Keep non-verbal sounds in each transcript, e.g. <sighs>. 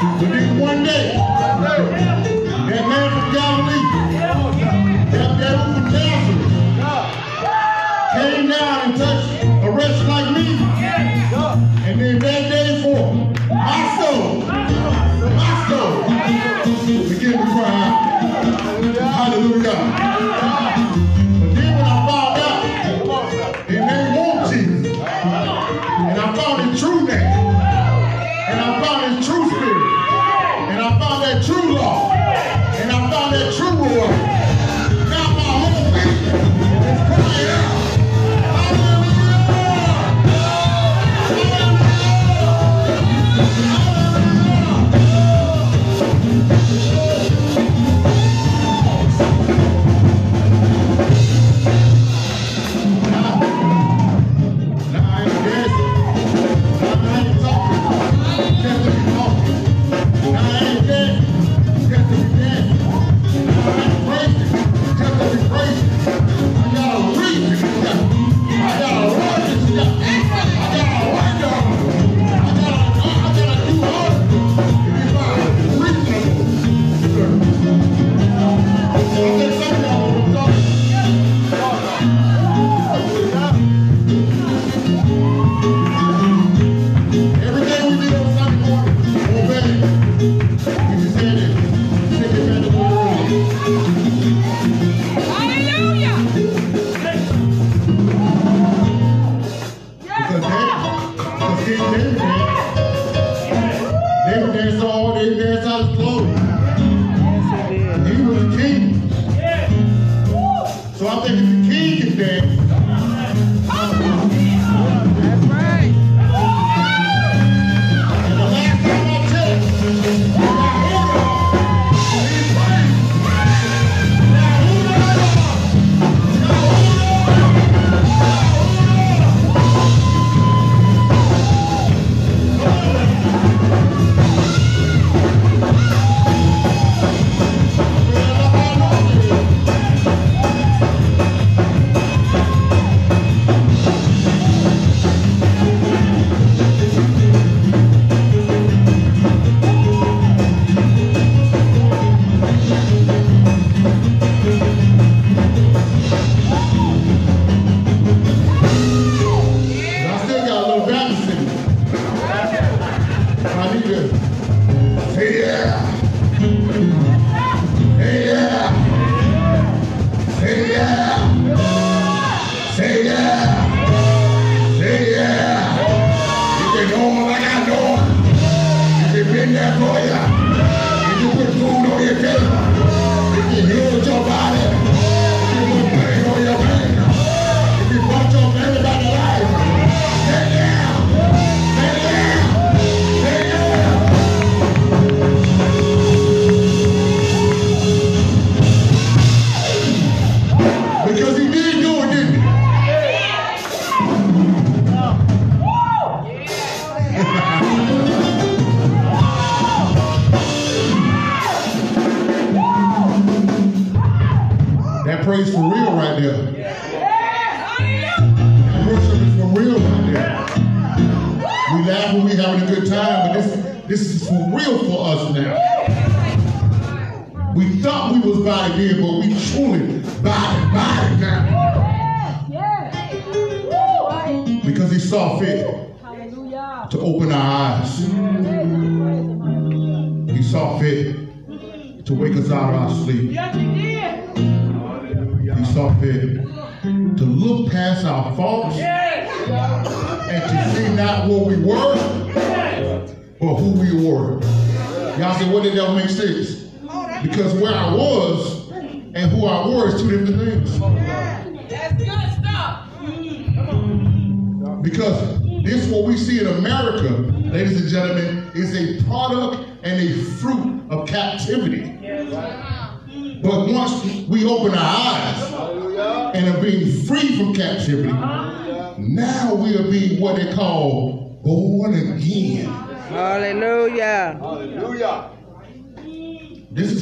Believe one day. That man from Galilee, that, that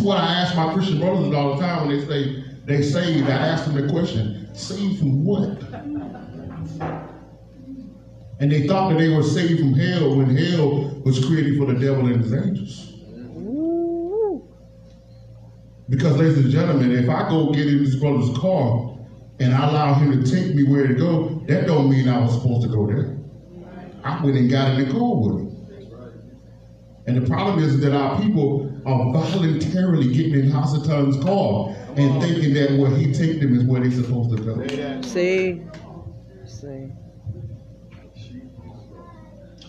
what I ask my Christian brothers all the time when they say they saved. I ask them the question, saved from what? And they thought that they were saved from hell when hell was created for the devil and his angels. Because, ladies and gentlemen, if I go get in this brother's car and I allow him to take me where to go, that don't mean I was supposed to go there. I went and got in the car with him. And the problem is that our people are voluntarily getting in Hassatan's car and thinking that where he take them is where they're supposed to go. See? See?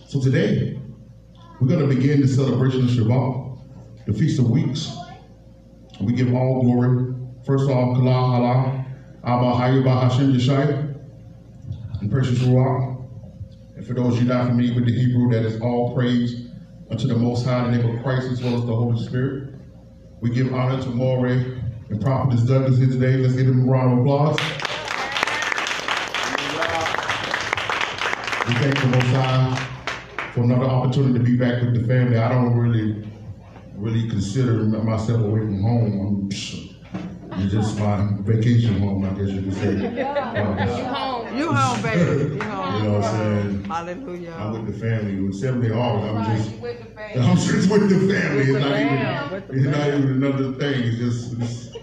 So today, we're going to begin the celebration of Shavuot, the Feast of Weeks. We give all glory. First off, Kala Hala, Abba Hayuba Hashem Yeshai, and precious Ruach. And for those of you not familiar with the Hebrew, that is all praise unto the Most High, in the name of Christ, as well as the Holy Spirit. We give honor to Maury and Prophetess Douglas here today. Let's give them a round of applause. We thank the Most High for another opportunity to be back with the family. I don't really, really consider myself away from home. I'm, it's just my vacation home, I guess you could say. <laughs> Uh, You home, baby. You you home. know what I'm saying? Hallelujah. I'm with the family. With 70 hours, I'm just, With the family. I'm just with the family. It's With the not fam, even, the it's not even another thing. It's just, it's,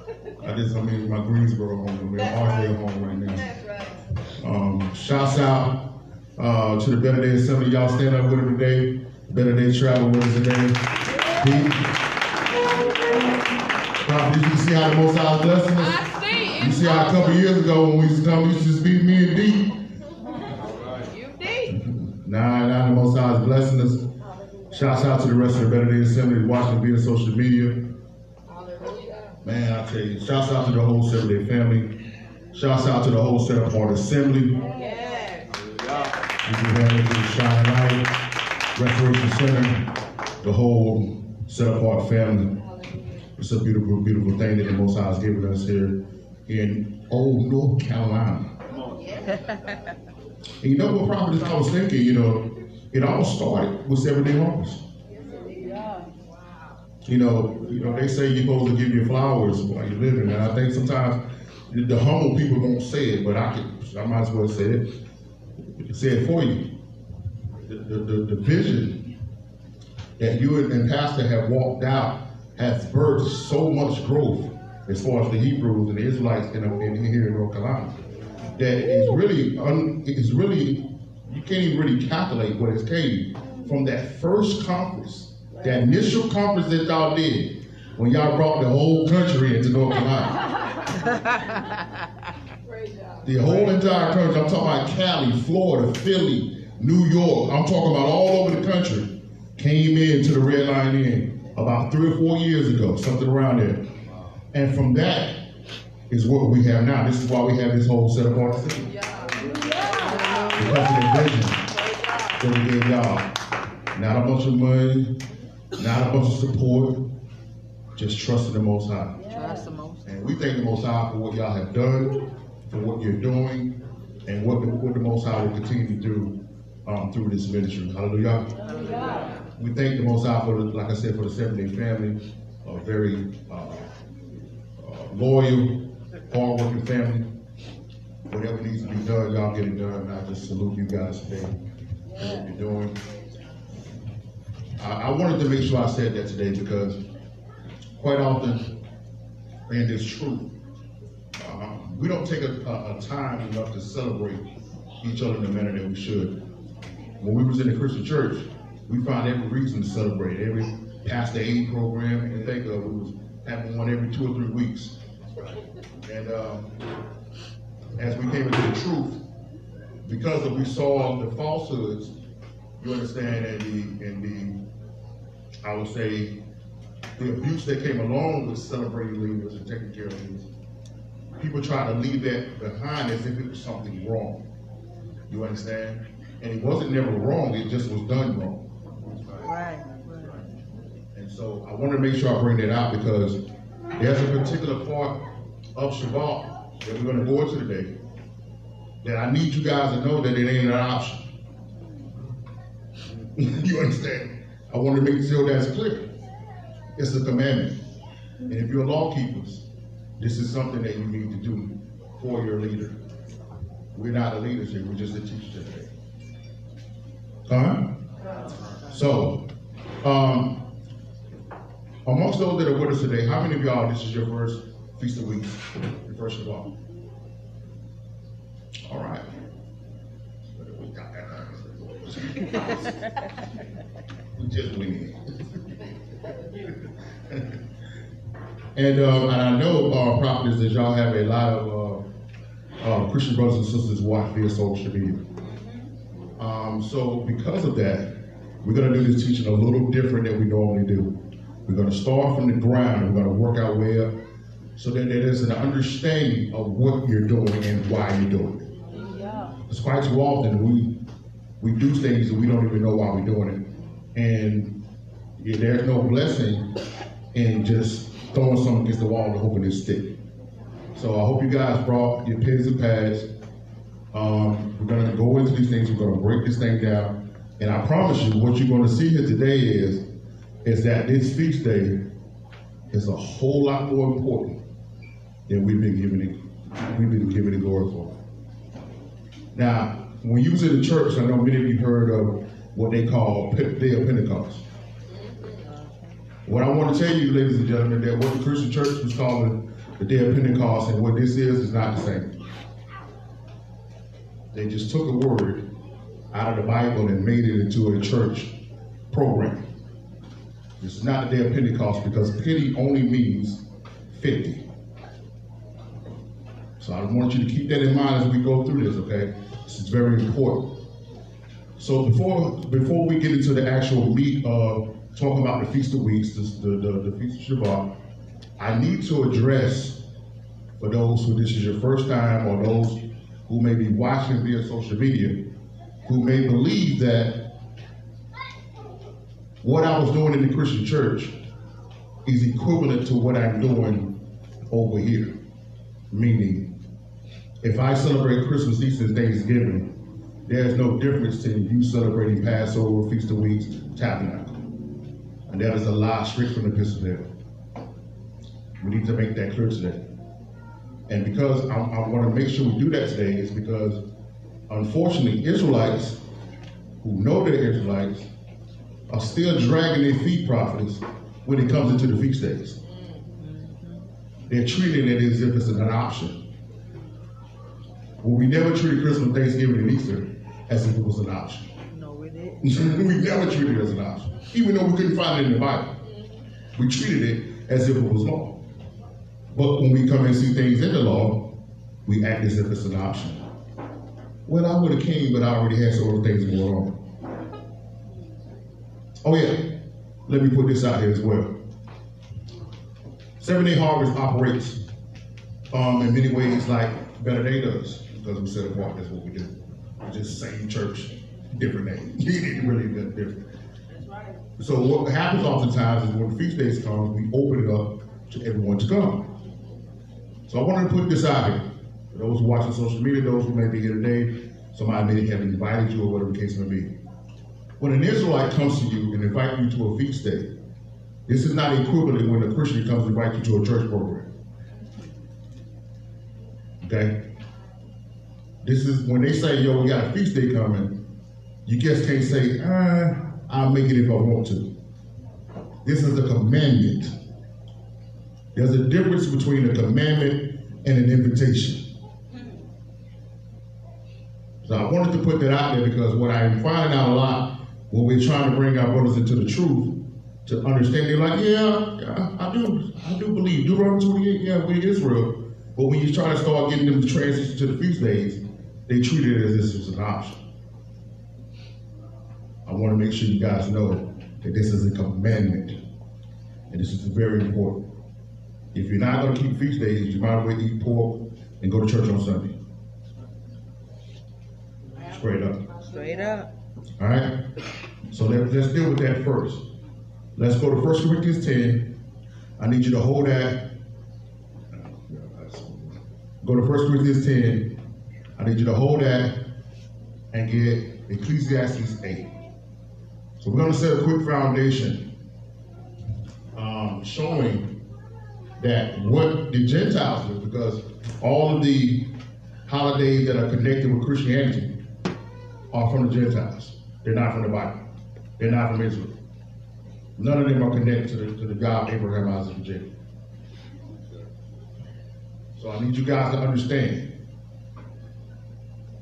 I just, I mean, my Greensboro home. I mean, Archdale home right now. That's right. Um, shouts out uh, to the Better Day Assembly. Y'all stand up with him today. Better Day Travel with us today. Pete. Prophet, you see how the Most High is blessing us? You see how a couple years ago when we used to come, we used to just be me and D. You did. Nah, now the Most High is blessing us. Shouts out to the rest of the Better Day Assembly watching via social media. Man, I tell you, shouts out to the whole Seven Day family. Shouts out to the whole Set Apart Assembly. Yes. We give honor to the Shine Light, Restoration Center, the whole Set Apart family. It's a beautiful, beautiful thing that the Most High has given us here in old North Carolina. <laughs> And you know what, Prophet, I was thinking, you know, it all started with Seventh Day Harvest. You know, you know, they say you're supposed to give your flowers while you're living, and I think sometimes the, the humble people won't say it, but I can, I might as well say it. Say it for you. The, the, the, the vision that you and, and Pastor have walked out has birthed so much growth as far as the Hebrews and the Israelites in, in here in North Carolina that is really un, it's really you can't even really calculate what it's came from that first conference, that initial conference that y'all did when y'all brought the whole country into North Carolina. The whole entire country, I'm talking about Cali, Florida, Philly, New York, I'm talking about all over the country, came into the Red Line Inn about three or four years ago, something around there. And from that is what we have now. This is why we have this whole set apart city. Because of the vision that we gave y'all. Not a bunch of money, not a bunch of support, just trusting the Most High. Trust the most. And we thank the Most High for what y'all have done, for what you're doing, and what the, what the Most High will continue to do um, through this ministry. Hallelujah. We thank the Most High for, the, like I said, for the Seven Day family, a very uh, loyal, hardworking family. Whatever needs to be done, y'all get it done. And I just salute you guys today for what you're doing. I, I wanted to make sure I said that today because quite often, and it's true, uh, we don't take a, a, a time enough to celebrate each other in the manner that we should. When we was in the Christian church, we found every reason to celebrate. Every pastor aid program can think of, we was having one every two or three weeks. And um, as we came into the truth, because of we saw the falsehoods, you understand, and the and the I would say the abuse that came along with celebrating leaders and taking care of leaders. People try to leave that behind as if it was something wrong. You understand? And it wasn't never wrong, it just was done wrong. Right. And so I want to make sure I bring that out because there's a particular part of Shavuot that we're going to go into today that I need you guys to know that it ain't an option. <laughs> you understand? I want to make sure that's clear. It's a commandment. And if you're law keepers, this is something that you need to do for your leader. We're not a leaders here, we're just a teacher today. Huh? So, um, amongst those that are with us today, how many of y'all, this is your first Feast of Weeks, first of all? All right. We got that. <laughs> We just went in. and, um, and I know, uh, prophetess, that y'all have a lot of, uh, uh, Christian brothers and sisters watch via social media. Um, so because of that, we're gonna do this teaching a little different than we normally do. We're gonna start from the ground we're gonna work our way up so that there is an understanding of what you're doing and why you're doing it. Yeah. It's quite too often we we do things and we don't even know why we're doing it. And yeah, there's no blessing in just throwing something against the wall and hoping it stick. So I hope you guys brought your pens and pads. Um, we're gonna go into these things, we're gonna break this thing down. And I promise you, what you're gonna see here today is, is that this feast day is a whole lot more important than we've been giving it, we've been giving it glory for. Now, when you was in the church, I know many of you heard of what they call Day of Pentecost. What I want to tell you, ladies and gentlemen, that what the Christian church was calling the Day of Pentecost and what this is is not the same. They just took a word out of the Bible and made it into a church program. This is not the Day of Pentecost because Pente only means 50. So I want you to keep that in mind as we go through this, okay? This is very important. So before before we get into the actual meat of talking about the Feast of Weeks, this, the, the, the Feast of Shavuot, I need to address for those who this is your first time or those who may be watching via social media, who may believe that what I was doing in the Christian church is equivalent to what I'm doing over here. Meaning, if I celebrate Christmas, Easter, and Thanksgiving, there's no difference to you celebrating Passover, Feast of Weeks, Tabernacle. And that is a lie straight from the of hell. We need to make that clear today. And because I, I want to make sure we do that today, is because unfortunately, Israelites who know they're Israelites are still dragging their feet, prophets, when it comes into the feast days. They're treating it as if it's an option. Well, we never treated Christmas, Thanksgiving, and Easter as if it was an option. No, we didn't. <laughs> we never treated it as an option, even though we couldn't find it in the Bible. We treated it as if it was law. But when we come and see things in the law, we act as if it's an option. Well, I would have came, but I already had some other things going on. Oh yeah, let me put this out here as well. Seventh Day Harvest operates um, in many ways like Better Day does, because we set apart. That's what we do. It's just same church, different name. <laughs> It really that different. So what happens oftentimes is when the feast days come, we open it up to everyone to come. So I wanted to put this out here. For those who watching social media, those who may be here today, somebody may have invited you or whatever the case may be. When an Israelite comes to you and invite you to a feast day, this is not equivalent when a Christian comes and invite you to a church program. Okay? This is when they say, yo, we got a feast day coming, you just can't say, ah, I'll make it if I want to. This is a commandment. There's a difference between a commandment and an invitation. So I wanted to put that out there because what I'm finding out a lot when we're trying to bring our brothers into the truth to understand, they're like, yeah, I, I do, I do believe Deuteronomy 28, yeah, we're Israel. But when you try to start getting them to transition to the feast days, they treat it as this was an option. I want to make sure you guys know that this is a commandment. And this is very important. If you're not going to keep feast days, you might as well eat pork and go to church on Sunday. Straight up. Straight up. All right? So let, let's deal with that first. Let's go to 1 Corinthians 10. I need you to hold that. Go to 1 Corinthians 10. I need you to hold that and get Ecclesiastes 8. So we're going to set a quick foundation um, showing that what the Gentiles do, because all of the holidays that are connected with Christianity are from the Gentiles. They're not from the Bible. They're not from Israel. None of them are connected to the, to the God Abraham, Isaac, and Jacob. So I need you guys to understand.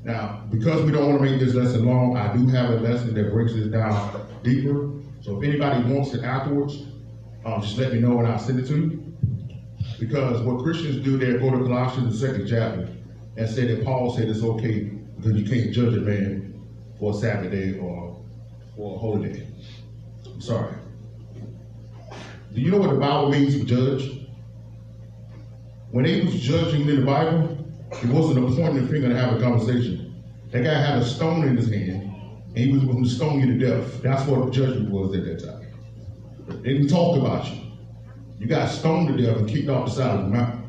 Now, because we don't want to make this lesson long, I do have a lesson that breaks this down deeper. So if anybody wants it afterwards, um, just let me know and I'll send it to you. Because what Christians do, they go to Colossians, the second chapter, and say that Paul said it's okay because you can't judge a man for a Sabbath day or for a holy day. I'm sorry. Do you know what the Bible means to judge? When they was judging in the Bible, it wasn't a pointing finger to have a conversation. That guy had a stone in his hand, and he was going to stone you to death. That's what judgment was at that time. They didn't talk about you. You got stoned to death and kicked off the side of the mountain.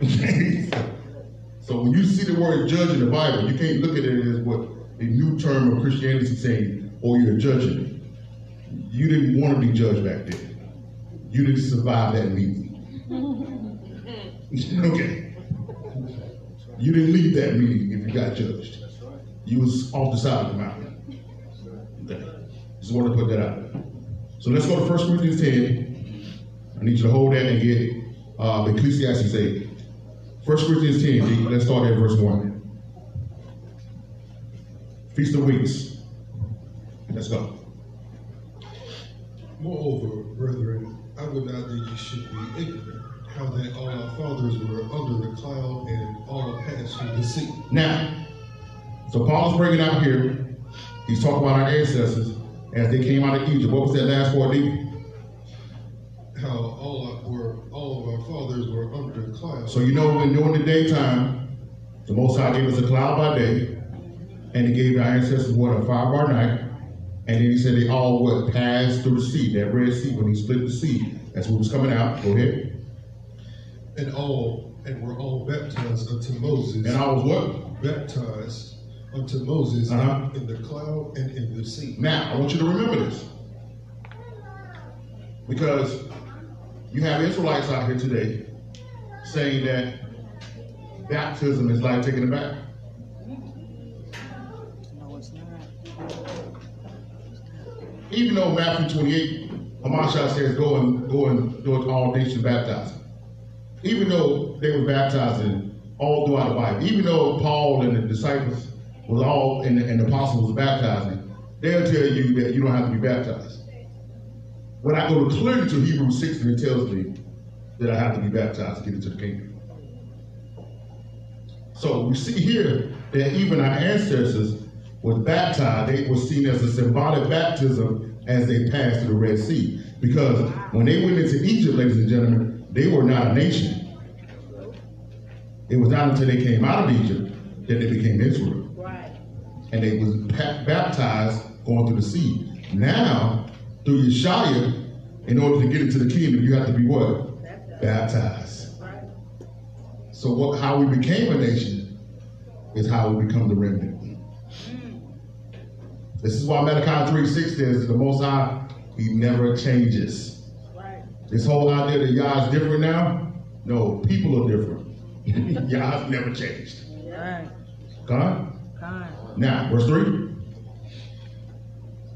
<laughs> so when you see the word judge in the Bible, you can't look at it as what a new term of Christianity is saying, or oh, you're judging me. You didn't want to be judged back then. You didn't survive that meeting. <laughs> okay. You didn't leave that meeting if you got judged. You was off the side of the mountain. Okay. Just wanted to put that out. So let's go to 1 Corinthians 10. I need you to hold that and get uh, Ecclesiastes 8. 1 Corinthians 10, let's start at verse 1. Feast of Weeks. Let's go. Moreover, brethren, I would not that you should be ignorant how that all our fathers were under the cloud and all passed through the sea. Now, so Paul's bringing out here, he's talking about our ancestors as they came out of Egypt. What was that last part, D? How all our, were all of our fathers were under the cloud. So you know when during the daytime, the Most High gave us a cloud by day, and he gave our ancestors what a fire by night, and then he said they all what passed through the sea, that Red Sea when he split the sea. That's what was coming out. Go ahead. And all and were all baptized unto Moses. And I was what? baptized unto Moses Uh-huh. in the cloud and in the sea. Now, I want you to remember this. Because you have Israelites out here today saying that baptism is like taking a bath. No, it's not. Even though Matthew 28, Hamashiach says, go and go and do it all nations baptizing. Even though they were baptizing all throughout the Bible, even though Paul and the disciples was all and the, and the apostles was baptizing, they'll tell you that you don't have to be baptized. When I go to clearly to Hebrews 6, and it tells me that I have to be baptized to get into the kingdom. So we see here that even our ancestors were baptized, they were seen as a symbolic baptism as they passed through the Red Sea. Because when they went into Egypt, ladies and gentlemen, they were not a nation. It was not until they came out of Egypt that they became Israel. Right. And they was baptized going through the sea. Now, through Yeshua, in order to get into the kingdom, you have to be what? Baptized. Right. So what, how we became a nation is how we become the remnant. Mm. This is why Malachi 3 6 says the Most High, He never changes. Right. This whole idea that Yah is different now, no, people are different. <laughs> Yah's never changed. Right. God? Kind. Now, verse 3.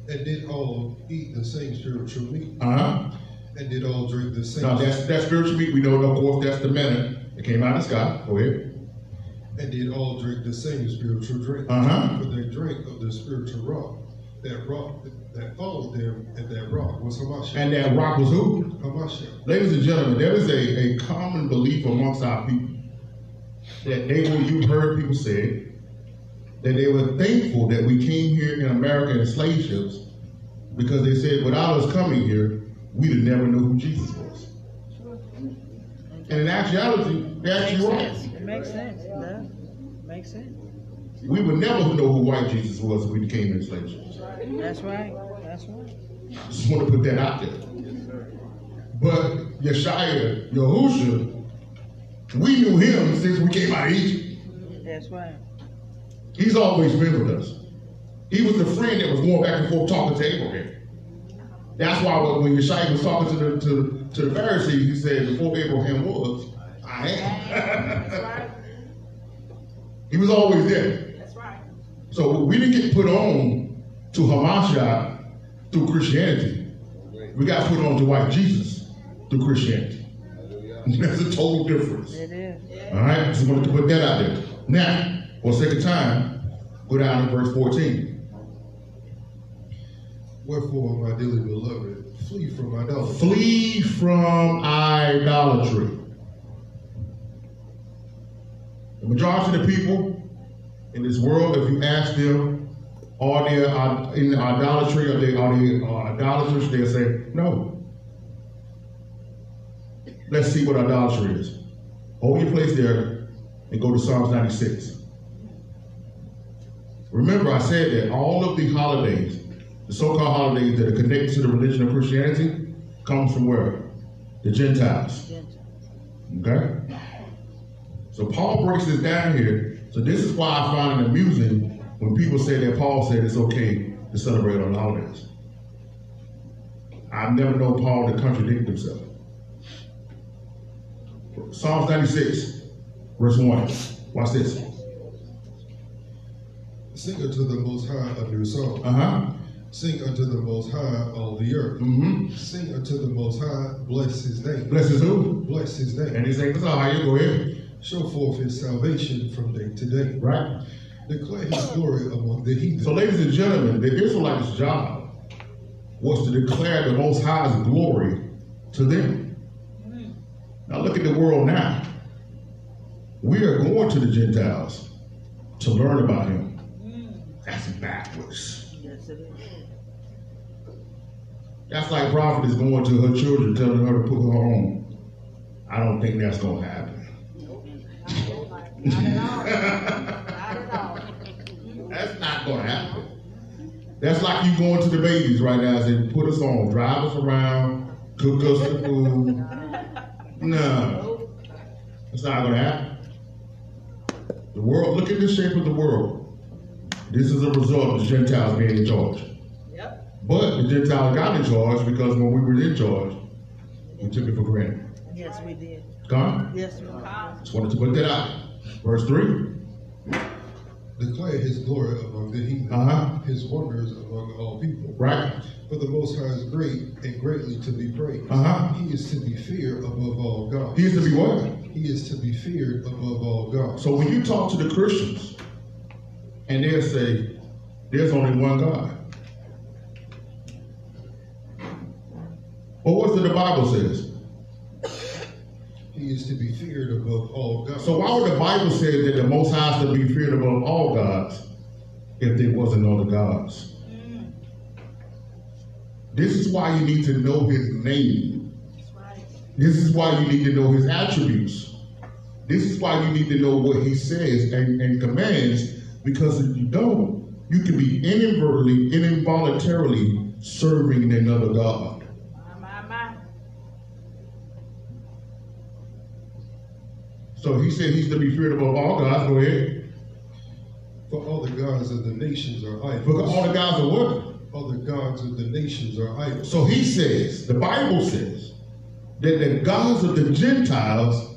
And did all eat the same spiritual meat, Uh-huh. and did all drink the same Now that's that spiritual meat, we know of course that's the manna that came out of the sky. Go ahead. and did all drink the same spiritual drink. Uh-huh. For they drank of the spiritual rock, that rock that followed them, and that rock was Hamashiach. And that rock was who? Hamashiach. Ladies and gentlemen, there is a, a common belief amongst our people that they will, you heard people say, that they were thankful that we came here in America in slave ships because they said without us coming here, we'd have never know who Jesus was. And in actuality, they're actually right. It makes sense. Yeah. Makes sense. We would never know who white Jesus was if we became enslaved. That's right. That's right. Just want to put that out there. But Yeshua, Yahusha, we knew him since we came out of Egypt. That's right. He's always been with us. He was the friend that was going back and forth talking to Abraham. That's why when Yeshua was talking to the to, to the Pharisees, he said, "Before Abraham was, I am." <laughs> he was always there. That's right. So we didn't get put on to Hamashiach through Christianity. We got put on to white Jesus through Christianity. <laughs> That's a total difference. It is. All right, just wanted to put that out there. Now, for the sake of time, go down to verse 14. Wherefore, my dearly beloved, Flee from idolatry. Flee from idolatry. The majority of the people in this world, if you ask them, are they in idolatry? Are they, are they uh, idolaters? They'll say, no. Let's see what idolatry is. Hold your place there and go to Psalms 96. Remember, I said that all of the holidays, the so-called holidays that are connected to the religion of Christianity, comes from where? The Gentiles. Okay? So Paul breaks this down here. So this is why I find it amusing when people say that Paul said it's okay to celebrate on holidays. I've never known Paul to contradict himself. Psalms 96, verse 1. Watch this. Sing unto the Most High a new song. Uh-huh. Sing unto the Most High all the earth. Mm-hmm. Sing unto the Most High, bless his name. Bless his who? Bless his name. And his name is Ahia. Go ahead. Show forth his salvation from day to day. Right? Declare his glory among the heathen. So, ladies and gentlemen, the Israelites' job was to declare the Most High's glory to them. Now, look at the world now. We are going to the Gentiles to learn about Him. That's backwards. Yes, it is. That's like prophet is going to her children, telling her to put her on. I don't think that's going to happen. That's not going to happen. That's like you going to the babies right now and saying, put us on, drive us around, cook us the food. No, that's not going to happen. The world, look at the shape of the world. This is a result of the Gentiles being in charge. Yep. But the Gentiles got in charge because when we were in charge, we took it for granted. Yes, we did. Come? Yes, we did. Just wanted to put that out. Verse 3. Declare his glory among the heathen. Uh-huh. His wonders among all people. Right? For the Most High is great and greatly to be praised. Uh-huh. He is to be feared above all gods. He is to be what? He is to be feared above all gods. So when you talk to the Christians, and they'll say, there's only one God. But what's the Bible says? He is to be feared above all gods. So why would the Bible say that the Most High is to be feared above all gods if there wasn't other gods? This is why you need to know His name. This is why you need to know His attributes. This is why you need to know what He says and, and commands, because if you don't, you can be inadvertently and involuntarily serving another God. My, my, my. So He said He's to be feared above all gods. Go ahead. For all the gods of the nations are idols. Because all the gods are what? All the gods of the nations are idols. So he says, the Bible says, that the gods of the Gentiles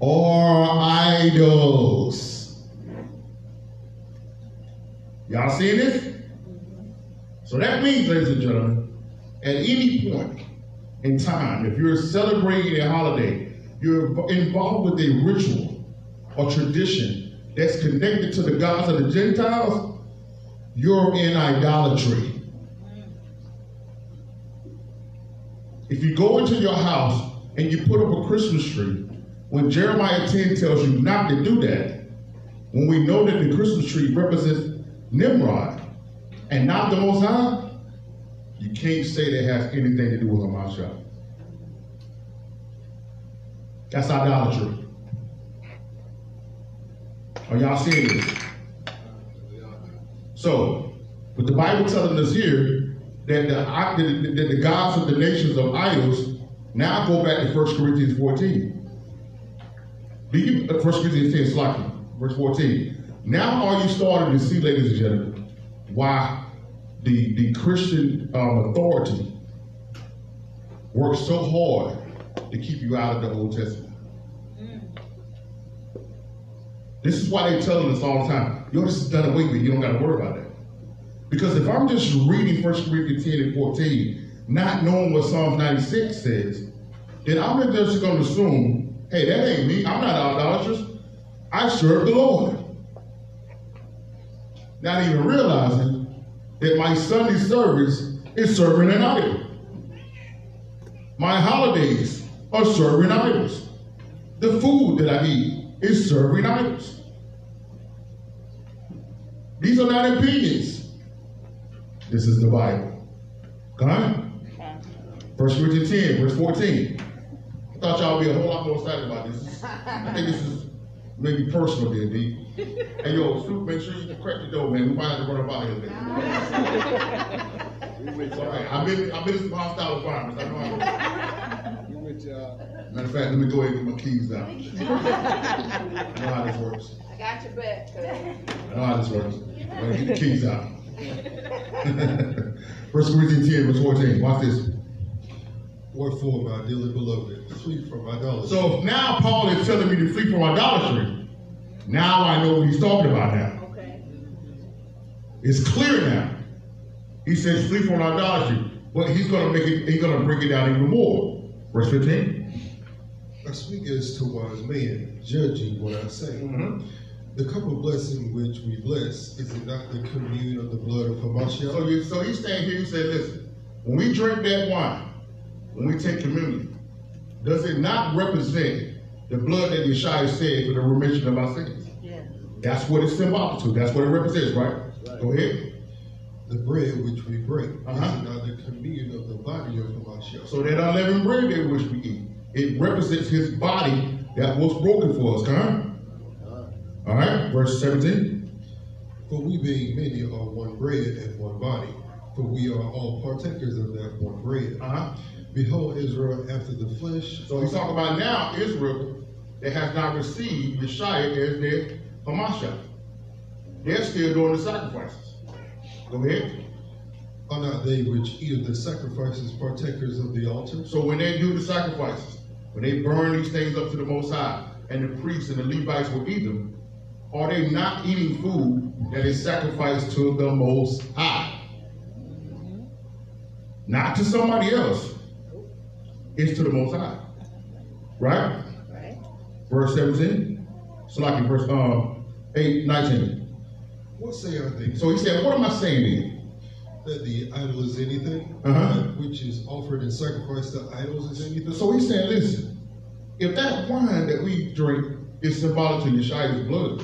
are idols. Y'all seeing this? So that means, ladies and gentlemen, at any point in time, if you're celebrating a holiday, you're involved with a ritual or tradition that's connected to the gods of the Gentiles, you're in idolatry. If you go into your house and you put up a Christmas tree, when Jeremiah 10 tells you not to do that, when we know that the Christmas tree represents Nimrod and not the Most High, you can't say that has anything to do with Hamashiach. That's idolatry. Are y'all seeing this? So, but the Bible telling us here that the, that the, gods of the nations of idols now go back to 1 Corinthians 14. Do you, uh, 1 Corinthians 10, slightly, verse 14. Now are you starting to see, ladies and gentlemen, why the, the Christian um, authority works so hard to keep you out of the Old Testament? This is why they're telling us all the time, yo, this is done away with. You don't got to worry about that. Because if I'm just reading 1 Corinthians 10 and 14, not knowing what Psalms 96 says, then I'm just going to assume, hey, that ain't me. I'm not idolatrous. I serve the Lord. Not even realizing that my Sunday service is serving an idol. My holidays are serving idols. The food that I eat is serving idols. These are not opinions. This is the Bible. Come on. 1 Corinthians 10, verse 14. I thought y'all would be a whole lot more excited about this. I think this is maybe personal there, D. Hey, yo, Snoop, make sure you crack the door, man. We might have to run up out of here. man. It's all right. I've been, I've been in some hostile environments. I know how. You with y'all? Matter of fact, let me go ahead and get my keys out. I know how this works. I got your back. cuz. I know how this works. I'm gonna get the keys out. First Corinthians 10, verse 14. Watch this. Wherefore, my dearly beloved, flee from idolatry. So now Paul is telling me to flee from idolatry. Now I know what he's talking about now. Okay. It's clear now. He says flee from idolatry. But he's gonna make it, he's gonna break it down even more. Verse 15. I speak as to wise men, judging what I say. Mhm. The cup of blessing which we bless, is it not the communion of the blood of Hamashiach? So, you, so he's saying here, he said, listen, when we drink that wine, when we take communion, does it not represent the blood that Yeshua said for the remission of our sins? Yeah. That's what it's symbolic to. That's what it represents, right? Go ahead. The bread which we break, Uh-huh. is it not the communion of the body of Hamashiach? So that unleavened bread that which we eat, it represents his body that was broken for us, huh? All right, verse 17. For we being many are one bread and one body, for we are all partakers of that one bread. Uh-huh. Behold, Israel after the flesh. So he's talking about now Israel that has not received Messiah as their Hamashiach. They're still doing the sacrifices. Go ahead. Are not they which eat of the sacrifices partakers of the altar? So when they do the sacrifices, when they burn these things up to the Most High, and the priests and the Levites will eat them, are they not eating food that is sacrificed to the Most High? Not to somebody else. It's to the Most High. Right? Right. Verse 17. So like in verse um, 8, 19. What say I they? So he said, what am I saying then? That the idol is anything, Uh-huh. which is offered in sacrifice to idols is anything. So he's saying, listen, if that wine that we drink is symbolic to Yeshua's blood,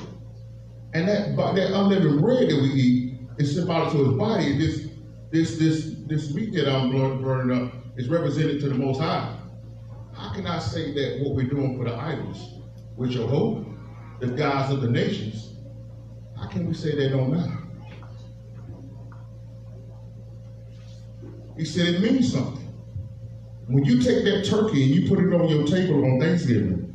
and that that unleavened bread that we eat is symbolic to his body, this this this this meat that I'm burning up is represented to the Most High. How can I say that what we're doing for the idols, which are holy, the gods of the nations, how can we say they don't matter? He said it means something. When you take that turkey and you put it on your table on Thanksgiving,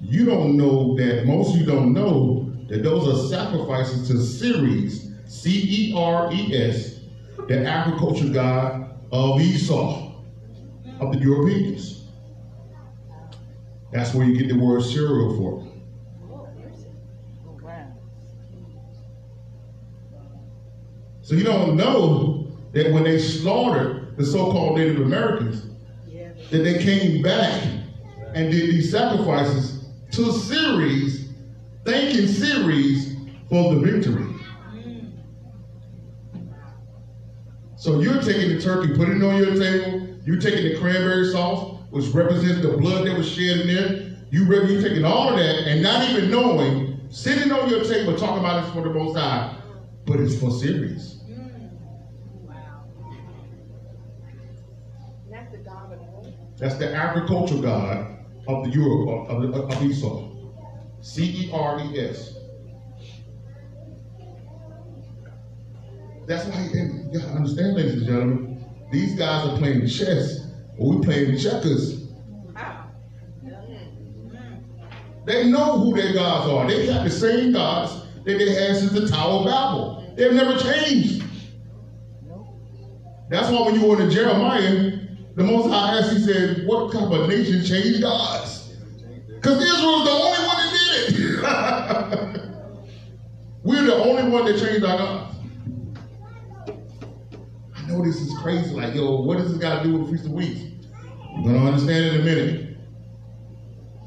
you don't know that, most of you don't know that those are sacrifices to Ceres, C E R E S, the agriculture god of Esau, of the Europeans. That's where you get the word cereal. Oh. So you don't know that when they slaughtered the so-called Native Americans, Yeah. that they came back and did these sacrifices to Ceres, thanking Ceres for the victory. Mm. So you're taking the turkey, putting it on your table. You're taking the cranberry sauce, which represents the blood that was shed in there. you you're taking all of that and not even knowing, sitting on your table talking about it's for the Most High, but it's for Ceres. Wow. Not the God of war. That's the agricultural god of the Europe of, of, of Esau. C E R E S. That's why you gotta understand, ladies and gentlemen, these guys are playing chess, or we playing checkers. They know who their gods are. They got the same gods that they had since the Tower of Babel. They've never changed. That's why when you go into Jeremiah, the Most High asked, he said, what kind of nation changed gods? Because Israel's the only one that did it. <laughs> We're the only one that changed our gods. I know this is crazy. Like, yo, what does this got to do with the Feast of Weeks? You're going to understand in a minute.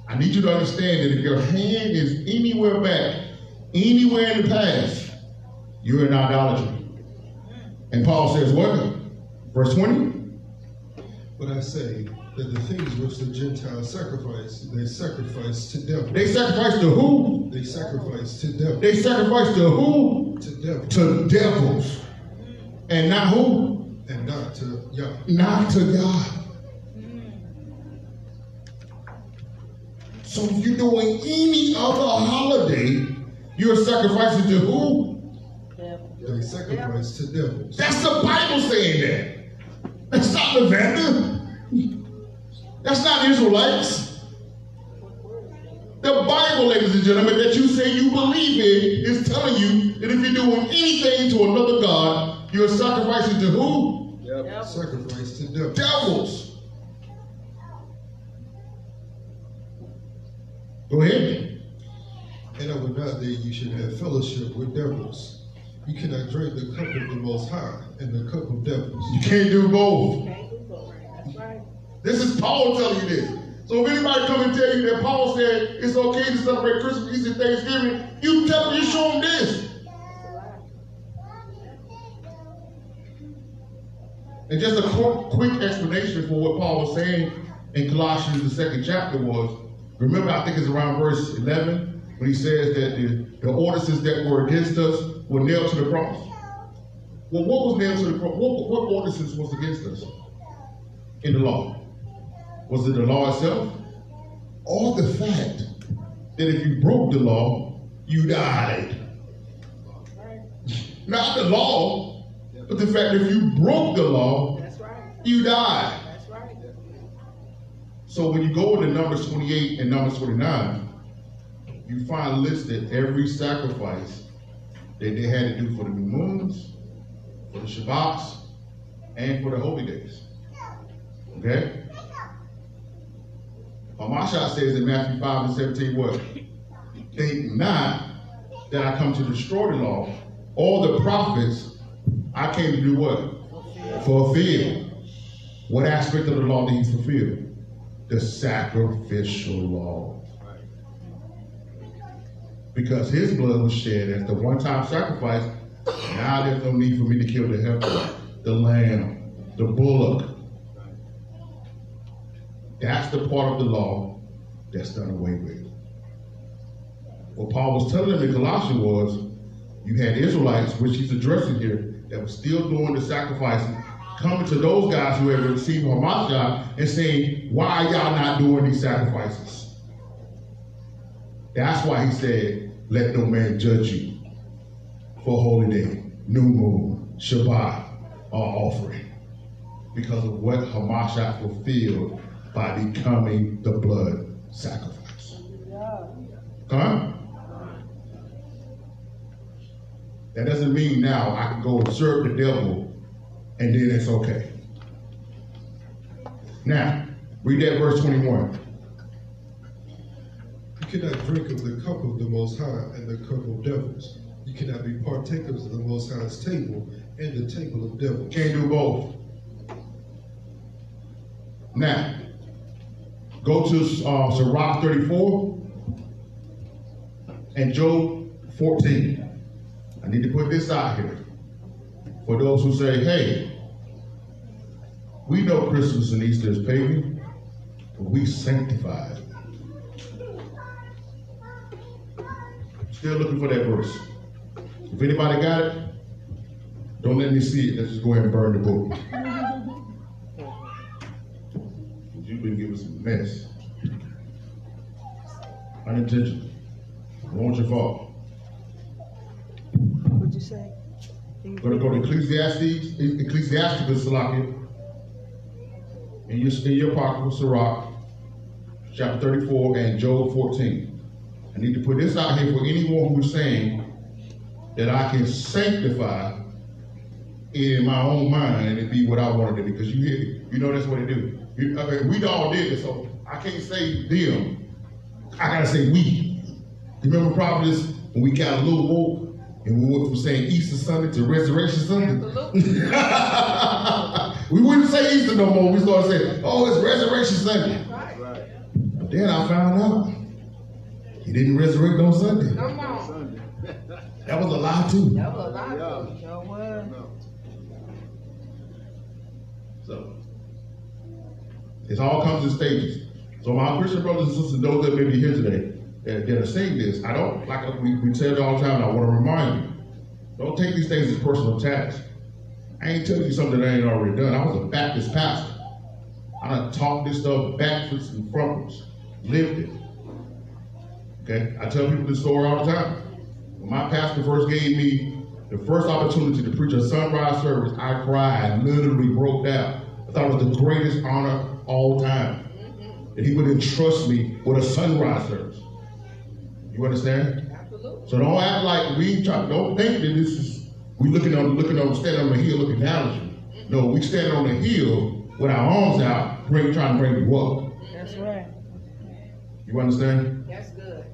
I need you to understand that if your hand is anywhere back, anywhere in the past, you're in idolatry. And Paul says, what? Verse 20? But I say, that the things which the Gentiles sacrifice, they sacrifice to devils. They sacrifice to who? They sacrifice to devils. They sacrifice to who? To devils. To devils. And not who? And not to Yah. Not to God. So if you're doing any other holiday, you're sacrificing to who? They sacrifice to devils. That's the Bible saying that. That's not Levander. That's not Israelites. The Bible, ladies and gentlemen, that you say you believe in is telling you that if you're doing anything to another God, you're sacrificing to who? Yep. Sacrifice to devils. Devils. Go ahead. And I would not that you should have fellowship with devils. You cannot drink the cup of the Most High and the cup of devils. You can't do both. Can't do both. That's right. This is Paul telling you this. So if anybody come and tell you that Paul said it's okay to celebrate Christmas, Easter, Thanksgiving, you tell them, you show them this. And just a qu- quick explanation for what Paul was saying in Colossians, the second chapter was, remember, I think it's around verse 11, when he says that the, the ordinances that were against us were nailed to the cross. Well, what was nailed to the cross? What, what ordinances was against us in the law? Was it the law itself? Or the fact that if you broke the law, you died? Not the law, but the fact that if you broke the law, right. you died. Right. So when you go into Numbers 28 and Numbers 29, you find listed every sacrifice that they had to do for the new moons, for the Shabbats, and for the holy days. Okay? Hamashiach says in Matthew 5 and 17, what? Think not that I come to destroy the law. All the prophets, I came to do what? Fulfill. What aspect of the law did he fulfill? The sacrificial law. Because his blood was shed as the one-time sacrifice. Now there's no need for me to kill the heifer, the lamb, the bullock. That's the part of the law that's done away with. What Paul was telling them in Colossians was, you had Israelites, which he's addressing here, that were still doing the sacrifices, coming to those guys who had received Hamashiach and saying, why are y'all not doing these sacrifices? That's why he said, let no man judge you for holy day, new moon, Shabbat, or offering. Because of what Hamashiach fulfilled by becoming the blood sacrifice. Huh? That doesn't mean now I can go and serve the devil and then it's okay. Now, read that verse 21. You cannot drink of the cup of the Most High and the cup of devils. You cannot be partakers of the Most High's table and the table of devils. Can't do both. Now, go to uh, Sirach 34 and Job 14. I need to put this out here for those who say, hey, we know Christmas and Easter is pagan, but we sanctify it. Still looking for that verse. If anybody got it, don't let me see it. Let's just go ahead and burn the book. Been giving us a mess. Unintentional. Won't your fault. What'd you say? Gonna go to Ecclesiastes, Ecclesiasticus Salakia. In your, in your pocket with Sirach, chapter 34 and Job 14. I need to put this out here for anyone who's saying that I can sanctify in my own mind and it be what I want to do because you hear, it. you know that's what it do. You, I mean, we all did it, so I can't say them. I gotta say we. You remember prophets when we got a little woke and we went from saying Easter Sunday to Resurrection Sunday? <laughs> we wouldn't say Easter no more. We started saying, oh, it's Resurrection Sunday. Right, But then I found out he didn't resurrect on Sunday. Come on. That was a lie too. That was a lot. Sure was. So It all comes in stages. So my Christian brothers and sisters, those that may be here today, that, that are saying this, I don't, like we, we say it all the time, I want to remind you, don't take these things as personal attacks. I ain't telling you something that I ain't already done. I was a Baptist pastor. I done taught this stuff backwards and frontwards, lived it. Okay? I tell people this story all the time. When my pastor first gave me the first opportunity to preach a sunrise service, I cried, literally broke down. I thought it was the greatest honor all time. Mm-hmm. That he would entrust me with a sunrise service. You understand? Absolutely. So don't act like we try. Don't think that this is we looking on looking on standing on the hill looking down at you. Mm-hmm. No, we standing on the hill with our arms out, bring, trying to bring you up. That's mm-hmm. right. You understand? That's good.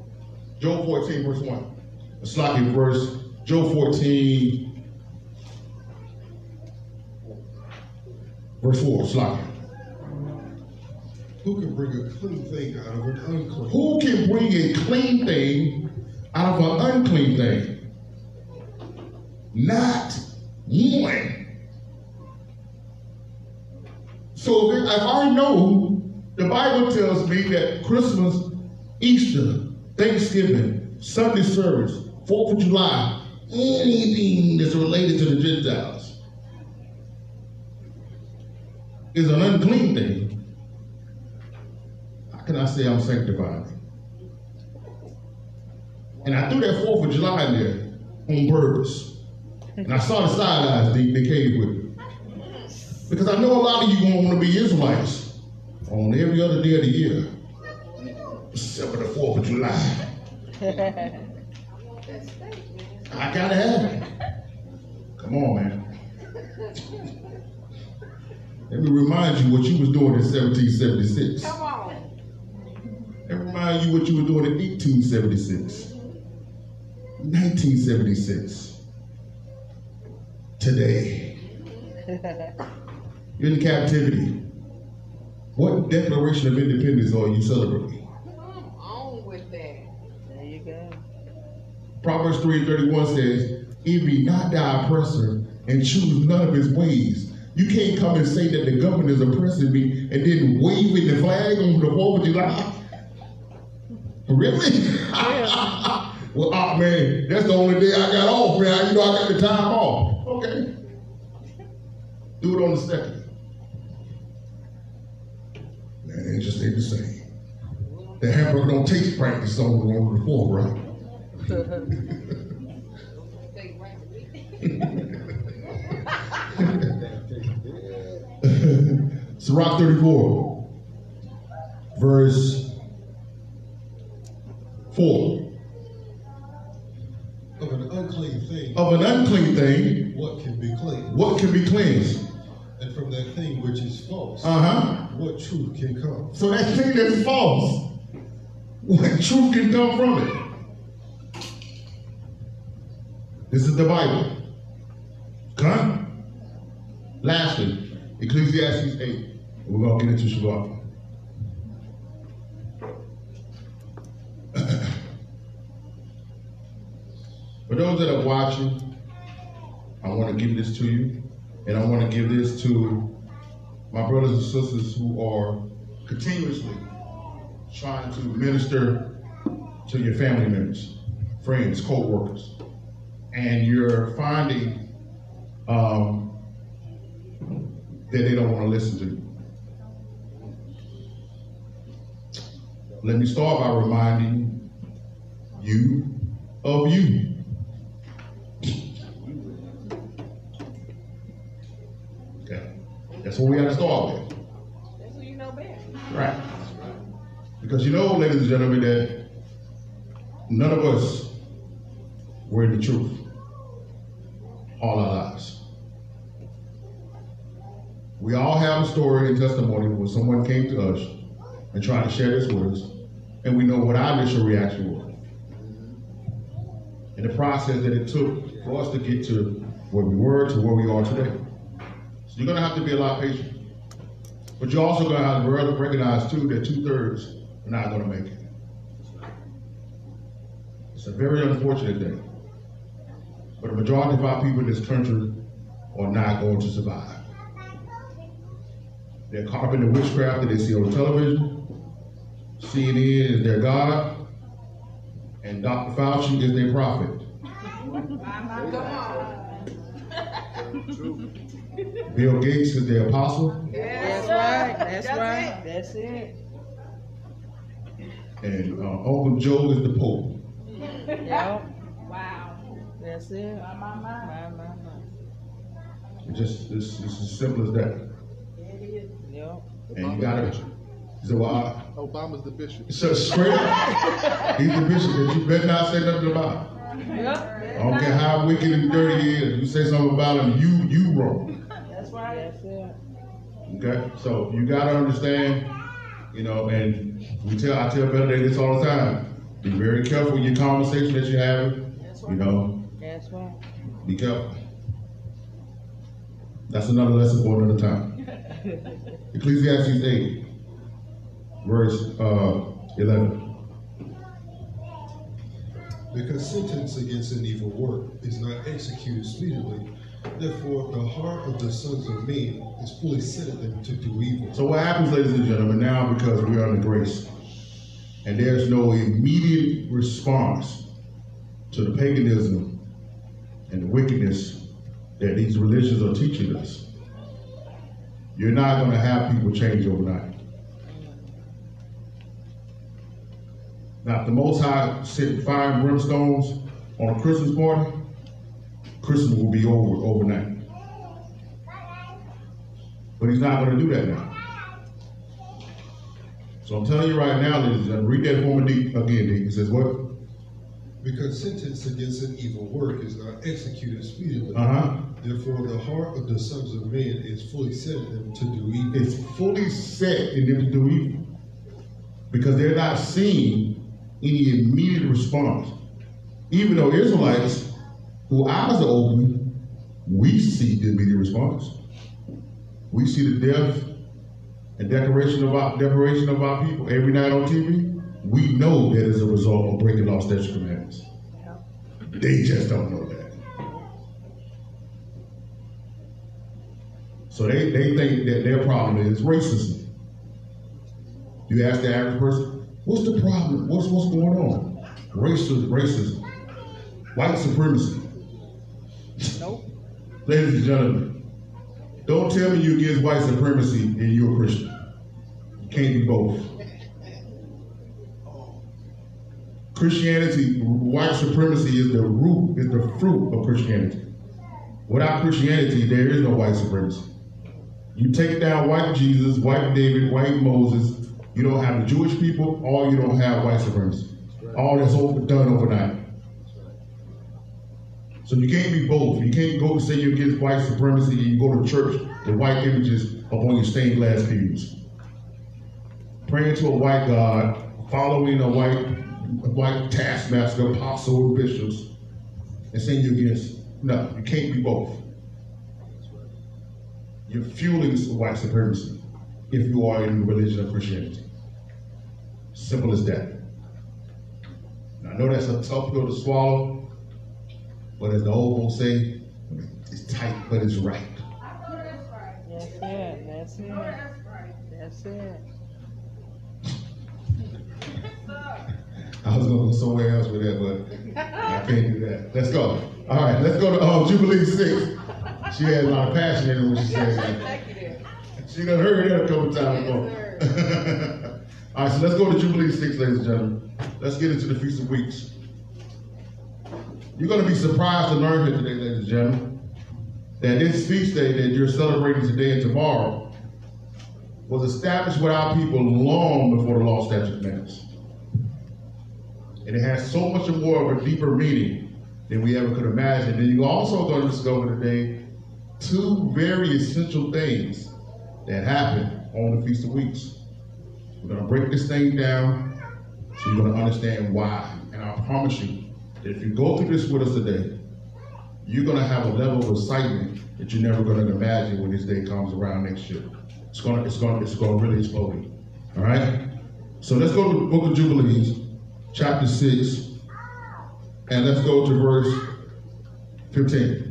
Job 14, verse 1. A sloppy verse. Job 14, verse 4. Sloppy. Who can bring a clean thing out of an unclean? Who can bring a clean thing out of an unclean thing? Not one. So if I know, the Bible tells me that Christmas, Easter, Thanksgiving, Sunday service, Fourth of July, anything that's related to the Gentiles is an unclean thing. Can I say I'm sanctified? And I threw that Fourth of July in there on purpose. And I saw the side eyes they, they came with it. Because I know a lot of you gonna want to be Israelites on every other day of the year. Except for the Fourth of July. I want that steak, man. I gotta have it. Come on, man. Let me remind you what you was doing in 1776. Come on. Let me remind you what you were doing in 1876. 1976. Today. You're <laughs> in captivity. What declaration of independence are you celebrating? Come on with that. There you go. Proverbs 3 and 31 says, If ye not thy oppressor and choose none of his ways, you can't come and say that the government is oppressing me and then waving the flag on the 4th of July. Really? <laughs> well, ah, man, that's the only day I got off, man. You know, I got the time off. Okay. Do it on the second. Man, it just ain't the same. The hamburger don't taste practice on, on the fourth, right? Steak right <laughs> <laughs> Sirach 34, verse 4. Of an unclean thing, Of an unclean thing, what can be clean? what can be cleansed? And from that thing which is false, Uh huh. what truth can come? So that thing that's false, what truth can come from it? This is the Bible. Come. Lastly, Ecclesiastes 8. We're going to get into Shabbat. For those that are watching, I want to give this to you, and I want to give this to my brothers and sisters who are continuously trying to minister to your family members, friends, co-workers, and you're finding um, that they don't want to listen to you. Let me start by reminding you of you. Okay, that's what we got to start with. That's who you know best. Right. Because you know, ladies and gentlemen, that none of us were in the truth all our lives. We all have a story and testimony where someone came to us and tried to share this with us, and we know what our initial reaction was. And the process that it took for us to get to where we were to where we are today. So you're gonna have to be a lot patient. But you're also going to have to recognize, too, that two thirds are not going to make it. It's a very unfortunate thing. But the majority of our people in this country are not going to survive. They're caught up in the witchcraft that they see on television. CNN is their God. And Dr. Fauci is their prophet. Bill Gates is the apostle. That's right, that's right, that's it. And uh, Uncle Joe is the Pope. Yep, Wow. that's it. My, my, my. My, my, It's just it's, it's as simple as that. Yep. And you gotta so uh, Obama's the bishop. so straight up, he's the bishop that you better not say nothing about. Yep. I don't care how wicked and dirty he is. You say something about him, you you wrong. That's right. That's it. Okay, so you gotta understand, you know, and we tell I tell Better Day this all the time. Be very careful in your conversation that you're having. You know, That's right. be careful. That's another lesson for another time. <laughs> Ecclesiastes 8, verse uh, 11. Because sentence against an evil work is not executed speedily, therefore the heart of the sons of men is fully set at them to do evil. So what happens, ladies and gentlemen, now because we are under grace, and there's no immediate response to the paganism and the wickedness that these religions are teaching us, you're not going to have people change overnight. Now, if the Most High sent fire and brimstones on a Christmas party, Christmas will be over overnight. But he's not going to do that now. So I'm telling you right now, ladies and read that for me deep again, Deep. It says what? Because sentence against an evil work is not executed speedily, Uh-huh. therefore the heart of the sons of men is fully set at them to do evil. It's fully set in them to do evil. Because they're not seeing any immediate response. Even though Israelites, who eyes are open, we see the immediate response. We see the death and decoration of our decoration of our people every night on TV. We know that is a result of breaking law, statute, commandments. They just don't know that. So they, they think that their problem is racism. You ask the average person, what's the problem? What's what's going on? Racism, racism, white supremacy. Ladies and gentlemen, don't tell me you're against white supremacy and you're a Christian. You can't be both. Christianity, white supremacy is the root, is the fruit of Christianity. Without Christianity, there is no white supremacy. You take down white Jesus, white David, white Moses, you don't have the Jewish people, or you don't have white supremacy. All that's done overnight. So you can't be both. You can't go say you're against white supremacy and you go to church with white images upon your stained glass pews. Praying to a white God, following a white a white taskmaster, apostle, bishops, and saying you're against. No, you can't be both. You're fueling white supremacy if you are in the religion of Christianity. Simple as that. Now, I know that's a tough pill to swallow, but as the old folks say, it's tight, but it's right. That's it. That's it. That's it. I was gonna go somewhere else with that, but I can't do that. Let's go. All right, let's go to um, Jubilee 6. She had a lot of passion in it when she said that. Thank you, dear. She done heard that a couple times before. <laughs> All right, so let's go to Jubilee 6, ladies and gentlemen. Let's get into the Feast of Weeks. You're going to be surprised to learn here today, ladies and gentlemen, that this feast day that you're celebrating today and tomorrow was established with our people long before the law, statute, commandments. And it has so much more of a deeper meaning than we ever could imagine. And you're also going to discover today two very essential things that happen on the Feast of Weeks. We're going to break this thing down so you're going to understand why. And I promise you if you go through this with us today, you're going to have a level of excitement that you're never going to imagine when this day comes around next year. It's going to, it's going to, it's going to really explode. All right? So let's go to the book of Jubilees, chapter 6, and let's go to verse 15.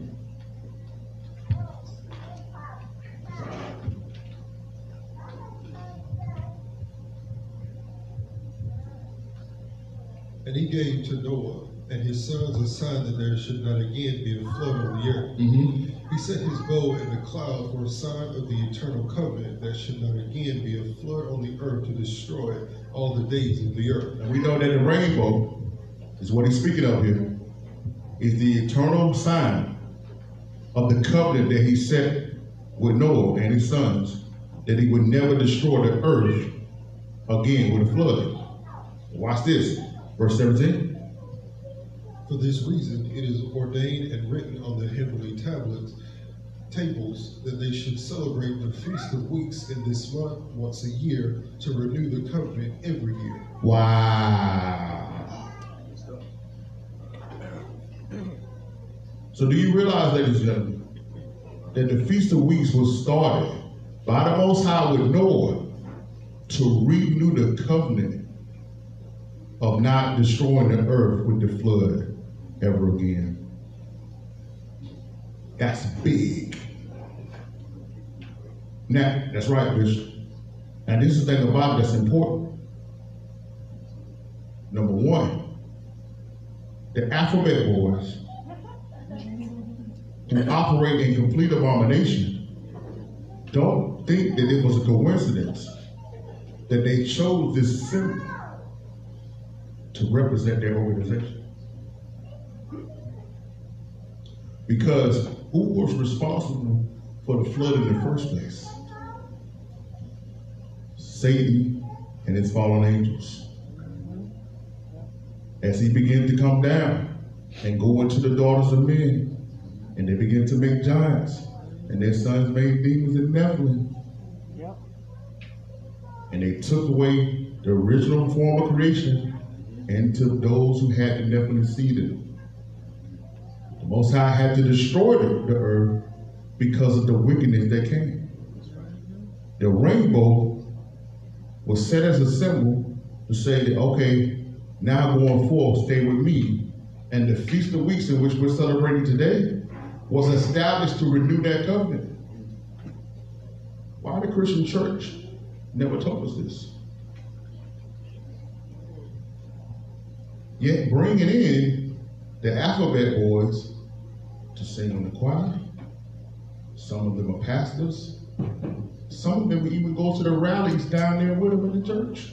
And he gave to Noah and his sons a sign that there should not again be a flood on the earth. Mm-hmm. He set his bow in the cloud for a sign of the eternal covenant that should not again be a flood on the earth to destroy all the days of the earth. And we know that the rainbow is what he's speaking of here, is the eternal sign of the covenant that he set with Noah and his sons, that he would never destroy the earth again with a flood. Watch this, verse 17. For this reason, it is ordained and written on the heavenly tablets, tables, that they should celebrate the Feast of Weeks in this month once a year to renew the covenant every year. Wow. So do you realize, ladies and gentlemen, that the Feast of Weeks was started by the Most High with Noah to renew the covenant of not destroying the earth with the flood ever again. That's big. Now, that's right, Bishop. And this is the thing about it that's important. Number one, the alphabet boys who operate in complete abomination don't think that it was a coincidence that they chose this symbol to represent their organization. Because who was responsible for the flood in the first place? Satan and his fallen angels. As he began to come down and go into the daughters of men, and they began to make giants, and their sons made demons and Nephilim. Yep. And they took away the original form of creation and took those who had the Nephilim seed in Most High had to destroy the, the earth because of the wickedness that came. The rainbow was set as a symbol to say that, okay, now going forth, stay with me. And the Feast of Weeks in which we're celebrating today was established to renew that covenant. Why the Christian church never told us this? Yet bringing in the alphabet boys to sing in the choir. Some of them are pastors. Some of them even go to the rallies down there with them in the church.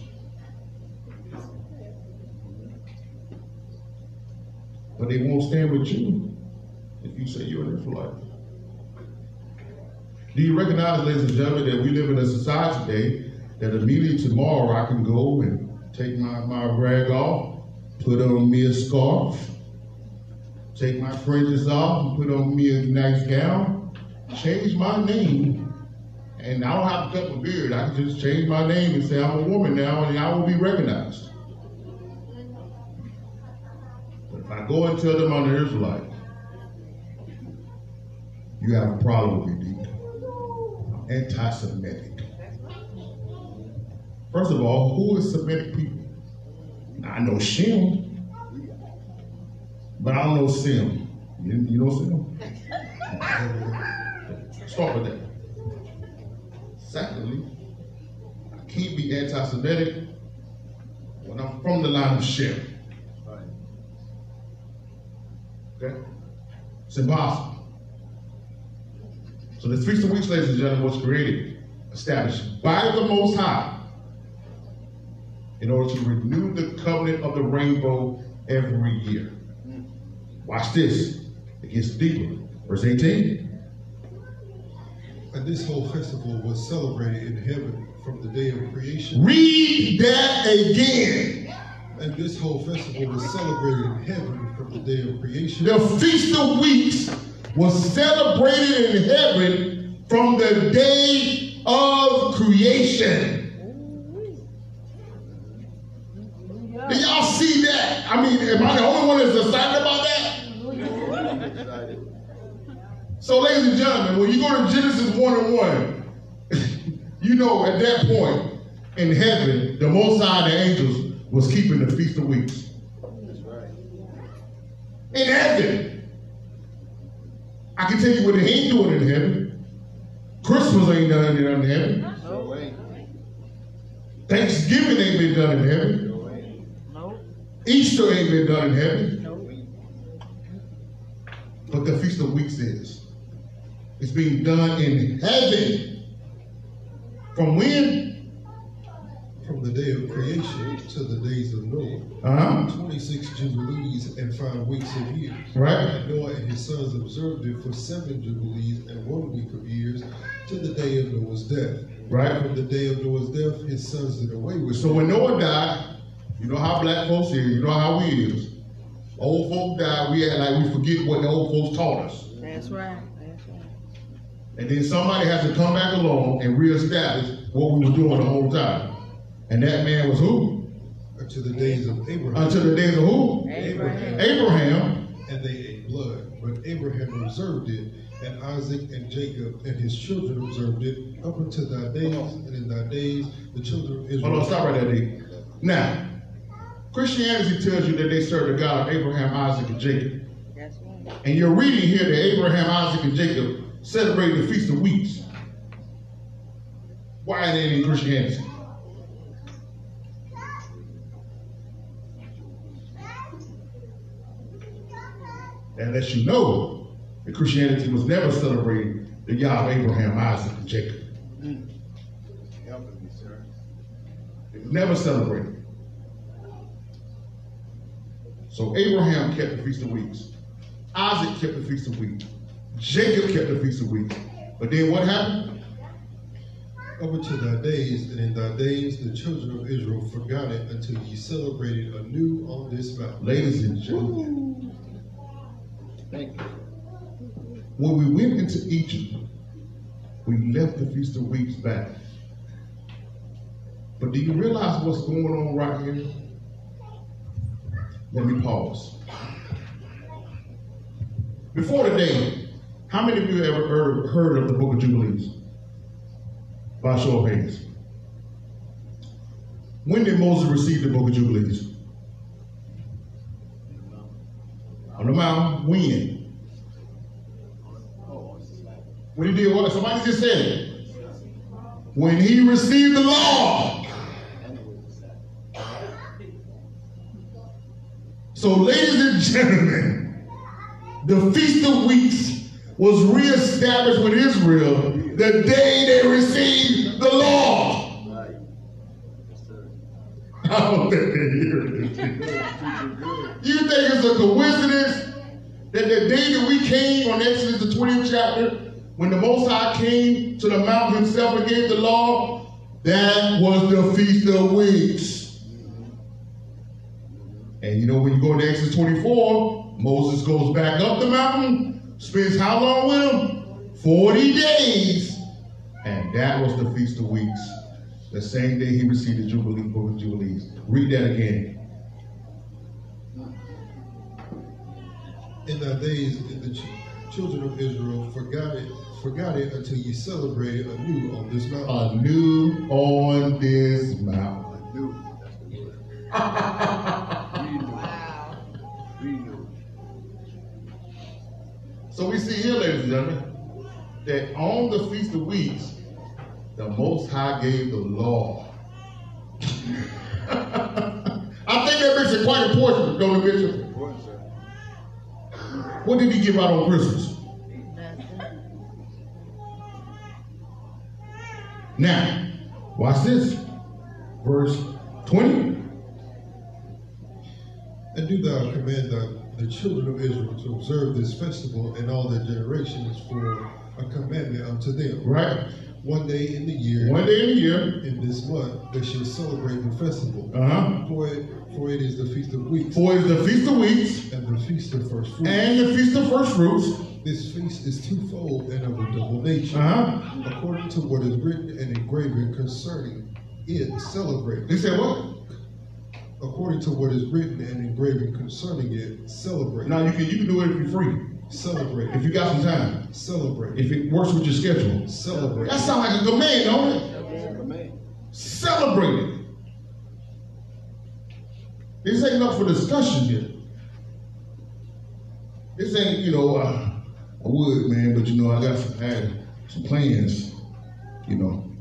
But they won't stand with you if you say you're an Israelite. Do you recognize, ladies and gentlemen, that we live in a society today that immediately tomorrow I can go and take my, my rag off, put on me a scarf, take my fringes off, and put on me a nice gown, change my name, and I don't have to cut my beard. I can just change my name and say I'm a woman now, and I will be recognized. But if I go and tell them I'm an Israelite, you have a problem with me. I'm anti-Semitic. First of all, who is Semitic people? I know Shem, but I don't know Sim. You, you know Sim? <laughs> Start with that. Secondly, I can't be anti-Semitic when I'm from the line of Shem. Okay? It's impossible. So the Feast of Weeks, ladies and gentlemen, was created, established by the Most High in order to renew the covenant of the rainbow every year. Watch this. It gets deeper. Verse 18. And this whole festival was celebrated in heaven from the day of creation. Read that again. And this whole festival was celebrated in heaven from the day of creation. The Feast of Weeks was celebrated in heaven from the day of creation. Do y'all see that? I mean, am I the only one that's excited about that? So, ladies and gentlemen, when you go to Genesis 1 and 1, <laughs> you know at that point in heaven, the Most High, the angels, was keeping the Feast of Weeks. In heaven. I can tell you what they ain't doing in heaven. Christmas ain't done in heaven. Thanksgiving ain't been done in heaven. Nope. Easter ain't been done in heaven, Nope. but the Feast of Weeks is. It's being done in heaven. From when? From the day of creation to the days of Noah, Uh huh. 26 jubilees and five weeks of years. Right? And Noah and his sons observed it for seven jubilees and one week of years to the day of Noah's death. Right? From the day of Noah's death, his sons did away with So when Noah died, you know how black folks is, you know how we is. Old folk die, we act like we forget what the old folks taught us. That's right. And then somebody has to come back along and reestablish what we were doing the whole time. And that man was who? unto the days of Abraham. Until the days of who? Abraham. Abraham. and they ate blood. But Abraham reserved it, and Isaac and Jacob and his children observed it up until thy days, and in thy days the children of Israel. Hold on, stop right there, D. Now, Christianity tells you that they served the God of Abraham, Isaac, and Jacob. That's right. And you're reading here that Abraham, Isaac, and Jacob celebrated the Feast of Weeks. Why ain't it in Christianity? That lets you know that Christianity was never celebrating the God of Abraham, Isaac, and Jacob. It was never celebrated. So Abraham kept the Feast of Weeks. Isaac kept the Feast of Weeks. Jacob kept the Feast of Weeks. But then what happened? Up until thy days, and in thy days the children of Israel forgot it until ye celebrated anew on this mountain. Ladies and gentlemen, Thank you. when we went into Egypt, we left the Feast of Weeks back. But do you realize what's going on right here? Let me pause. Before today, how many of you have ever heard, heard of the Book of Jubilees? By show of hands. When did Moses receive the Book of Jubilees? On the mountain. When? When he did what? Somebody just said it. When he received the law. So, ladies and gentlemen, the Feast of Weeks was reestablished with Israel the day they received the law. I don't think they hear this. You think it's a coincidence that the day that we came on Exodus the 20th chapter, when the Most High came to the mountain himself and gave the law, that was the Feast of Weeks. And you know, when you go to Exodus 24, Moses goes back up the mountain, spends how long with him? 40 days. And that was the Feast of Weeks. The same day he received the Jubilee Book of Jubilees. Read that again. In thy days, the children of Israel forgot it, forgot it until ye celebrated anew on this mountain. Anew on this mountain. <laughs> So we see here, ladies and gentlemen, that on the Feast of Weeks, the Most High gave the law. <laughs> I think that makes it quite important, don't it, Bishop? What did he give out on Christmas? Now, watch this. Verse 20. And do thou command thy, the children of Israel to observe this festival in all their generations for a commandment unto them. Right? One day in the year, One day in the year. in this month, they shall celebrate the festival. Uh-huh. For it, for it is the feast of weeks For it's the Feast of Weeks and the feast of first fruits. and the Feast of First Fruits. This feast is twofold and of a double nature. Uh-huh. According to what is written and engraven concerning it, celebrate. They said what? According to what is written and engraven concerning it, celebrate. Now you can you can do it if you're free. Celebrate. If you got some time. Celebrate. If it works with your schedule. Celebrate. That sounds like a command, don't it? Celebrate it. This ain't up for discussion here. This ain't, you know, uh, I would, man, but you know, I got some, I had some plans, you know.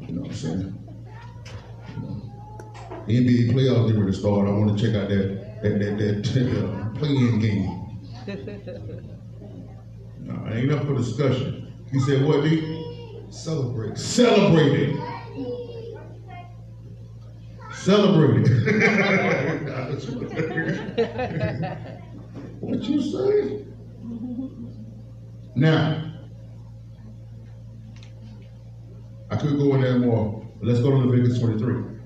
You know what I'm saying? Know. NBA playoffs getting ready to start. I want to check out that that that, that <laughs> uh, playing game. <laughs> No, ain't up for discussion. You said what, D? Celebrate. Celebrate it. Celebrate it. <laughs> what you say? Now, I could go in there more, but let's go to Leviticus 23.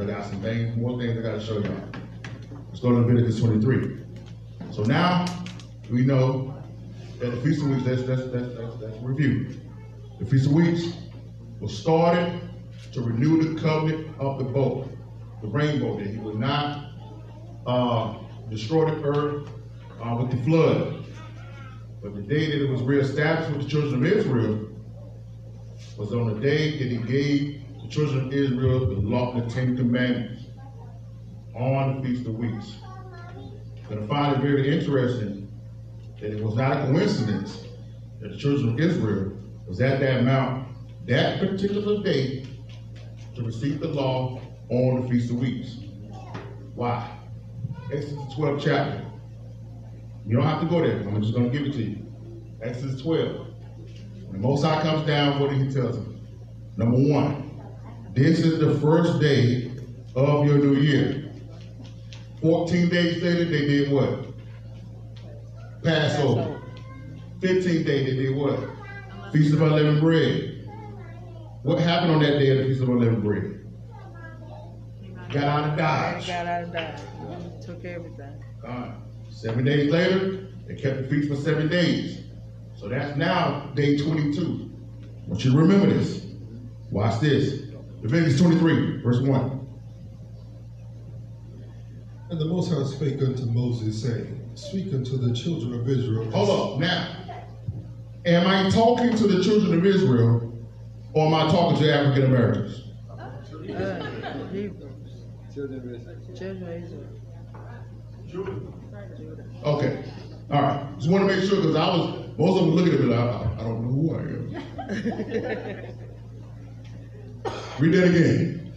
I got some things, more things I got to show y'all. Let's go to Leviticus 23. So now we know that the Feast of Weeks, let's, let's, let's, let's, let's review. The Feast of Weeks was started to renew the covenant of the boat, the rainbow, that he would not uh, destroy the earth uh, with the flood. But the day that it was reestablished with the children of Israel was on the day that he gave children of Israel the law, the Ten Commandments on the Feast of Weeks. And I find it very interesting that it was not a coincidence that the children of Israel was at that mount that particular day to receive the law on the Feast of Weeks. Why? Exodus 12 chapter. You don't have to go there. I'm just going to give it to you. Exodus 12. When the comes down, what he tell them? Number one, this is the first day of your new year. 14 days later, they did what? Passover. 15 days, they did what? Feast of Unleavened Bread. What happened on that day of the Feast of Unleavened Bread? Got out of Dodge. got out of Dodge. Took everything. Seven days later, they kept the feast for seven days. So that's now day 22. I want you to remember this. Watch this. Leviticus 23, verse 1. And the Most High spake unto Moses, saying, Speak unto the children of Israel. Hold up. Now, am I talking to the children of Israel or am I talking to African Americans? Uh, Hebrews. Children of Israel. Judah. Okay. All right. Just want to make sure because I was, most of them looking at me like, I, I don't know who I am. <laughs> Read that again.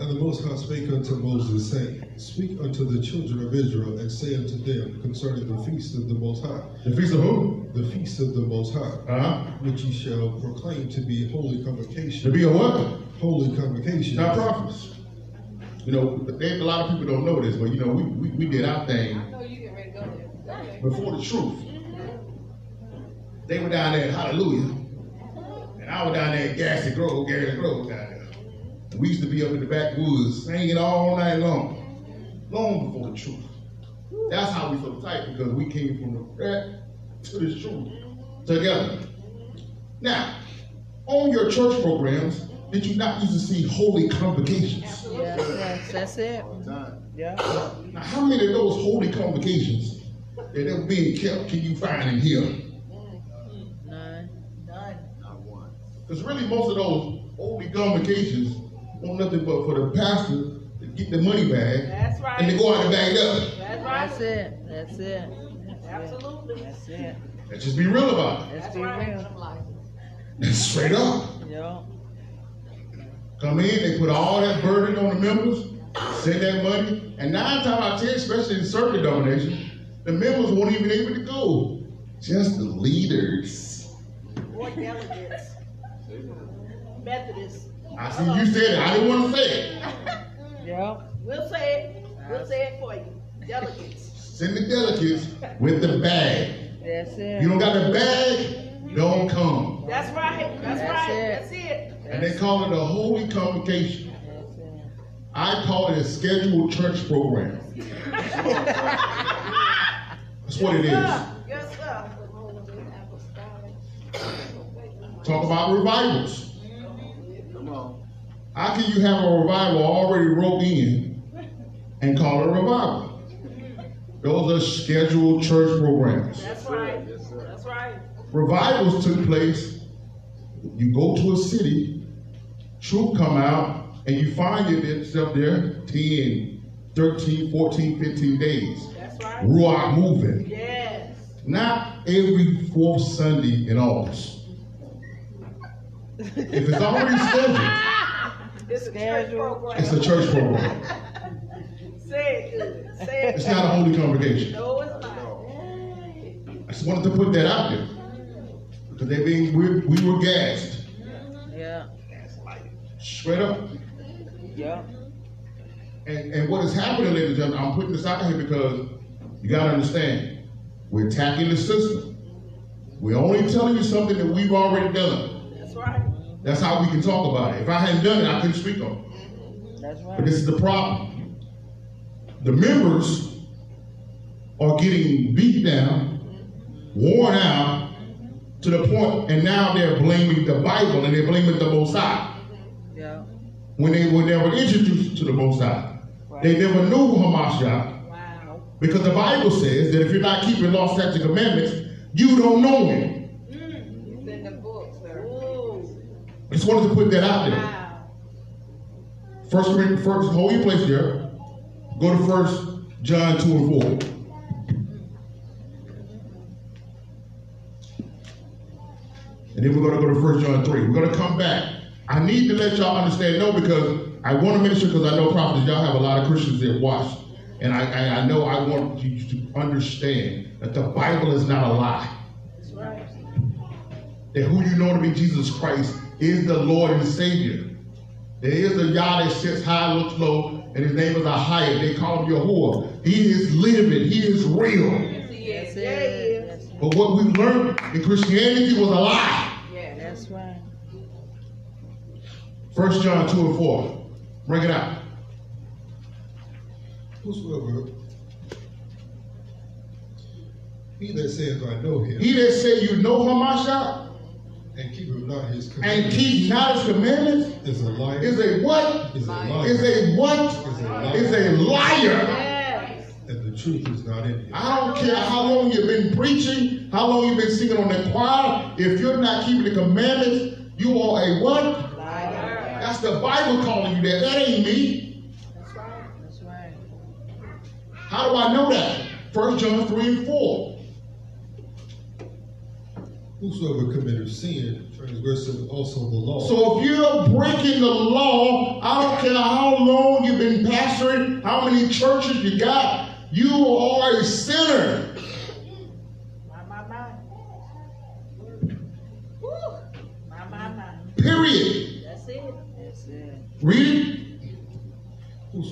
And the Most High spake unto Moses, saying, Speak unto the children of Israel, and say unto them concerning the feast of the Most High, The feast of who? the feast of the Most High, Uh-huh. which ye shall proclaim to be a holy convocation. To be a what? holy convocation. Not prophets. You know, they, a lot of people don't know this, but you know, we, we, we did our thing I know you get ready to go there. Before the truth. They were down there, hallelujah. And I was down there at Gassy Grove, Gary Grove down there. And we used to be up in the backwoods singing all night long, long before the truth. That's how we so tight because we came from the red to the truth together. Now, on your church programs, did you not used to see holy convocations? Yes, yes, that's it. Yeah. Now, how many of those holy convocations that are being kept can you find in here? Nine. Because really, most of those holy convocations want nothing but for the pastor to get the money bag That's and to go out and bag up. That's That's right. it. That's it. That's it. Absolutely. That's it. Let's just be real about it. Let's That's be right. real. <laughs> Straight up. Yeah. Come in, they put all that burden on the members, send that money, and nine times out of ten, especially in circuit domination, the members won't even able to go. Just the leaders. Boy, delegates. <laughs> Methodists. I see you said it. I didn't want to say it. <laughs> Yeah. We'll say it. We'll say it for you. Delegates. Send the delegates with the bag. That's If it. you don't got the bag, don't come. That's right. That's, That's right. it. That's it. And they call it a holy convocation. That's it. I call it a scheduled church program. That's what it is. Yes, sir. Talk about revivals. How can you have a revival already wrote in and call it a revival? Those are scheduled church programs. That's right. That's right. Revivals took place. You go to a city, truth come out, and you find yourself there 10, 13, 14, 15 days. That's right. Ruach moving. Yes. Not every fourth Sunday in August. If it's already <laughs> scheduled, It's a church program. It's a church program. <laughs> Say it good. Say it. It's not a holy congregation. No, it's not. I just wanted to put that out there. Because they being, we, we were gassed. Yeah. Straight up. Yeah. And, and what is happening, ladies and gentlemen, I'm putting this out here because you gotta understand, we're attacking the system. We're only telling you something that we've already done. That's right. That's how we can talk about it. If I hadn't done it, I couldn't speak on it. That's right. But this is the problem. The members are getting beat down, worn out, to the point, and now they're blaming the Bible and they're blaming the Most High Yeah. when they were never introduced to the Most High. They never knew Hamashiach Wow. because the Bible says that if you're not keeping law, statutes, and commandments, you don't know Him. It's in the book, sir. Ooh. I just wanted to put that out there. Wow. First Corinthians, first, hold your place there. Go to First John two and four. And then we're gonna go to First John three. We're gonna come back. I need to let y'all understand, no, because I want to minister because I know prophets, y'all have a lot of Christians that watch. And I, I, I know I want you to understand that the Bible is not a lie. That's right. That who you know to be Jesus Christ is the Lord and Savior. There is a Yah that sits high, looks low, and his name is Ahia. They call him Yahuwah. He is living. He is real. Yes, he is. That's he it. is. But what we learned in Christianity was a lie. Yeah. that's right. First John 2 and 4. Bring it out. Whosoever he that saith I know him He that say you know Hamashiach and keepeth not his and commandments keep not his commandments is a liar. is a what? is a liar. Is a what? Is a liar. Is a liar. Yes. and the truth is not in you. I don't care how long you've been preaching, how long you've been singing on the choir. If you're not keeping the commandments, you are a what? Liar. That's the Bible calling you that. That ain't me. That's right. That's right. How do I know that? First John 3 and 4. Whosoever committeth sin transgresseth also the law. So if you're breaking the law, I don't care how long you've been pastoring, how many churches you got, you are a sinner. My, my, my. My, my, my. Period. That's it. That's it. Read it.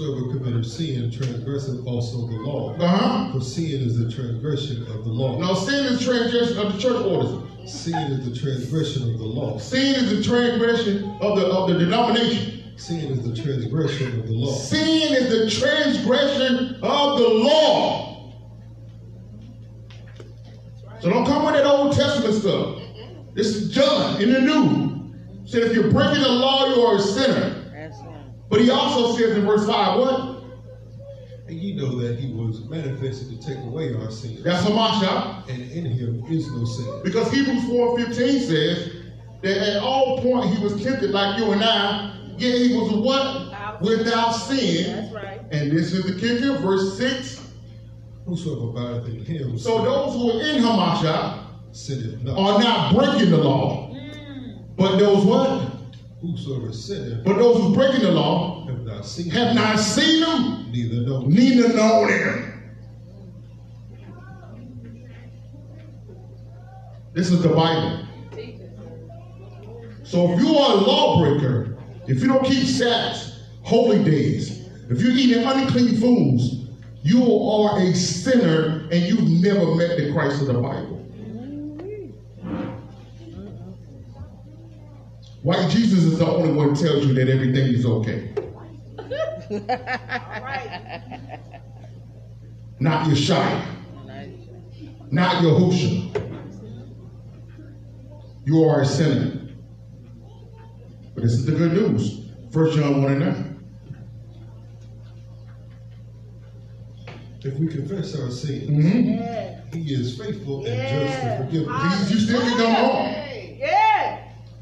Whosoever committeth sin transgresseth also the law. Uh-huh. For sin is the transgression of the law. Now sin is transgression of the church orders. Sin is the transgression of the law. Sin is the transgression of the of the denomination. Sin is the transgression of the law. Sin is the transgression of the law. So don't come with that Old Testament stuff. This is John in the New. Said if you're breaking the law, you are a sinner. That's it. But he also says in verse 5, what? And ye know that he was manifested to take away our sins. That's Hamashiach. And in him is no sin. Because Hebrews 4 and 15 says that at all point he was tempted like you and I, yet he was what? Without sin. That's right. And this is the kicker, verse 6. Whosoever abideth in him So those who are in Hamashiach sinneth not. are not breaking the law. Mm. But those what? Whosoever sinneth But those who are breaking the law have not seen have him, not seen him, neither know him. neither know him. This is the Bible. So if you are a lawbreaker, if you don't keep Sabbaths, holy days, if you're eating unclean foods, you are a sinner and you've never met the Christ of the Bible. White Jesus is the only one who tells you that everything is okay. Right. Not Yeshua, not Yahusha. You are a sinner. But this is the good news. First John 1 and 9. If we confess our sins, Mhm. Yeah. he is faithful and Yeah. just to forgive us. Jesus, you still can come home.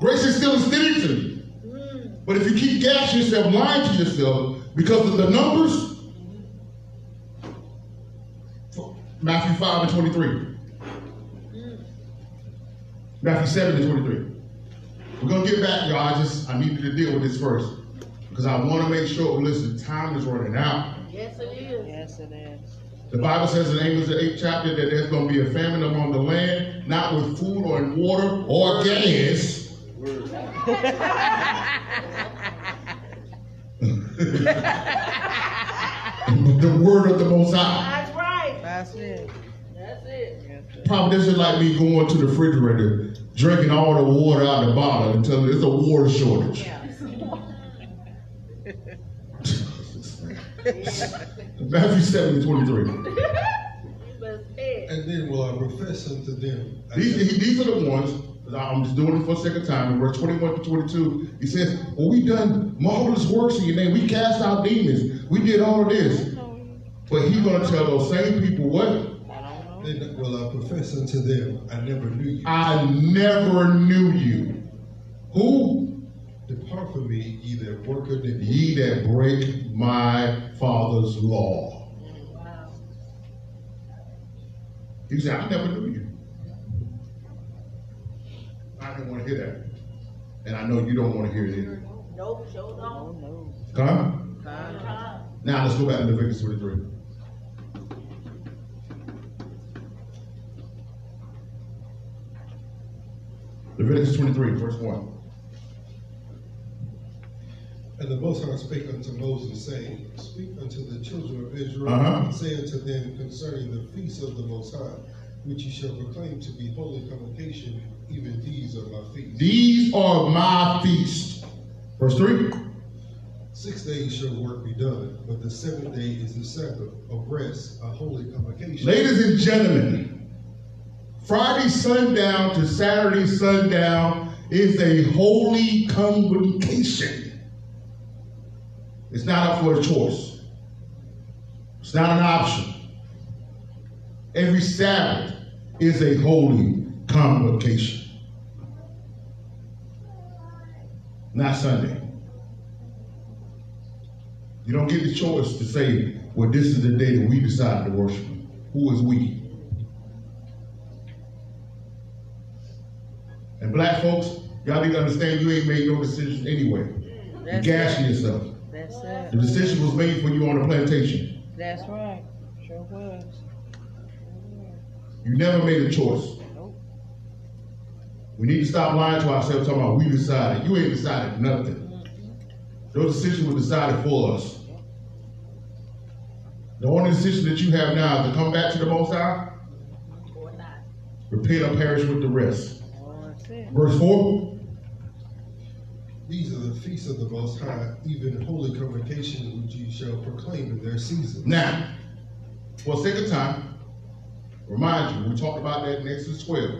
Yeah. Grace is still extended to you. Mm. But if you keep gashing yourself, lying to yourself because of the numbers, Matthew 5 and 23. Matthew 7 and 23. We're going to get back, y'all. I just, I need you to deal with this first. Because I want to make sure, listen, time is running out. Yes, it is. Yes, it is. The Bible says in Amos, the eighth chapter, that there's going to be a famine among the land, not with food or in water or gas. The word of the Most High. That's right. That's it. That's it. Yes, sir. Probably this is like me going to the refrigerator, drinking all the water out of the bottle until there's a water shortage. Yeah. Matthew 7 and 23. You better say it. And then will I profess unto them. These, these are the ones, I'm just doing it for a second time, in verse 21 to 22, he says, Well, we done marvelous works in your name. We cast out demons. We did all of this. But he's going to tell those same people what? I don't know. Then will I profess unto them, I never knew you. I never knew you. Who? Depart from me, ye that work iniquity. Ye that break my father's law. Mm, wow. He said, I never knew you. I didn't want to hear that. And I know you don't want to hear it either. Nope, show don't. no. Come? Fine. Now let's go back to Leviticus 23. Leviticus 23, verse 1. And the Most High spake unto Moses, saying, Speak unto the children of Israel, Uh-huh. and say unto them concerning the feast of the Most High, which you shall proclaim to be holy convocation, even these are my feasts. These are my feasts. Verse 3. Six days shall work be done, but the seventh day is the Sabbath of rest, a holy convocation. Ladies and gentlemen, Friday sundown to Saturday sundown is a holy convocation. It's not up for a choice. It's not an option. Every Sabbath is a holy convocation. Not Sunday. You don't get the choice to say, well, this is the day that we decided to worship. him." Who is we? And black folks, y'all need to understand you ain't made no decision anyway. You're That's gashing it. yourself. That's The decision was made for you on the plantation. That's right. Sure was. You never made a choice. Nope. We need to stop lying to ourselves talking about we decided. You ain't decided nothing. Your decision was decided for us. The only decision that you have now is to come back to the Most High, Or not. repent or perish with the rest. Verse 4. These are the feasts of the Most High, even holy convocations which ye shall proclaim in their season. Now, for sake of time, remind you, we talked about that in Exodus 12.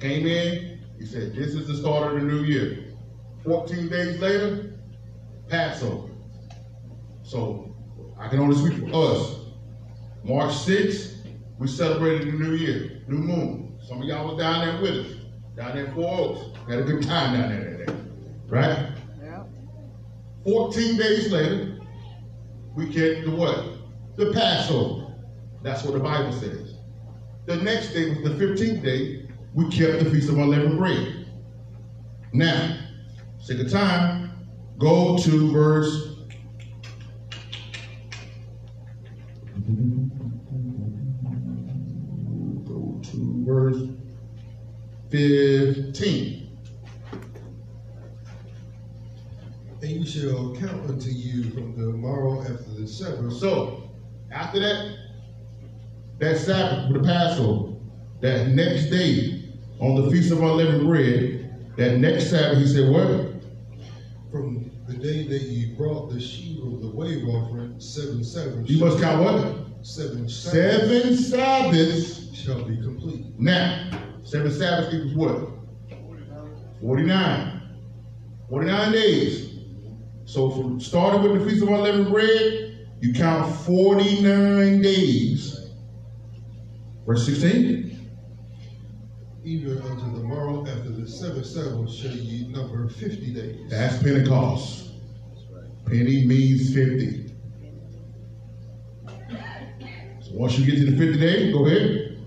Came in, he said, This is the start of the new year. 14 days later, Passover. So I can only speak for us. March 6th, we celebrated the new year, new moon. Some of y'all was down there with us, down there in Four Oaks. Had a good time down there that day. Right? Yep. 14 days later, we get the what? The Passover. That's what the Bible says. The next day was the 15th day, we kept the Feast of Unleavened Bread. Now, sake of time, go to verse. Go to verse 15. And you shall count unto you from the morrow after the Sabbath. So, after that, that Sabbath, the Passover, that next day on the Feast of Unleavened Bread, that next Sabbath, he said, What? From the day that ye brought the sheaf of the wave offering, seven Sabbaths. You must count what? Seven Sabbaths Seven Sabbaths. shall be complete. Now, seven Sabbaths equals what? 49. 49 days. So, from starting with the Feast of Unleavened Bread, you count 49 days. Verse 16. Even unto the morrow after the seventh Sabbath shall ye number fifty days. That's Pentecost. Pente means 50. So once you get to the 50 day, go ahead.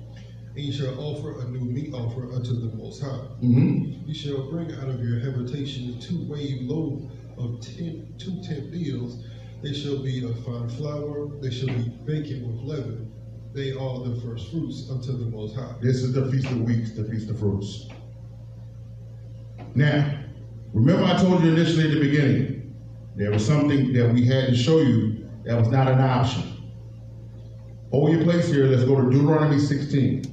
And ye shall offer a new meat offer unto the Most High. Mm-hmm. You shall bring out of your habitation two wave loaf of ten, two tenth meals. They shall be of fine flour, they shall be baked with leaven. They are the first fruits unto the Most High. This is the Feast of Weeks, the Feast of Fruits. Now, remember I told you initially at the beginning, there was something that we had to show you that was not an option. Hold your place here, let's go to Deuteronomy 16.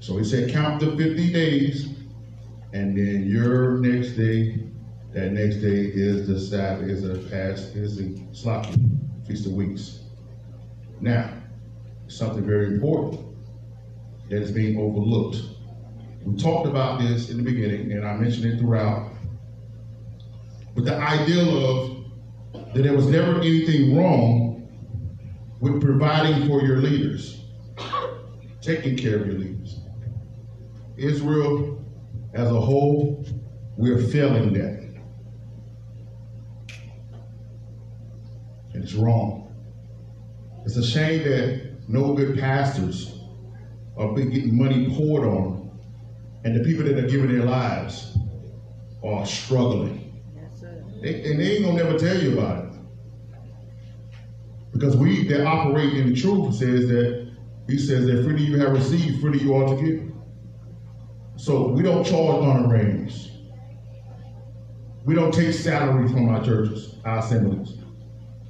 So he said, count the 50 days, and then your next day, that next day is the Sabbath, is the past, is the Slocky, Feast of Weeks. Now, something very important that is being overlooked. We talked about this in the beginning, and I mentioned it throughout. But the idea of that there was never anything wrong with providing for your leaders, taking care of your leaders. Israel as a whole, we're failing that. It's wrong. It's a shame that no good pastors are getting money poured on them, and the people that are giving their lives are struggling. It. They, and they ain't gonna never tell you about it. Because we that operate in the truth says that he says that freely you have received, freely you ought to give. So we don't charge honoraries. We don't take salary from our churches, our assemblies,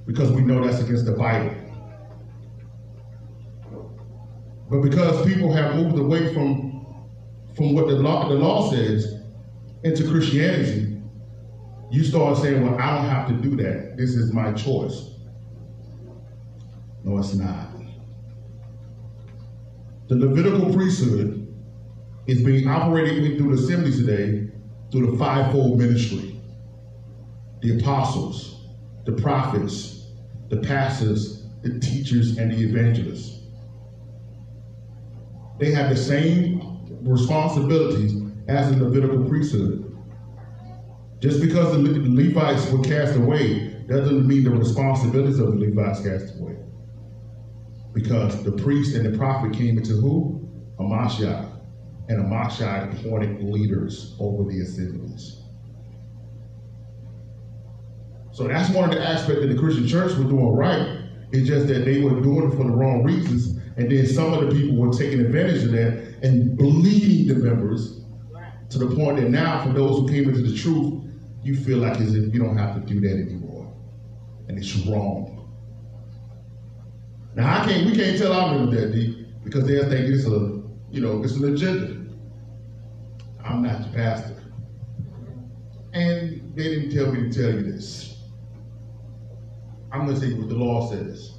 because we know that's against the Bible. But because people have moved away from from what the law the law says into Christianity, you start saying, "Well, I don't have to do that. This is my choice." No, it's not. The Levitical priesthood is being operated through the assemblies today through the fivefold ministry the apostles, the prophets, the pastors, the teachers, and the evangelists. They have the same responsibilities as in the Levitical priesthood. Just because the Levites were cast away doesn't mean the responsibilities of the Levites cast away. Because the priest and the prophet came into who? Hamashiach. And Hamashiach appointed leaders over the assemblies. So that's one of the aspects that the Christian church was doing right. It's just that they were doing it for the wrong reasons. And then some of the people were taking advantage of that and bleeding the members to the point that now, for those who came into the truth, you feel like as if you don't have to do that anymore. And it's wrong. Now I can't we can't tell our members that D because they'll think it's a you know, it's an agenda. I'm not the pastor. And they didn't tell me to tell you this. I'm gonna tell you what the law says.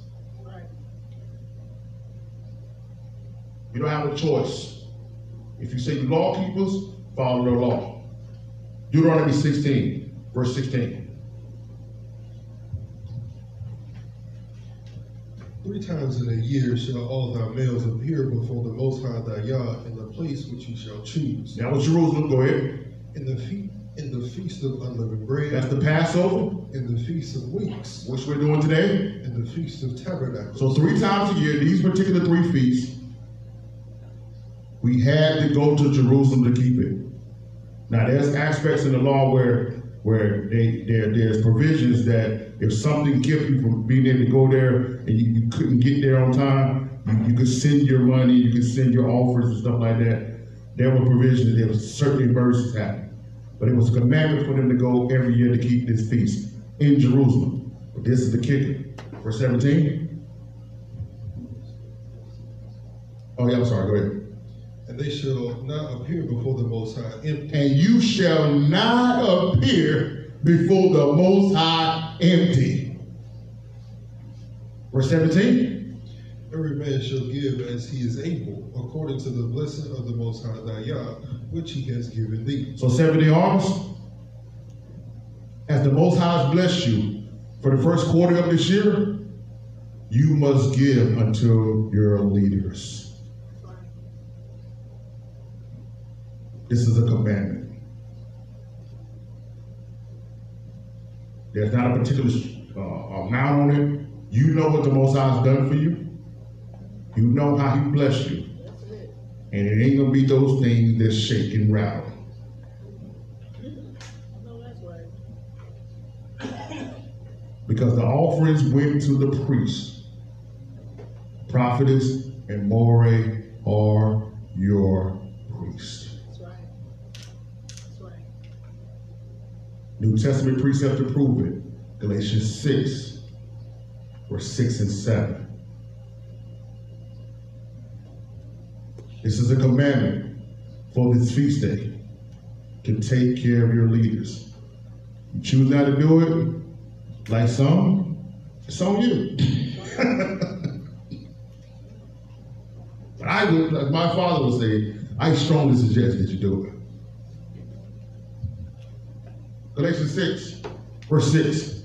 You don't have a choice. If you say you law keepers, follow the law. Deuteronomy 16, verse 16. Three times in a year shall all thy males appear before the Most High thy Yah in the place which you shall choose. Now Jerusalem, go ahead. In the feast, in the feast of unleavened bread, That's the Passover, in the feast of weeks, which we're doing today. in the feast of tabernacles. So three times a year, these particular three feasts, we had to go to Jerusalem to keep it. Now there's aspects in the law where where they there there's provisions that if something kept you from being able to go there and you, you couldn't get there on time, you, you could send your money, you could send your offers and stuff like that. There were provisions, there was certain verses happening. But it was a commandment for them to go every year to keep this feast in Jerusalem. But this is the kicker. Verse 17. Oh yeah, I'm sorry, go ahead. And they shall not appear before the Most High empty. and you shall not appear before the Most High empty. Verse 17. Every man shall give as he is able, according to the blessing of the Most High thy Yah, which he has given thee. So Seventh Day harvest. As the Most High has blessed you for the first quarter of this year, you must give unto your leaders. This is a commandment. There's not a particular uh, amount on it. You know what the Most High has done for you. You know how he blessed you. And it ain't gonna be those things that shake and rattle. Because the offerings went to the priests. Prophetess and Moreh are your priests. That's right. That's right. New Testament precept to prove it. Galatians 6, verse 6 and 7. This is a commandment for this feast day to take care of your leaders. You choose not to do it, like some, it's on you. <laughs> but I would, like my father would say, I strongly suggest that you do it. Galatians 6, verse 6.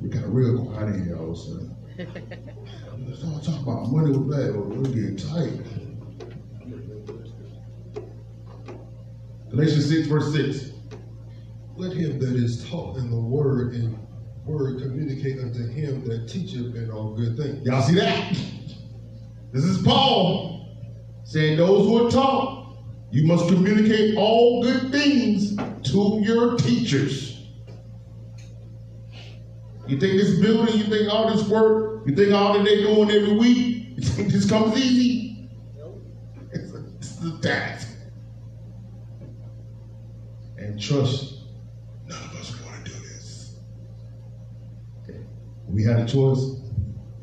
We got a real quiet in here all of a sudden. Let's not talk about money with that, or we're getting tight. Galatians 6, verse 6. Let him that is taught in the word and word communicate unto him that teacheth in all good things. Y'all see that? This is Paul saying, Those who are taught, you must communicate all good things to your teachers. You think this building, you think all this work, you think all that they're doing every week, you think this comes easy? It's a, it's a task. And trust, none of us want to do this. Okay. We had a choice,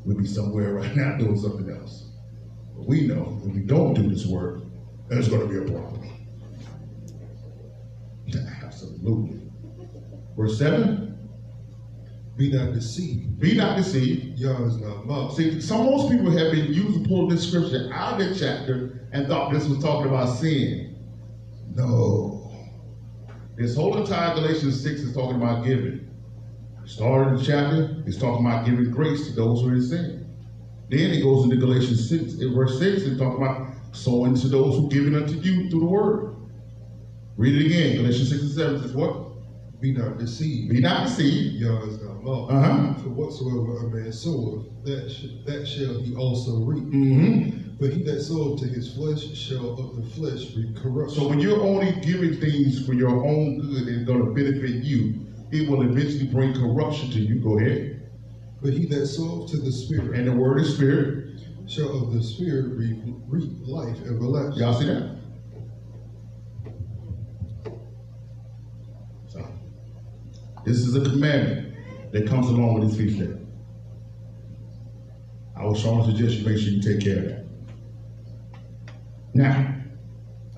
we'd be somewhere right now doing something else. But we know if we don't do this work, there's going to be a problem. Absolutely. Verse 7 Be not deceived. Be not deceived. Yah is not mocked. See, some most people have been using pull this scripture out of the chapter and thought this was talking about sin. No. This whole entire Galatians 6 is talking about giving. Started the chapter, it's talking about giving grace to those who are in sin. Then it goes into Galatians 6, in verse 6, it's talking about sowing to those who give it unto you through the word. Read it again. Galatians 6 and 7 says what? Be not deceived. Be not deceived. Yah is not mocked. Uh-huh. For whatsoever a man soweth, that, sh- that shall he also reap. Mm-hmm. But he that soweth to his flesh shall of the flesh reap corruption. So when you're only giving things for your own good and going to benefit you, it will eventually bring corruption to you. Go ahead. but he that soweth to the Spirit And the word is spirit. Shall of the Spirit reap, life everlasting. Y'all see that? So, this is a commandment that comes along with this feast day. I would strongly suggest you make sure you take care of that. Now,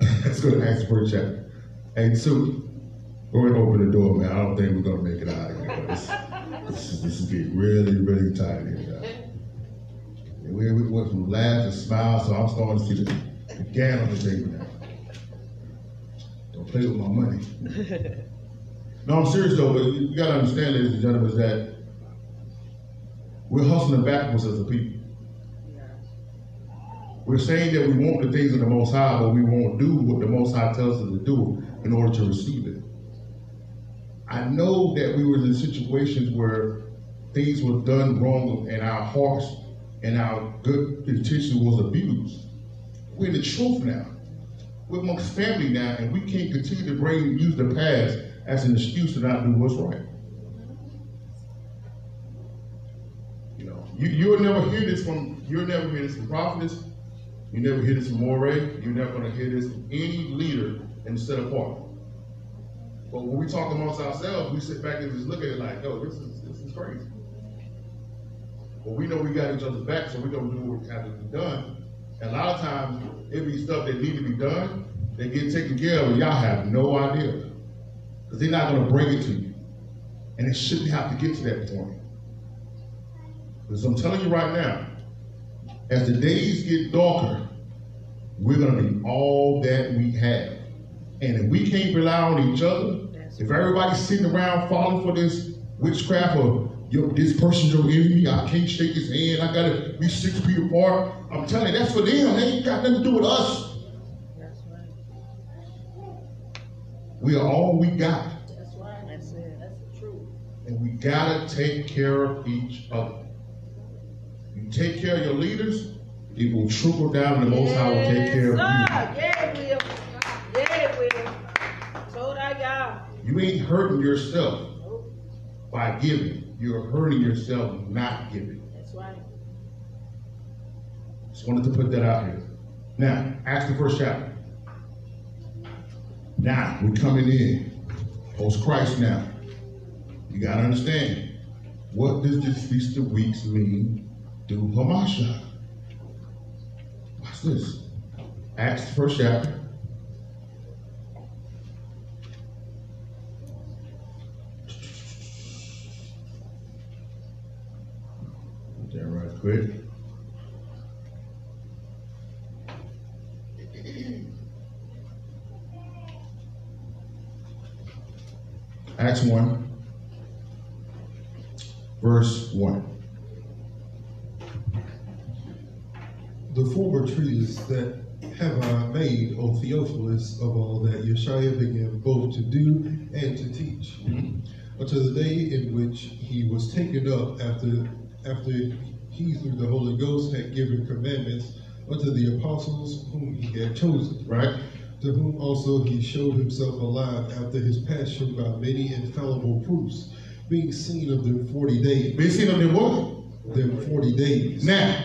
<laughs> let's go to Acts the first chapter. Hey, Sue, go ahead and open the door, man. I don't think we're gonna make it out of here. This, this, is, this is getting really, really tight here. And we, we went from laugh to smile, so I'm starting to see the, the gas on the table now. Don't play with my money. <laughs> no, I'm serious though, but you, you gotta understand, ladies and gentlemen, is that we're hustling backwards as a people. We're saying that we want the things of the Most High, but we won't do what the Most High tells us to do in order to receive it. I know that we were in situations where things were done wrong and our hearts and our good intention was abused. We're in the truth now. We're amongst family now, and we can't continue to bring use the past as an excuse to not do what's right. You know, you, you'll never hear this from you'll never hear this from prophets. You never hear this from Moreh. You're never to hear this from any leader in the set apart. But when we talk amongst ourselves, we sit back and just look at it like, "Yo, this is this is crazy." But we know we got each other's back, so we're gonna do what has to be done. And a lot of times, it be stuff that need to be done, they get taken care of, and y'all have no idea. Because they're not gonna bring it to you. And it shouldn't have to get to that point. Because I'm telling you right now, as the days get darker, we're gonna be all that we have. And if we can't rely on each other, if everybody's sitting around falling for this witchcraft or yo, this person's your enemy, I can't shake his hand, I gotta be six feet apart. I'm telling you, that's for them. They ain't got nothing to do with us. That's right. We are all we got. That's right. That's it. That's the truth. And we gotta take care of each other. You You take care of your leaders, it will trickle down and the Most High will take care of sir. Yeah, it will. Yeah, it will. That y'all. you. You ain't hurting yourself Nope, by giving. You're hurting yourself not giving. that's right. Just wanted to put that out here. Now, Acts the first chapter. Now, we're coming in. Post Christ now. You gotta understand. What does this Feast of Weeks mean to Hamashiach? Watch this. Acts the first chapter. Put Acts 1, verse 1. The former treatise that have I made, O Theophilus, of all that Yeshua began both to do and to teach, mm-hmm. until the day in which he was taken up after after he through the Holy Ghost had given commandments unto the apostles whom he had chosen, Right? to whom also he showed himself alive after his passion by many infallible proofs, being seen of them forty days. Be seen of them what? Them forty days. Now,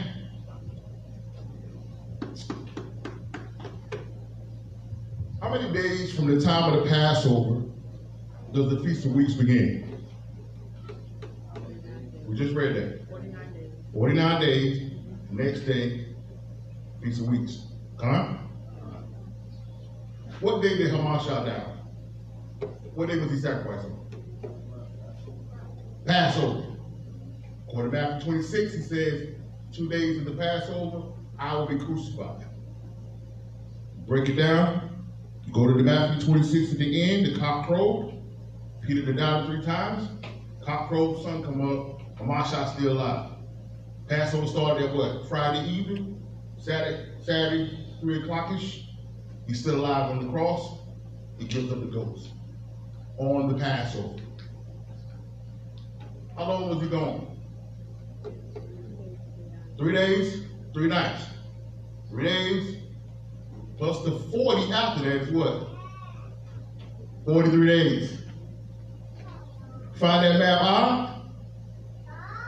how many days from the time of the Passover does the Feast of Weeks begin? We just read that. 49 days. next day, Feast of Weeks. Huh? What day did Hamas shot down? What day was he sacrificing? Passover. According to Matthew 26, he says, two days of the Passover, I will be crucified. Break it down. Go to the Matthew 26 at the end, the cock crowed. Peter down three times. Cock crowed, sun come up. shot still alive. Passover started at what? Friday evening? Saturday, Saturday, 3 o'clock-ish. He's still alive on the cross. He gives up the ghost. On the Passover. How long was he gone? Three days, three nights. Three days, plus the 40 after that is what? 43 days. Find that map out.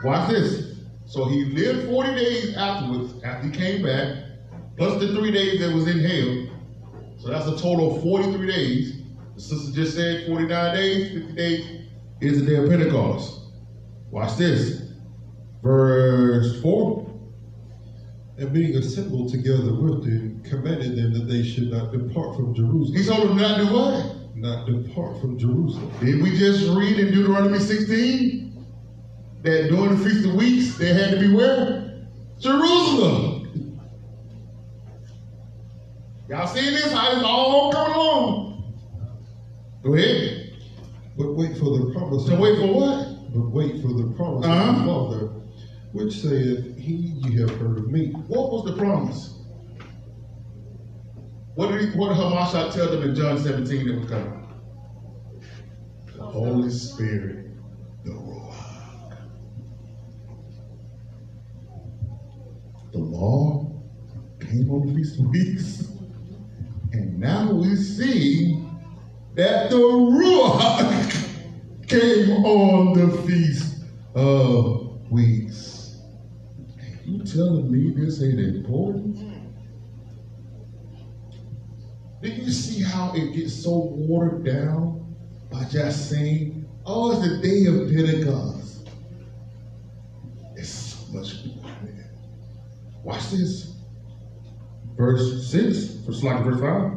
Watch this. So he lived 40 days afterwards, after he came back, plus the three days that was in hell. So that's a total of 43 days. The sister just said 49 days, 50 days is the day of Pentecost. Watch this. Verse 4. and being assembled together with them, commanded them that they should not depart from Jerusalem. He told them not to do what? Not depart from Jerusalem. Did we just read in Deuteronomy 16 that during the Feast of Weeks they had to be where? Jerusalem. Y'all seeing this? How it's all coming along? Go ahead. But wait for the promise. So wait for what? But wait for the promise of Uh-huh. the Father, which saith, He ye have heard of me. What was the promise? What did he, what did Hamashiach tell them in John 17 that was coming? The Holy Spirit, the Ruach. The law came on the Feast <laughs> of Weeks. And now we see that the Ruach came on the Feast of Weeks. You telling me this ain't important? Do you see how it gets so watered down by just saying, oh, it's the day of Pentecost? It's so much. Watch this. Verse 6, verse like verse 5.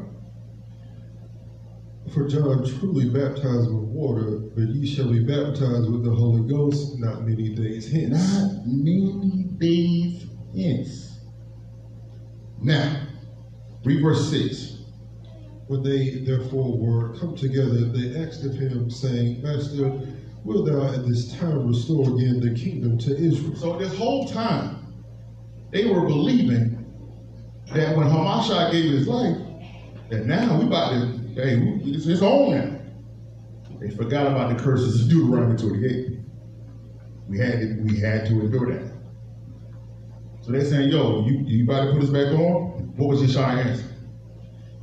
For John truly baptized with water, but ye shall be baptized with the Holy Ghost not many days hence. Not many days hence. Now, read verse 6. When they therefore were come together, they asked of him, saying, Master, wilt thou at this time restore again the kingdom to Israel? So this whole time, they were believing that when Hamashiach gave his life, that now we about to, hey, it's his own now. They forgot about the curses of Deuteronomy 28. We had to, we had to endure that. So they're saying, yo, you, you about to put us back on? What was Yeshua answer?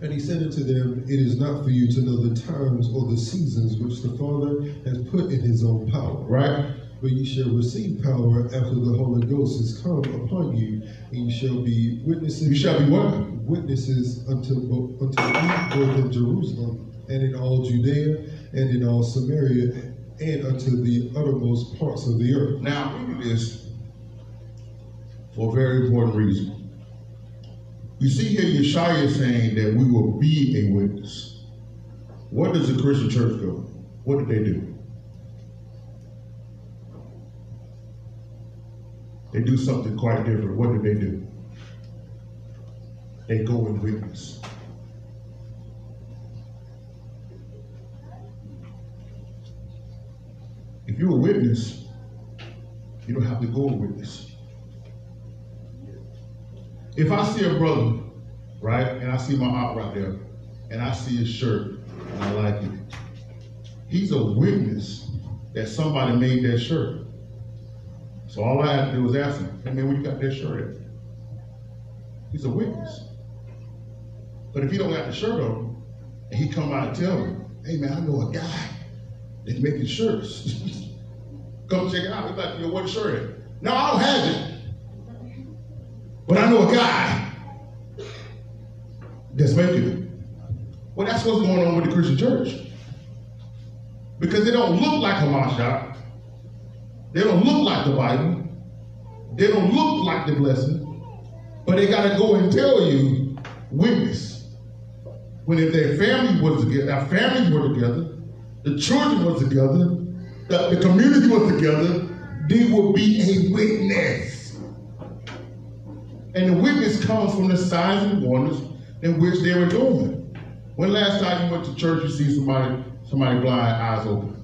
And he said unto them, It is not for you to know the times or the seasons which the Father has put in his own power. Right? But you shall receive power after the Holy Ghost is come upon you, and you shall be witnesses. You shall be what? Witnesses unto, bo- unto both in Jerusalem and in all Judea and in all Samaria and unto the uttermost parts of the earth. Now, I'm this for a very important reason. You see here, Yeshua is saying that we will be a witness. What does the Christian church go? What did they do? They do something quite different. What do they do? They go and witness. If you're a witness, you don't have to go and witness. If I see a brother, right, and I see my aunt right there, and I see his shirt, and I like it, he's a witness that somebody made that shirt. So all I had to do was ask him, hey man, where you got that shirt at? He's a witness. But if he don't got the shirt on, and he come out and tell me, hey man, I know a guy that's making shirts. <laughs> come check it out. He's like, yo, what shirt at? No, I don't have it. But I know a guy that's making it. Well, that's what's going on with the Christian church. Because they don't look like Hamashiach. They don't look like the Bible. They don't look like the blessing. But they got to go and tell you, witness. When if their family was together, our families were together, the children were together, the, the community was together, they will be a witness. And the witness comes from the signs and wonders in which they were doing. When last time you went to church, you see somebody, somebody blind, eyes open?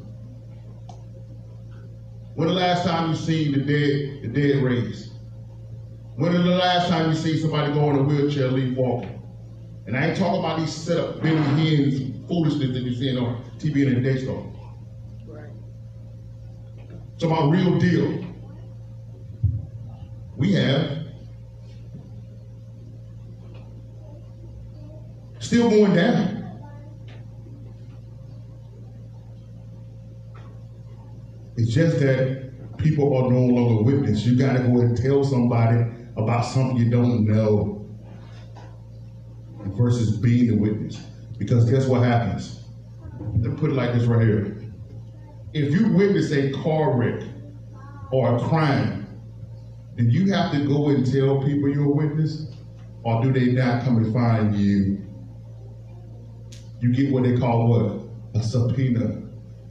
When the last time you seen the dead, the dead raised? When is the last time you see somebody go in a wheelchair, leave walking? And I ain't talking about these set up Benny Hinn's foolishness that you see on TV and in Daystar. Right. It's about real deal. We have still going down. It's just that people are no longer witness. You got to go and tell somebody about something you don't know versus being the witness. Because guess what happens? Let me put it like this right here. If you witness a car wreck or a crime, do you have to go and tell people you're a witness? Or do they not come and find you? You get what they call what? A subpoena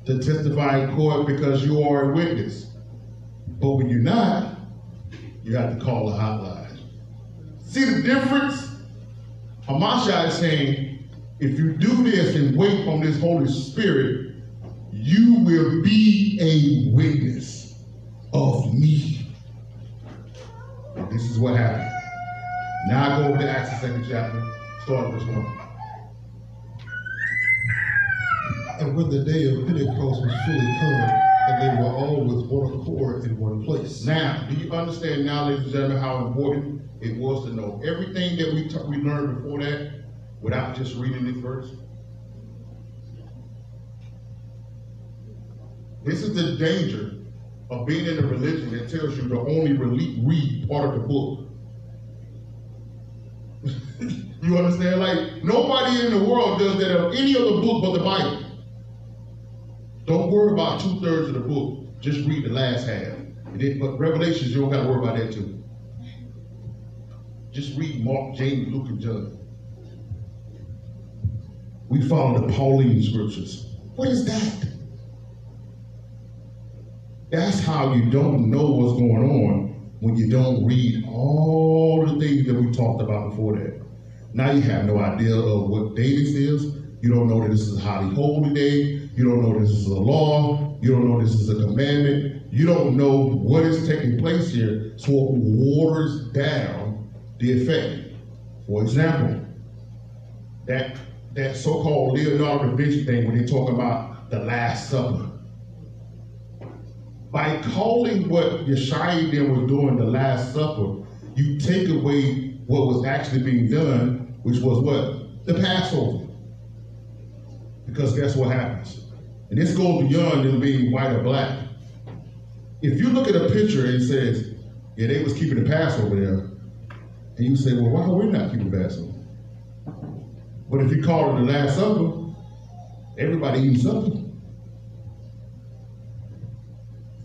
to testify in court because you are a witness. But when you're not, you have to call the hotline. See the difference? Hamashiach is saying, if you do this and wait on this Holy Spirit, you will be a witness of me. And this is what happened. Now I go over to Acts the second chapter, start verse 1. And when the day of Pentecost was fully come, and they were all with one accord in one place. Now, do you understand now, ladies and gentlemen, how important it was to know everything that we, we learned before that without just reading this verse? This is the danger of being in a religion that tells you to only read part of the book. <laughs> you understand? Like, nobody in the world does that of any other book but the Bible. Don't worry about two thirds of the book. Just read the last half. And then, but Revelations, you don't got to worry about that too. Just read Mark, James, Luke, and John. We follow the Pauline scriptures. What is that? That's how you don't know what's going on when you don't read all the things that we talked about before that. Now you have no idea of what day this is. You don't know that this is a highly holy day. You don't know this is a law. You don't know this is a commandment. You don't know what is taking place here, so it waters down the effect. For example, that that so-called Leonardo da Vinci thing when they talk about the Last Supper. By calling what Yeshua then was doing the Last Supper, you take away what was actually being done, which was what? The Passover. Because guess what happens? And this goes beyond them being white or black. If you look at a picture and it says, yeah, they was keeping the Passover there, and you say, well, why are we not keeping Passover? But if you call it the Last Supper, everybody eats supper.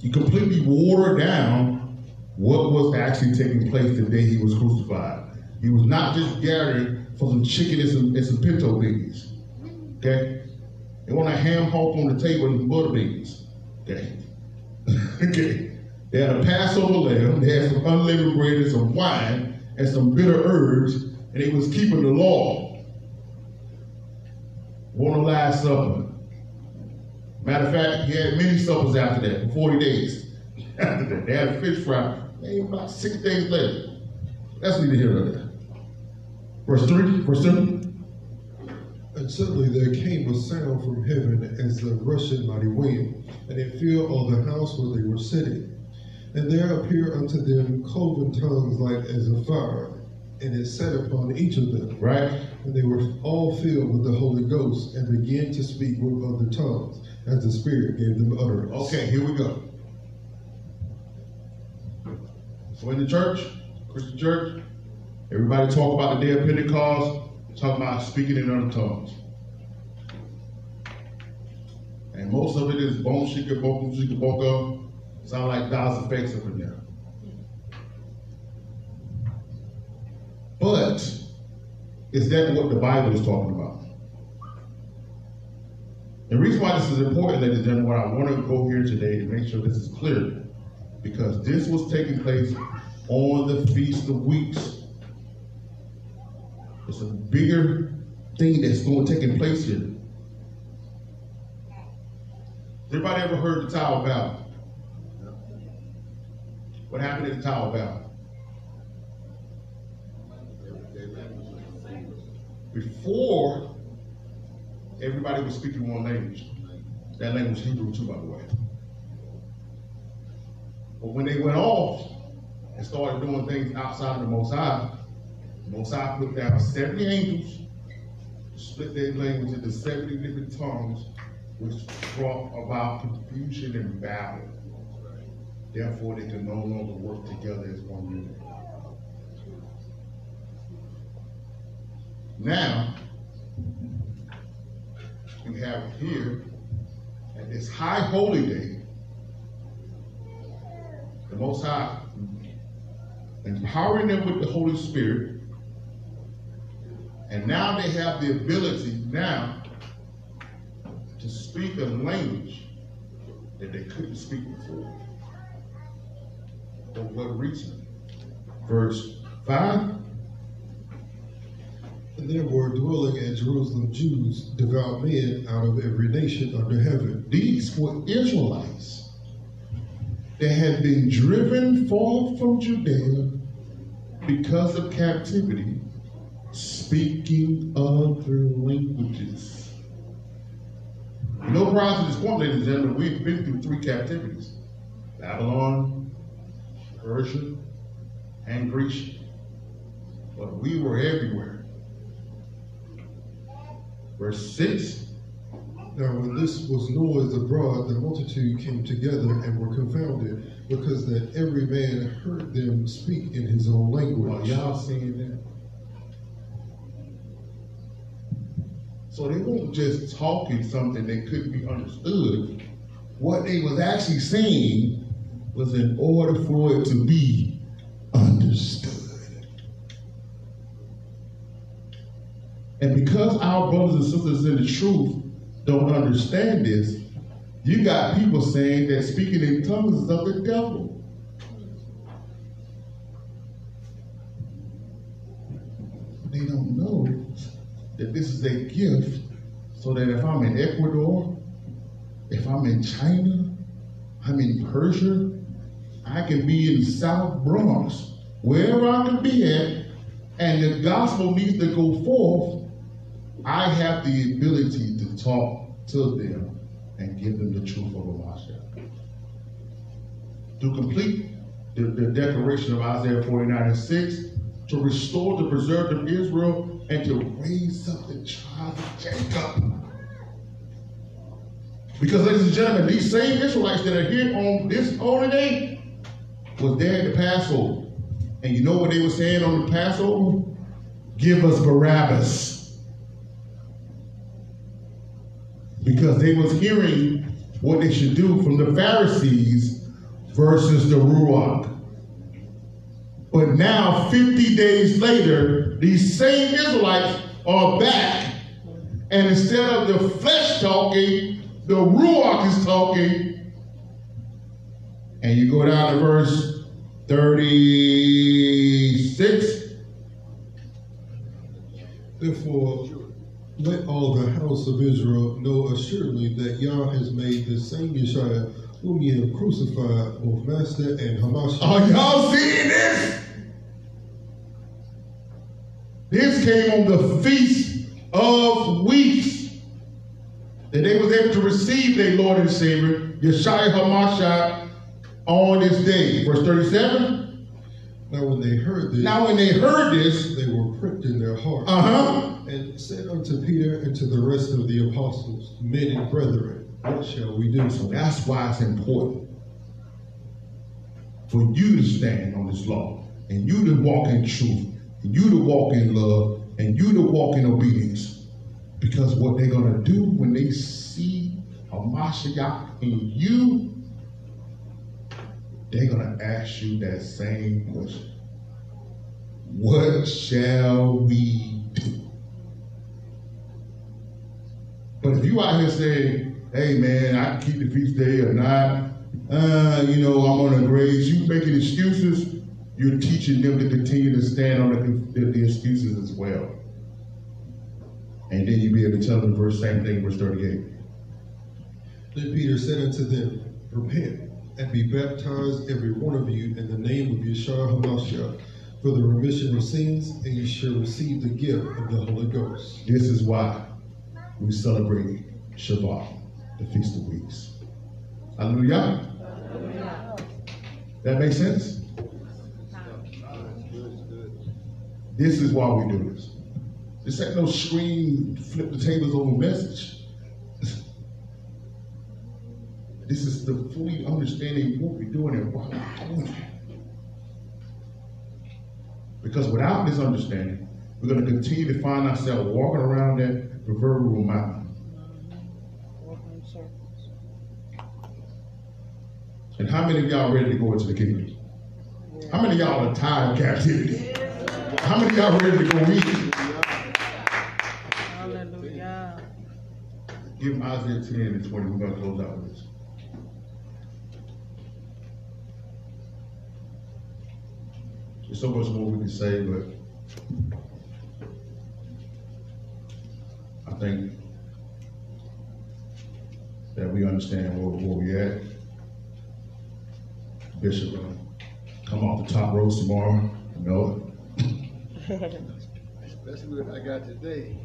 You completely water down what was actually taking place the day he was crucified. He was not just gathering for some chicken and some, and some pinto beans. Okay? They want a ham hock on the table and butter beans. Okay? okay? They had a Passover lamb, they had some unleavened bread and some wine and some bitter herbs, and they was keeping the law. One the last supper. Matter of fact, he had many suppers after that, for 40 days. <laughs> After that, they had a fish fry. Maybe about six days later. That's neither here nor there. Verse 3, verse 7. And suddenly there came a sound from heaven as a rushing mighty wind, and it filled all the house where they were sitting. And there appeared unto them cloven tongues like as of fire, and it sat upon each of them. Right? And they were all filled with the Holy Ghost, and began to speak with other tongues, as the Spirit gave them utterance. Okay, here we go. So in the church, Christian church, everybody talk about the day of Pentecost, talk about speaking in other tongues. And most of it is bone shika boko shika boko. Sound like God's effects up in there. But is that what the Bible is talking about? The reason why this is important, ladies and gentlemen, why I want to go here today to make sure this is clear, because this was taking place on the Feast of Weeks. It's a bigger thing that's going to taking place here. Everybody ever heard the Tower Babel? What happened at the Tower Babel? Before, everybody was speaking one language. That language Hebrew too, by the way. But when they went off and started doing things outside of the Most High, Most High put down 70 angels, split their language into 70 different tongues, which brought about confusion and battle. Therefore, they could no longer work together as one unit. Now, we have here at this high holy day, the Most High empowering them with the Holy Spirit, and now they have the ability now to speak a language that they couldn't speak before. For what reason? Verse 5 And there were dwelling at Jerusalem Jews, devout men out of every nation under heaven. These were Israelites that had been driven far from Judea because of captivity, speaking other languages. No prize at this point, ladies and gentlemen, we've been through three captivities Babylon, Persia, and Greece. But we were everywhere. Verse 6 Now when this was noised abroad, the multitude came together and were confounded, because that every man heard them speak in his own language. Are y'all seeing that? So they weren't just talking something that couldn't be understood. What they was actually saying was in order for it to be understood. And because our brothers and sisters in the truth don't understand this, you got people saying that speaking in tongues is of the devil. They don't know that this is a gift so that if I'm in Ecuador, if I'm in China, I'm in Persia, I can be in South Bronx, wherever I can be at, and the gospel needs to go forth, I have the ability to talk to them and give them the truth of the Mashiach. Through complete the, the declaration of Isaiah 49 and 6 to restore the preserve of Israel and to raise up the child of Jacob. Because, ladies and gentlemen, these same Israelites that are here on this holy day was there at the Passover. And you know what they were saying on the Passover? Give us Barabbas. Because they was hearing what they should do from the Pharisees versus the Ruach. But now, 50 days later, these same Israelites are back. And instead of the flesh talking, the Ruach is talking. And you go down to verse 36. Therefore, let all the house of Israel know assuredly that Yah has made the same Yeshua whom ye have crucified, both Master and Hamashiach. Are y'all seeing this? This came on the Feast of Weeks. That they was able to receive their Lord and Savior, Yeshua HaMashiach, on this day. Verse 37. Now when they heard this, Now when they heard this, they were pricked in their heart, uh-huh, and said unto Peter and to the rest of the apostles, Men and brethren, what shall we do? So that's why it's important for you to stand on this law, and you to walk in truth, and you to walk in love, and you to walk in obedience. Because what they're gonna do when they see a Mashiach in you, they're gonna ask you that same question. What shall we do? But if you out here saying, hey man, I can keep the feast day or not, uh, you know, I'm on a grace, you making excuses, you're teaching them to continue to stand on the, the, the excuses as well. And then you be able to tell them the verse, same thing, verse 38. Then Peter said unto them, Repent and be baptized, every one of you, in the name of Yeshua HaMashiach, for the remission of sins, and ye shall receive the gift of the Holy Ghost. This is why we celebrate Shavuot, the Feast of Weeks. Hallelujah. That makes sense? This is why we do this. This ain't no screen, flip the tables over message. <laughs> This is the fully understanding what we're doing and why we're doing it. Because without this understanding, we're going to continue to find ourselves walking around that proverbial mountain. And how many of y'all ready to go into the kingdom? How many of y'all are tired of captivity? How many of y'all ready to go eat? Hallelujah. Give them Isaiah 10 and 20. We're going to close out with this. There's so much more we can say, but I think that we understand where, where we at. Bishop gonna come off the top ropes tomorrow. You know Especially what I got today.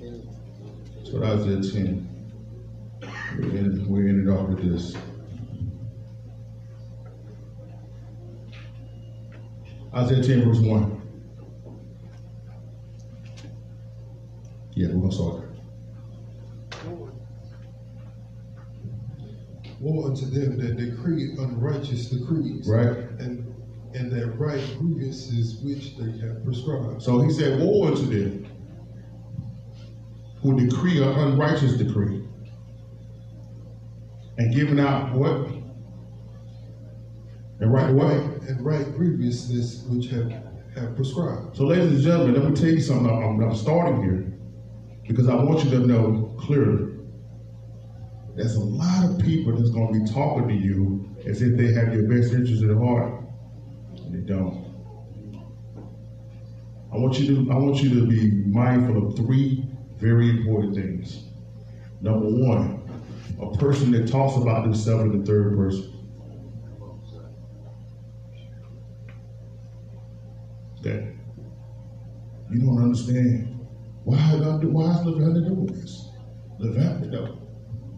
it. So Isaiah 10. We ended, we ended off with this. Isaiah 10, verse 1. Yeah, we're going to start there. Woe unto them that decree unrighteous decrees, Right? and and that right grievances which they have prescribed. So he said, Woe unto them who decree an unrighteous decree and giving out what? And right away. And write grievousness which have have prescribed. So, ladies and gentlemen, let me tell you something. I'm, I'm starting here because I want you to know clearly. There's a lot of people that's going to be talking to you as if they have your best interest at heart, and they don't. I want you to I want you to be mindful of three very important things. Number one, a person that talks about themselves in the third person. That you don't understand. Why why is nothing to do with this? After no.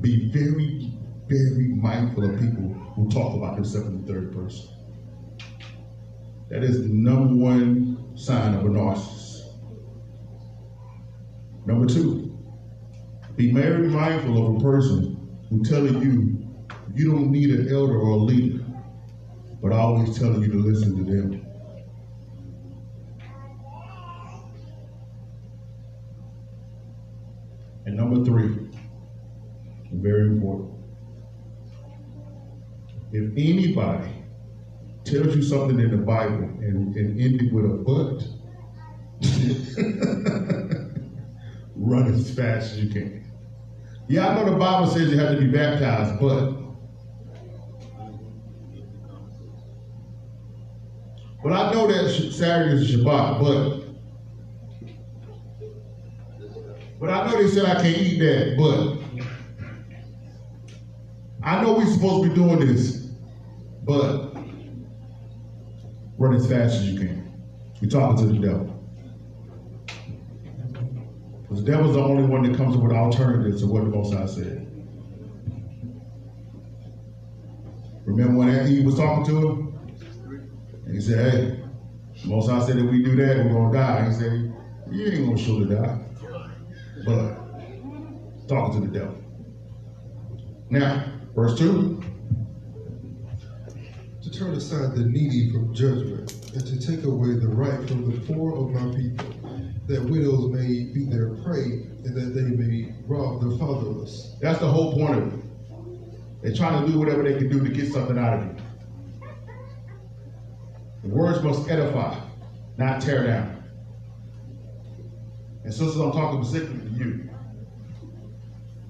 Be very, very mindful of people who talk about themselves in the third person. That is the number one sign of a narcissist. Number two, be very mindful of a person who telling you you don't need an elder or a leader, but always telling you to listen to them. And number three, very important. If anybody tells you something in the Bible and, and end it with a but, <laughs> run as fast as you can. Yeah, I know the Bible says you have to be baptized, but but I know that Saturday is Shabbat, but but I know they said I can't eat that, but I know we're supposed to be doing this, but run as fast as you can. You're talking to the devil. Because the devil's the only one that comes up with alternatives to what the Most High said. Remember when Eve was talking to him? And he said, hey, the Most High said if we do that, we're going to die. He said, you ain't going to surely die. But talking to the devil. Now, verse 2 to turn aside the needy from judgment, and to take away the right from the poor of my people, that widows may be their prey, and that they may rob the fatherless. That's the whole point of it. They're trying to do whatever they can do to get something out of you. The words must edify, not tear down. And sisters, I'm talking specifically to you.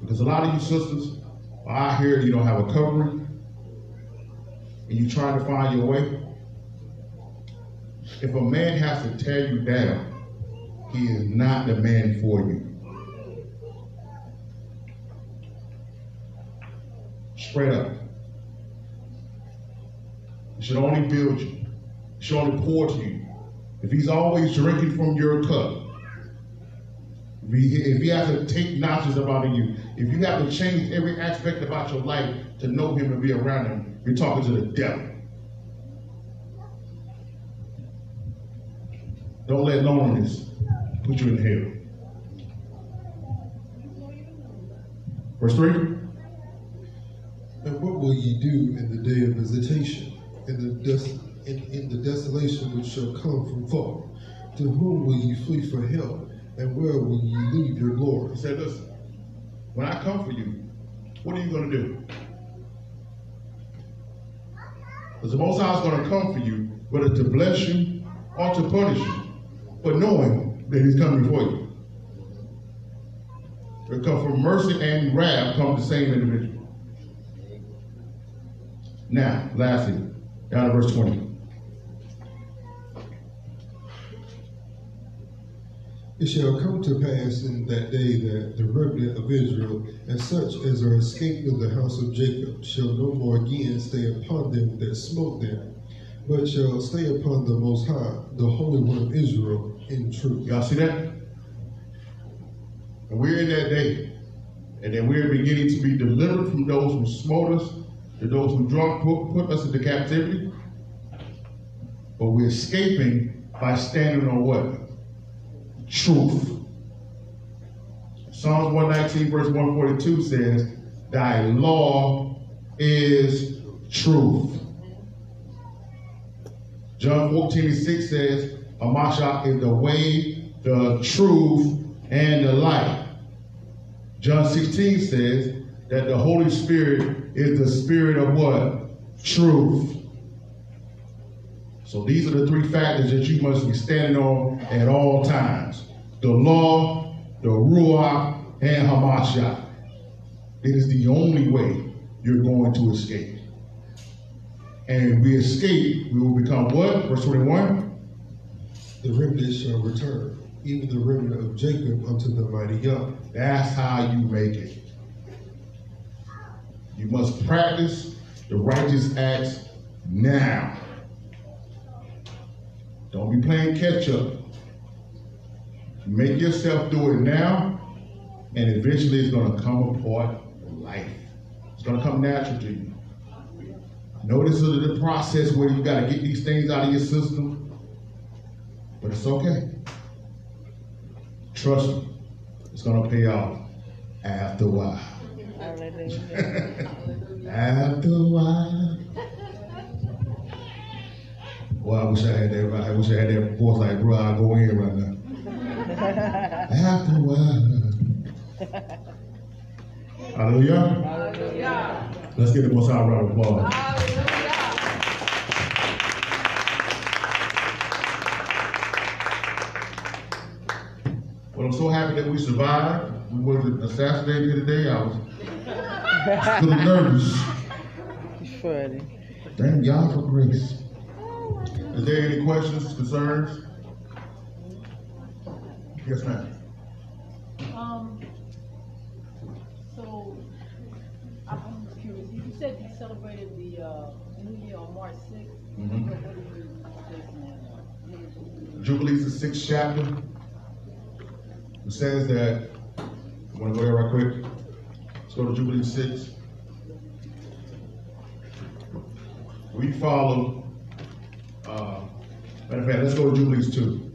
Because a lot of you sisters out here, you don't have a covering, and you're trying to find your way. If a man has to tear you down, he is not the man for you. Straight up. It should only build you. It should only pour to you. If he's always drinking from your cup, if he has to take notches about you, if you have to change every aspect about your life to know him and be around him, you're talking to the devil. Don't let loneliness put you in hell. Verse 3. And what will ye do in the day of visitation, in the, des- in, in the desolation which shall come from far? To whom will ye flee for help, and where will you leave your He said, listen, when I come for you, what are you going to do? Because the Most High is going to come for you, whether to bless you or to punish you, but knowing that He's coming for you. Because from mercy and wrath come the same individual. Now, lastly, down to verse 20. It shall come to pass in that day that the remnant of Israel, and such as are escaped of the house of Jacob, shall no more again stay upon them that smote them, but shall stay upon the Most High, the Holy One of Israel, in truth. Y'all see that? And we're in that day. And then we're beginning to be delivered from those who smote us, to those who drunk put, put us into captivity. But we're escaping by standing on what? Truth. Psalms 119, verse 142 says, Thy law is truth. John 14 and 6 says, Amasha is the way, the truth, and the light. John 16 says that the Holy Spirit is the spirit of what? Truth. So these are the three factors that you must be standing on at all times. The law, the Ruach, and Hamashiach. It is the only way you're going to escape. And we escape, we will become what? Verse 21. The remnant shall return, even the remnant of Jacob unto the mighty God. That's how you make it. You must practice the righteous acts now. Don't be playing catch up. Make yourself do it now, And eventually it's gonna come apart life. It's gonna come natural to you. Notice the process where you gotta get these things out of your system. But it's okay. Trust me, it's gonna pay off after a while. <laughs> After a while. Boy, I wish I had that. I wish I had that voice like, bro, I'll go in right now. After a while. Hallelujah. Hallelujah. Let's give the most high round of applause. Hallelujah. Well, I'm so happy that we survived. We wasn't assassinated today. I was <laughs> a little nervous. Funny. Thank God for grace. Is there any questions, concerns? Yes, ma'am. Um, so, I'm I'm curious, you said you celebrated the, uh, New Year on March sixth. Mm -hmm. What what are you basing? Jubilees, the sixth chapter. It says that, I want to go there right quick. Let's go to Jubilee six. We follow, matter of fact, let's go to Jubilees too.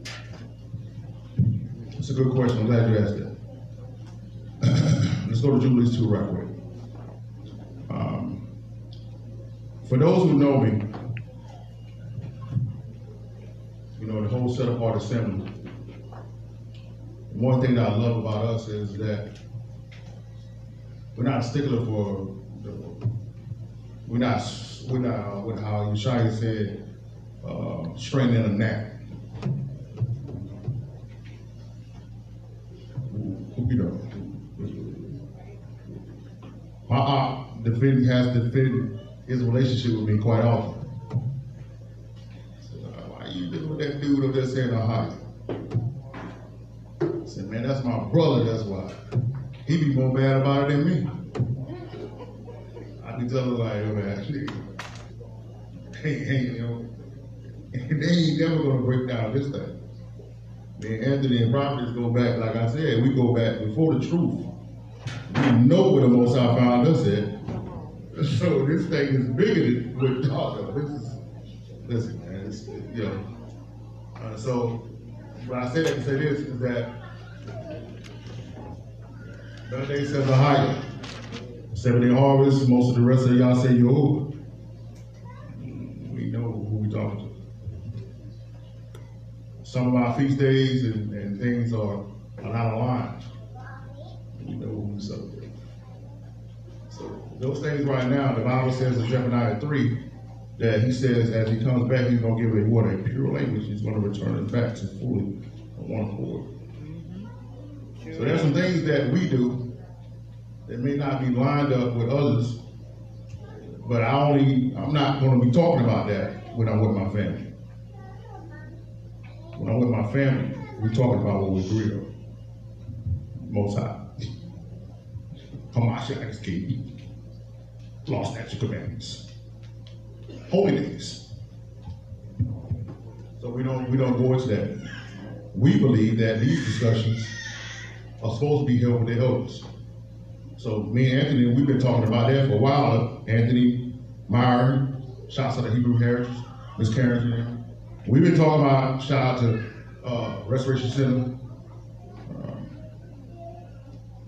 It's a good question. I'm glad you asked that. <clears throat> let's go to Jubilees two right quick. Um, for those who know me, you know, the whole set apart assembly. One thing that I love about us is that we're not stickler for, the- we're not, we're not, what how Yeshaya said, uh, straining a know. My aunt defended, has defended his relationship with me quite often. "Uh, Why you dealing with that dude up there saying Yahuah? I said, man, that's my brother, that's why. He be more bad about it than me. I be telling like, oh, man, hey, hey, you know, they ain't never gonna break down this thing. Me and Anthony and Prophets go back, like I said, we go back before the truth. We know where the Most High found us at. So this thing is bigger than what y'all know. This is, listen, man, it's, you know. Uh, so, when I say that to say this, is that Better Day says Yahuah. Seventh Day Harvest, most of the rest of y'all say Yehovah. We know who we talking to. Some of our feast days and, and things are, are not aligned. We know who we celebrate. So those things right now, the Bible says in Zephaniah 3 that he says as he comes back, he's going to give a what? A pure language. He's going to return it back to fully on one accord. Mm-hmm. So there's some things that we do that may not be lined up with others, but I only, I'm not going to be talking about that when I'm with my family. When I'm with my family, we're talking about what we on. Most High. Hamashiach is king. Law, statute, commandments. Holy days. So we don't we don't go into that. We believe that these discussions are supposed to be held with the elders. So me and Anthony, we've been talking about that for a while. Anthony, Myron, shouts out to Hebrew Heritage, Miss Karen. We've been talking about shout out to uh, Restoration Center. Um,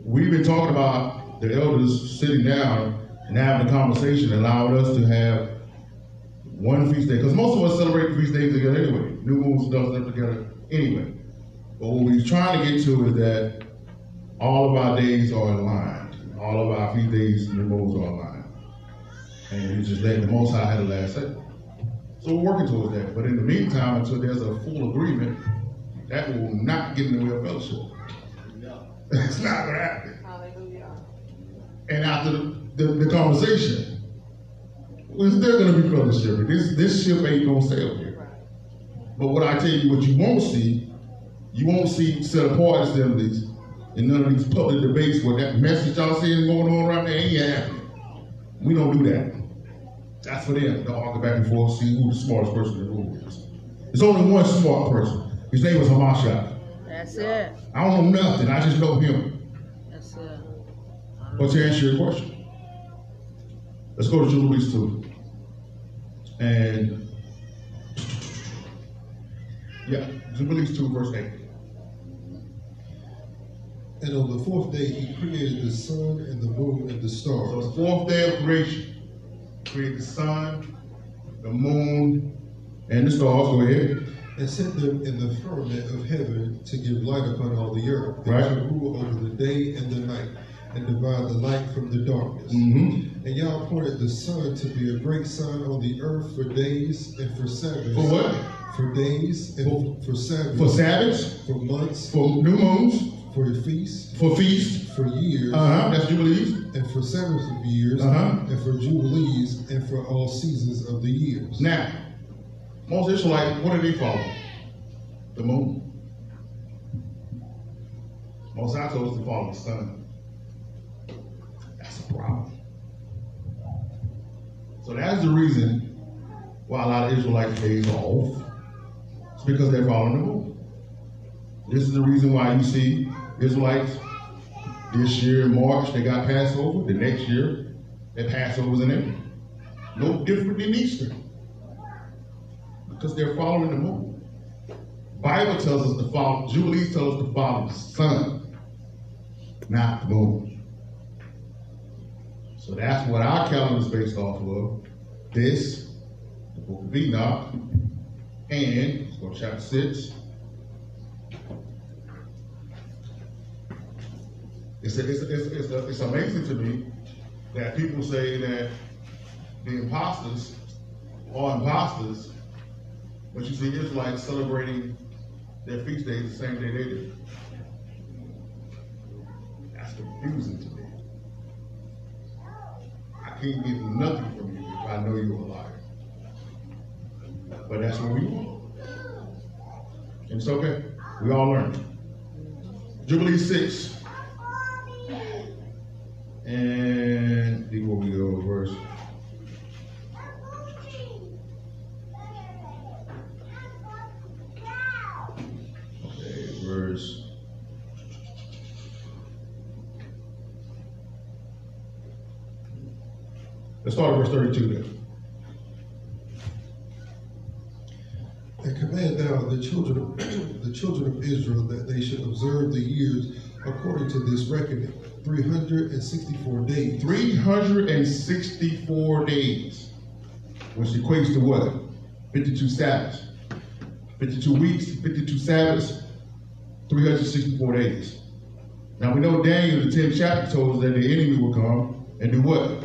we've been talking about the elders sitting down and having a conversation, allowing us to have one feast day. Because most of us celebrate feast days together anyway. New moons and stuff together anyway. But what we're trying to get to is that all of our days are aligned. All of our feast days and new moons are aligned. And we just let the Most High have the last say. So we're working towards that. But in the meantime, until there's a full agreement, that will not get in the way of fellowship. No. <laughs> it's not going to happen. Hallelujah. And after the, the, the conversation, we're still going to be fellowship. This, this ship ain't going to sail here. But what I tell you, what you won't see, you won't see set apart assemblies and none of these public debates where that message y'all seeing going on right there ain't happening. We don't do that. That's for them to argue back and forth, see who the smartest person in the room is. There's only one smart person. His name is Hamashiach. That's it. I don't know nothing. I just know him. That's it. But to answer your question, let's go to Jubilees 2. And yeah, Jubilees 2, verse 8. And on the fourth day he created the sun and the moon and the So stars. the fourth day of creation, created the sun, the moon, and the stars. Go ahead. and set them in the firmament of heaven to give light upon all the earth, and Right. to rule over the day and the night, and divide the light from the darkness. Mm-hmm. And Yah appointed the sun to be a great sign on the earth for days and for Sabbaths. For what? For days and For- for, Sabbaths. For Sabbaths, For months, for new moons, for feast, for feasts. for years, Uh huh. That's Jubilees. and for Sabbaths of years, Uh-huh. and for jubilees, and for all seasons of the years. Now, most Israelites, what do they follow? The moon. Most High told us to follow the sun. That's a problem. So that's the reason why a lot of Israelites days are off. It's because they're following the moon. This is the reason why you see Israelites this year in March, they got Passover. The next year, their Passover's in April. No different than Easter. Because they're following the moon. Bible tells us to follow, Jubilees tells us to follow the sun, not the moon. So that's what our calendar is based off of. This, the book of Enoch, and let's go chapter 6. It's, it's, it's, it's, amazing to me that people say that the imposters are imposters, but you see Israelites celebrating their feast days the same day they do. That's confusing to me. I can't get nothing from you if I know you're a liar. But that's what we want. And it's okay. We all learn. Jubilee 6. And before we go verse. Okay, verse. Let's start at verse 32 then. And command thou the children <clears throat> the children of Israel that they should observe the years according to this reckoning, three hundred and sixty-four days. 364 days, which equates to what? 52 Sabbaths. 52 weeks, 52 Sabbaths, 364 days. Now we know Daniel, the 10th chapter, told us that the enemy will come and do what?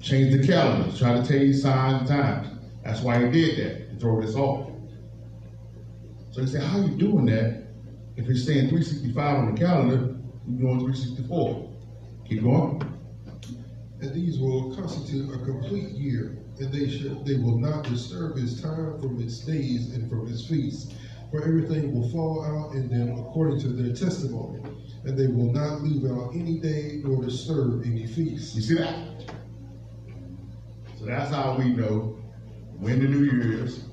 Change the calendar, try to change signs and times. That's why he did that, to throw this off. So he said, How are you doing that if you're saying 365 on the calendar, doing 364? Keep going. And these will constitute a complete year, and they should they will not disturb his time from its days and from his feasts. For everything will fall out in them according to their testimony, and they will not leave out any day nor disturb any feast. You see that? So that's how we know when the New Year is.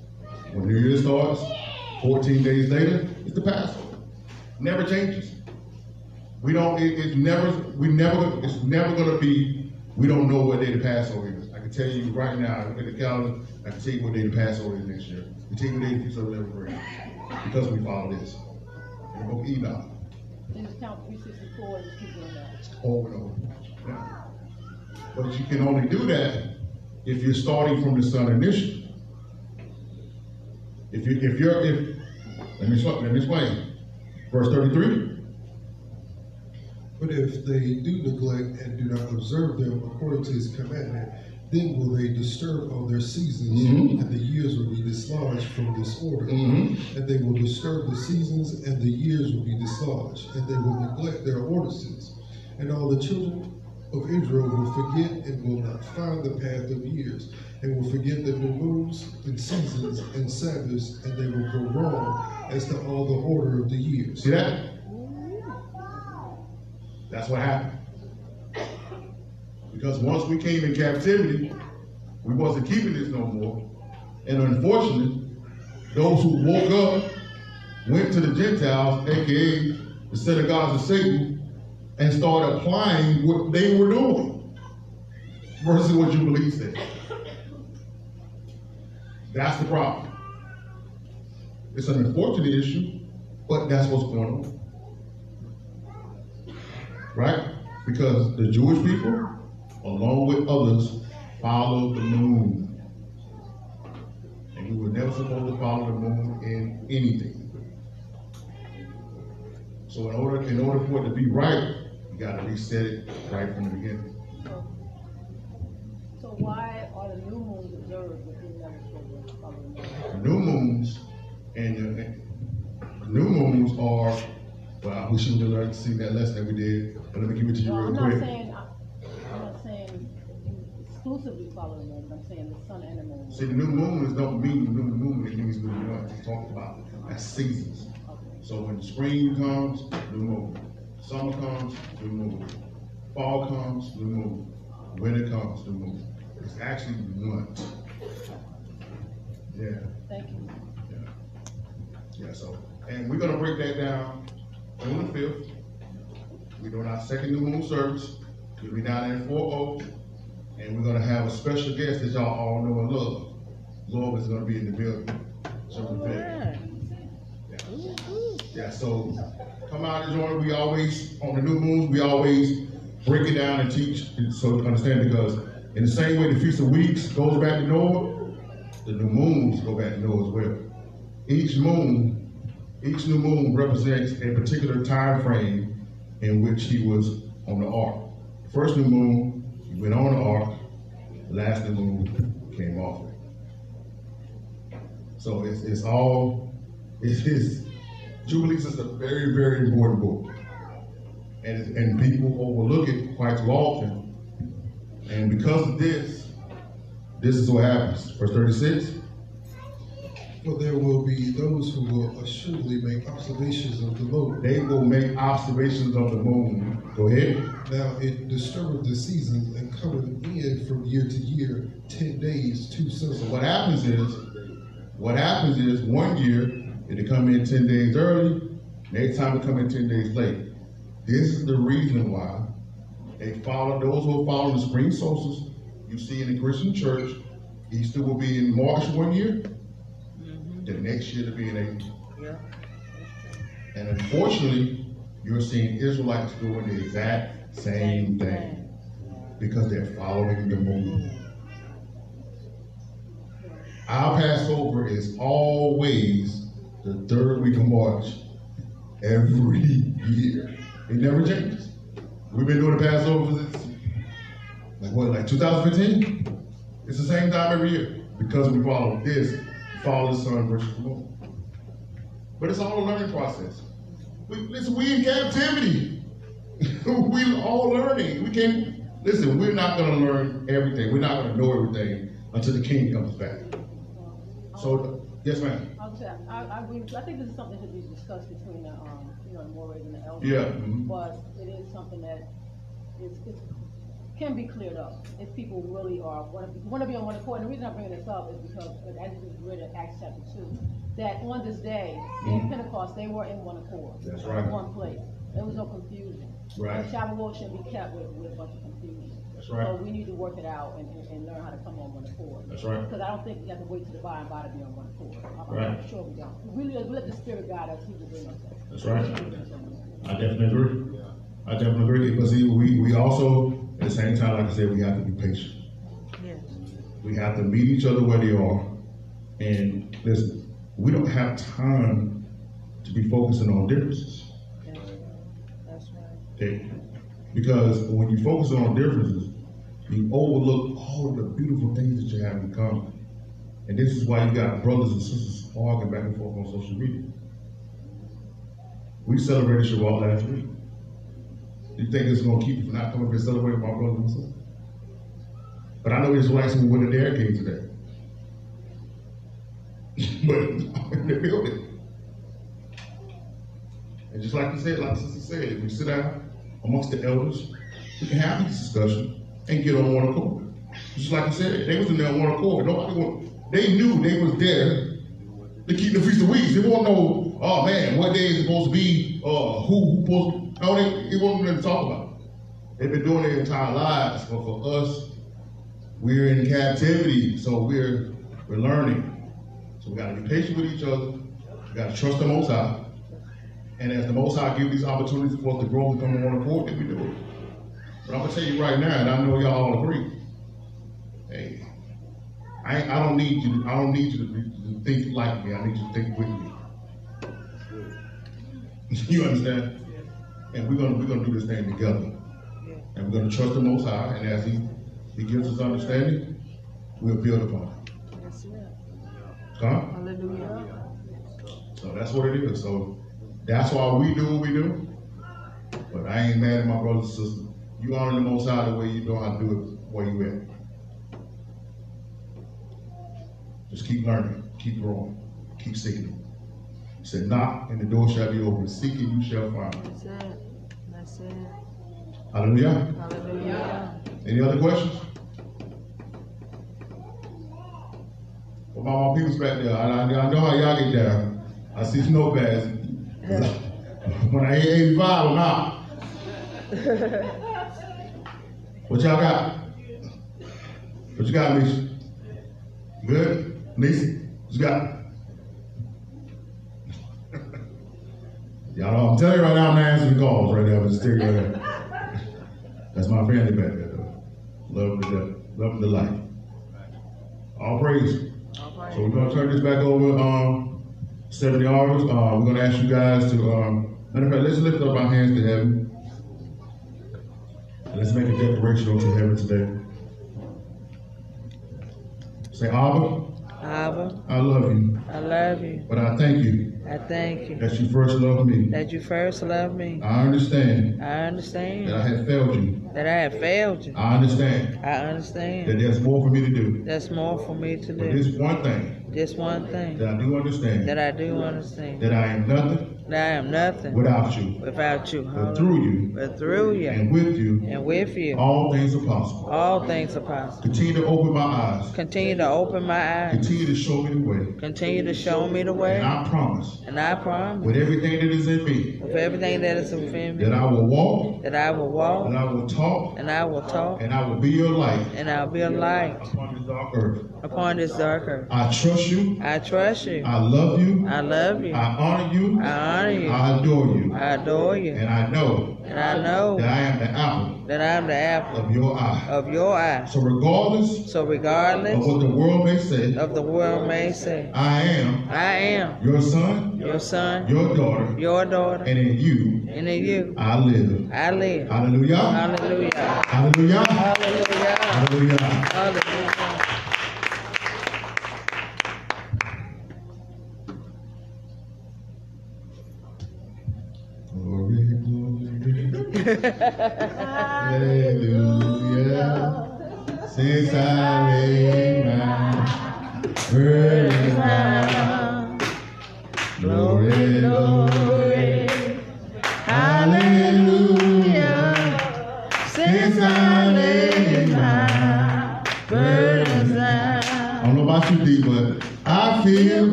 When New Year starts, 14 days later, it's the Passover. Never changes. We don't, it, it's never, we never, it's never gonna be, we don't know what day the Passover is. I can tell you right now, look at the calendar, I can tell you what day the Passover is next year. I can tell you what day the Feast of Unleavened Bread. Because we follow this. In the book of Enoch. Then just count three sixty-four and just keep doing that. over and over. Yeah. But you can only do that if you're starting from the sun initially. If you if you're if let me let me explain. Verse 33. But if they do neglect and do not observe them according to his commandment, then will they disturb all their seasons, Mhm. and the years will be dislodged from this order. Mm-hmm. And they will disturb the seasons, and the years will be dislodged, and they will neglect their ordinances. And all the children of Israel will forget and will not find the path of years, and will forget the new moons and seasons and Sabbaths, and they will go wrong as to all the order of the years. See that? That's what happened. Because once we came in captivity, we wasn't keeping this no more. And unfortunately, those who woke up went to the Gentiles, aka the synagogues of Satan, and started applying what they were doing versus what Jubilee said. That's the problem. It's an unfortunate issue, but that's what's going on. Right? Because the Jewish people, along with others, follow the moon. And you were never supposed to follow the moon in anything. So in order, in order for it to be right, you gotta reset it right from the beginning. So, so why are the new moons observed if you're never supposed to follow the moon? New moons and the, new moons are, well, we should have learned to see that lesson that we did, but let me give it to you No, real I'm not quick. saying, I'm not saying exclusively follow the moon, I'm saying the sun and the moon. See, the new moon don't mean the new moon, it means new month. We talked about as seasons. Okay. So when spring comes, new moon. Summer comes, new moon. Fall comes, new moon. Winter comes, new moon. It's actually months. Yeah, Thank you. yeah. Yeah, so, and we're gonna break that down on the fifth. We're doing our second new moon service. We'll be down there in Fort Oak. And we're gonna have a special guest that y'all all know and love. Lord is gonna be in the building. Think. Yeah. Yeah, so come out and join. We always, on the new moons, we always break it down and teach so you understand because in the same way the Feast of Weeks goes back to Noah, the new moons go back to Noah as well. Each moon, each new moon represents a particular time frame in which he was on the ark. First new moon, he went on the ark. Last new moon came off it. So it's, it's all, it's his, Jubilees is a very, very important book. And, and people overlook it quite too often. And because of this, this is what happens. Verse 36. For there will be those who will assuredly make observations of the moon. They will make observations of the moon. Go ahead. Now it disturbeth the seasons and cometh in from year to year ten days, two So what happens is, what happens is one year it'll come in 10 days early, next time it'll come in 10 days late. This is the reason why they follow those who follow the spring solstice. You see in the Christian church, Easter will be in March one year, the next year to be in April. Yeah. And unfortunately, you're seeing Israelites doing the exact same thing because they're following the moon. Our Passover is always the third week of March every year. It never changes. We've been doing the Passover since, like what, like 2015? It's the same time every year because we follow this, follow the sun versus the Lord. But it's all a learning process. We, listen, we in captivity. <laughs> we all learning. We can't listen. We're not going to learn everything. We're not going to know everything until the King comes back. So, yes, ma'am. I, I agree, I think this is something that should be discussed between the, um, you know, the Morehs and the elders. Yeah, mhm. But it is something that is, is, can be cleared up if people really are, wanna, wanna be on one accord. And the reason I'm bringing this up is because, as is read in Acts chapter two, that on this day, in Mhm. Pentecost, they were in one accord. That's right. One place. There was no confusion. Right. And Shavuot shouldn't be kept with, with a bunch of confusion. That's right. So we need to work it out and, and, and learn how to come on one accord. That's right. Because I don't think we have to wait till the by and by to be on one accord. I'm- Right. sure we don't. We really, we let the spirit guide us, he will bring us. That's right. He will bring us there. I definitely agree. I definitely agree. Because we, we also, at the same time, like I said, we have to be patient. Yes. We have to meet each other where they are. And listen, we don't have time to be focusing on differences. That's right. Okay? Because when you focus on differences, you overlook all of the beautiful things that you have in common. And this is why you got brothers and sisters arguing back and forth on social media. We celebrated Shabbat last week. You think it's gonna keep you from not coming up and celebrating my brothers and sisters? But I know Israelites who went in their king today. <laughs> but in the building. And just like you said, like sister said, we sit down amongst the elders, we can have this discussion and get on one accord. Just like you said, they was in there on one accord. Nobody want, they knew they was there to keep the feast of weeks. They wasn't know, oh man, what day is it supposed to be? Uh, who, who supposed? No, they, it wasn't really talk about. it. They've been doing their entire lives, but for us, we're in captivity, so we're we're learning. So we got to be patient with each other. We got to trust the Most High. And as the Most High give these opportunities for us to grow and come on one accord, then we do it. But I'm gonna tell you right now, and I know y'all all agree. Hey, I, I don't need you. I don't need you to, to think like me. I need you to think with me. <laughs> you understand? And we're gonna we're gonna do this thing together. And we're gonna trust the Most High. And as He He gives us understanding, we'll build upon it. It. Huh? Hallelujah. So that's what it is. So that's why we do what we do. But I ain't mad at my brothers and sisters. You honor the Most High the way you know how to do it where you at. Just keep learning, keep growing, keep seeking. He said, knock and the door shall be open. Seek and you shall find. That's it. That's it. Hallelujah. Hallelujah. Any other questions? What about my people's back there? I, I, I know how y'all get down. I see snow bags. <laughs> when I hit 85, I'm out. what y'all got? What you got, Misha? Good? Nisi? What you got? Y'all know, I'm telling you right now, I'm answering calls right now, but just stay right there. That's my family back there, though. Love to death. Love them to life. All praise. All. So we're gonna turn this back over, um, seventy hours. Uh, we're gonna ask you guys to, um, matter of fact, let's lift up our hands to heaven. Let's make a declaration unto heaven today. Say, Abba, Abba, I love you, I love you. but I thank you I thank you that you first loved me. that you first loved me. I understand I understand. that I had failed you. that I have failed you. I understand I understand. that there's more for me to do. that's more for me to But do. this one thing Just one thing that I do understand that I do understand that I am nothing I am nothing without you. without you. But through you But through you and with you, and with you, all things are possible. all things are possible. Continue to open my eyes. Continue to open my eyes. Continue to show me the way. Continue to show me the way. And. I promise, And I promise, with everything that is in me, with everything that is within me, that I will walk, that I will walk. and I will talk, and I will talk, and I will be your light and I'll be a light upon this dark earth. upon this dark earth. I trust you. I trust you. I love you. I love you. I honor you. I honor you. I adore you. I adore you. And I know And I know that I am the apple that I'm the apple of your eye. of your eye. So regardless So regardless of what the world may say, of the world may say, I am I am your son, your son, your daughter, your daughter, and in you and in you I live. I live. Hallelujah. Hallelujah. Hallelujah. Hallelujah. Hallelujah. Hallelujah.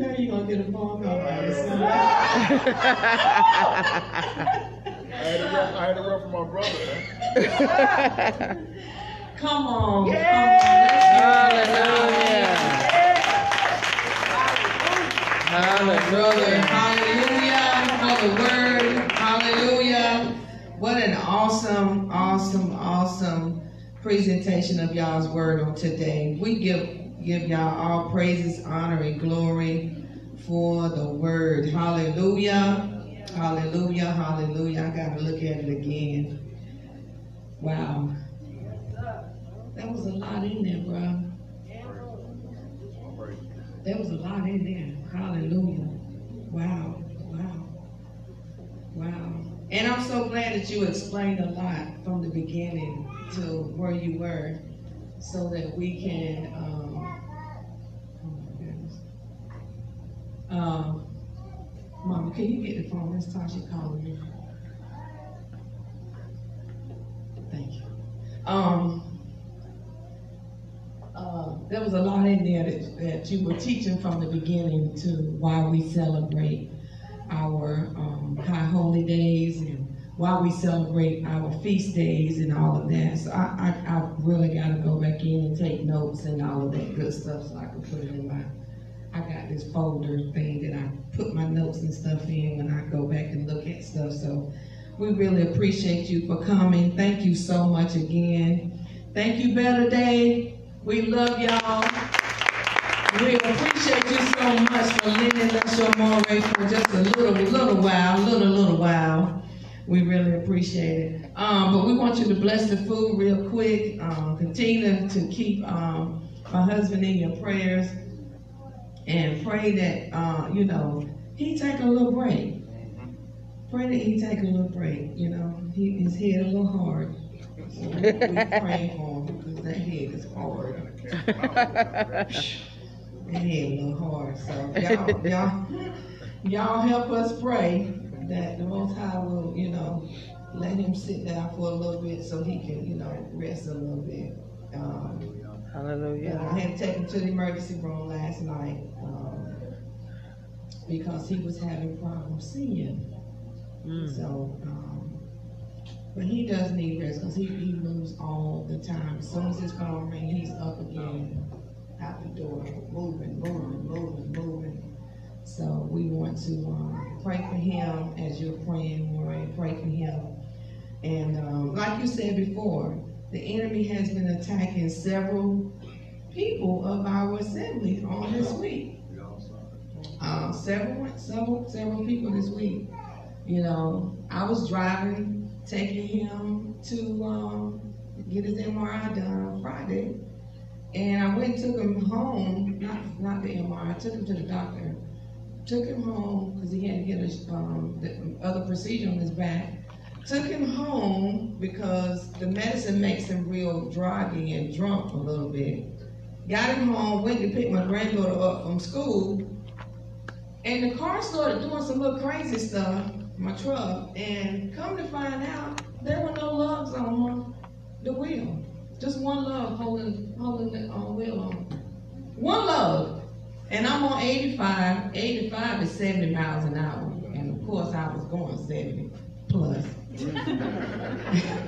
Pay, you're gonna get a phone call. I had to run, I had to run for my brother. <laughs> Come on. Come on. Hallelujah. Hallelujah for the word. Hallelujah. What an awesome, awesome, awesome presentation of y'all's word on today. We give give Yah all praises, honor, and glory for the word. Hallelujah. Hallelujah. Hallelujah. I gotta look at it again. Wow. That was a lot in there, bro. There was a lot in there. Hallelujah. Wow. Wow. Wow. And I'm so glad that you explained a lot from the beginning to where you were so that we can, um, oh. Um, Mama, can you get the phone? Miss Tasha calling me. Thank you. Um, uh, there was a lot in there that, that you were teaching from the beginning to why we celebrate our um, high holy days and why we celebrate our feast days and all of that. So I, I, I really got to go back in and take notes and all of that good stuff so I can put it in my. I got this folder thing that I put my notes and stuff in when I go back and look at stuff. So we really appreciate you for coming. Thank you so much again. Thank you, Better Day. We love y'all. We appreciate you so much for lending us your Moreh for just a little, little while, little, little while. We really appreciate it. Um, but we want you to bless the food real quick. Um, continue to keep um, my husband in your prayers and pray that, uh, you know, he take a little break. Pray that he take a little break, you know. He, his head a little hard. So we, we pray for him because that head is hard. That head a little hard. So y'all, y'all, y'all help us pray that the Most High will, you know, let him sit down for a little bit so he can, you know, rest a little bit. Um, Hallelujah. I had to take him to the emergency room last night um, because he was having problems seeing. Mm. So, um, but he does need rest because he, he moves all the time. As soon as his phone rings, he's up again, out the door, moving, moving, moving, moving. So we want to um, pray for him as you're praying, Maureen. Pray for him. And um, like you said before, the enemy has been attacking several people of our assembly on this week. Uh, several, several, several people this week. You know, I was driving, taking him to um, get his MRI done on Friday, and I went and took him home. Not, not the MRI. I took him to the doctor. Took him home because he had to get a um, the other procedure on his back. Took him home because the medicine makes him real droggy and drunk a little bit. Got him home, went to pick my granddaughter up from school, and the car started doing some little crazy stuff, my truck, and come to find out, there were no lugs on the wheel. Just one lug holding holding the uh, wheel on. One lug. And I'm on 85. 85 is 70 miles an hour. And of course I was going 70 plus. <laughs>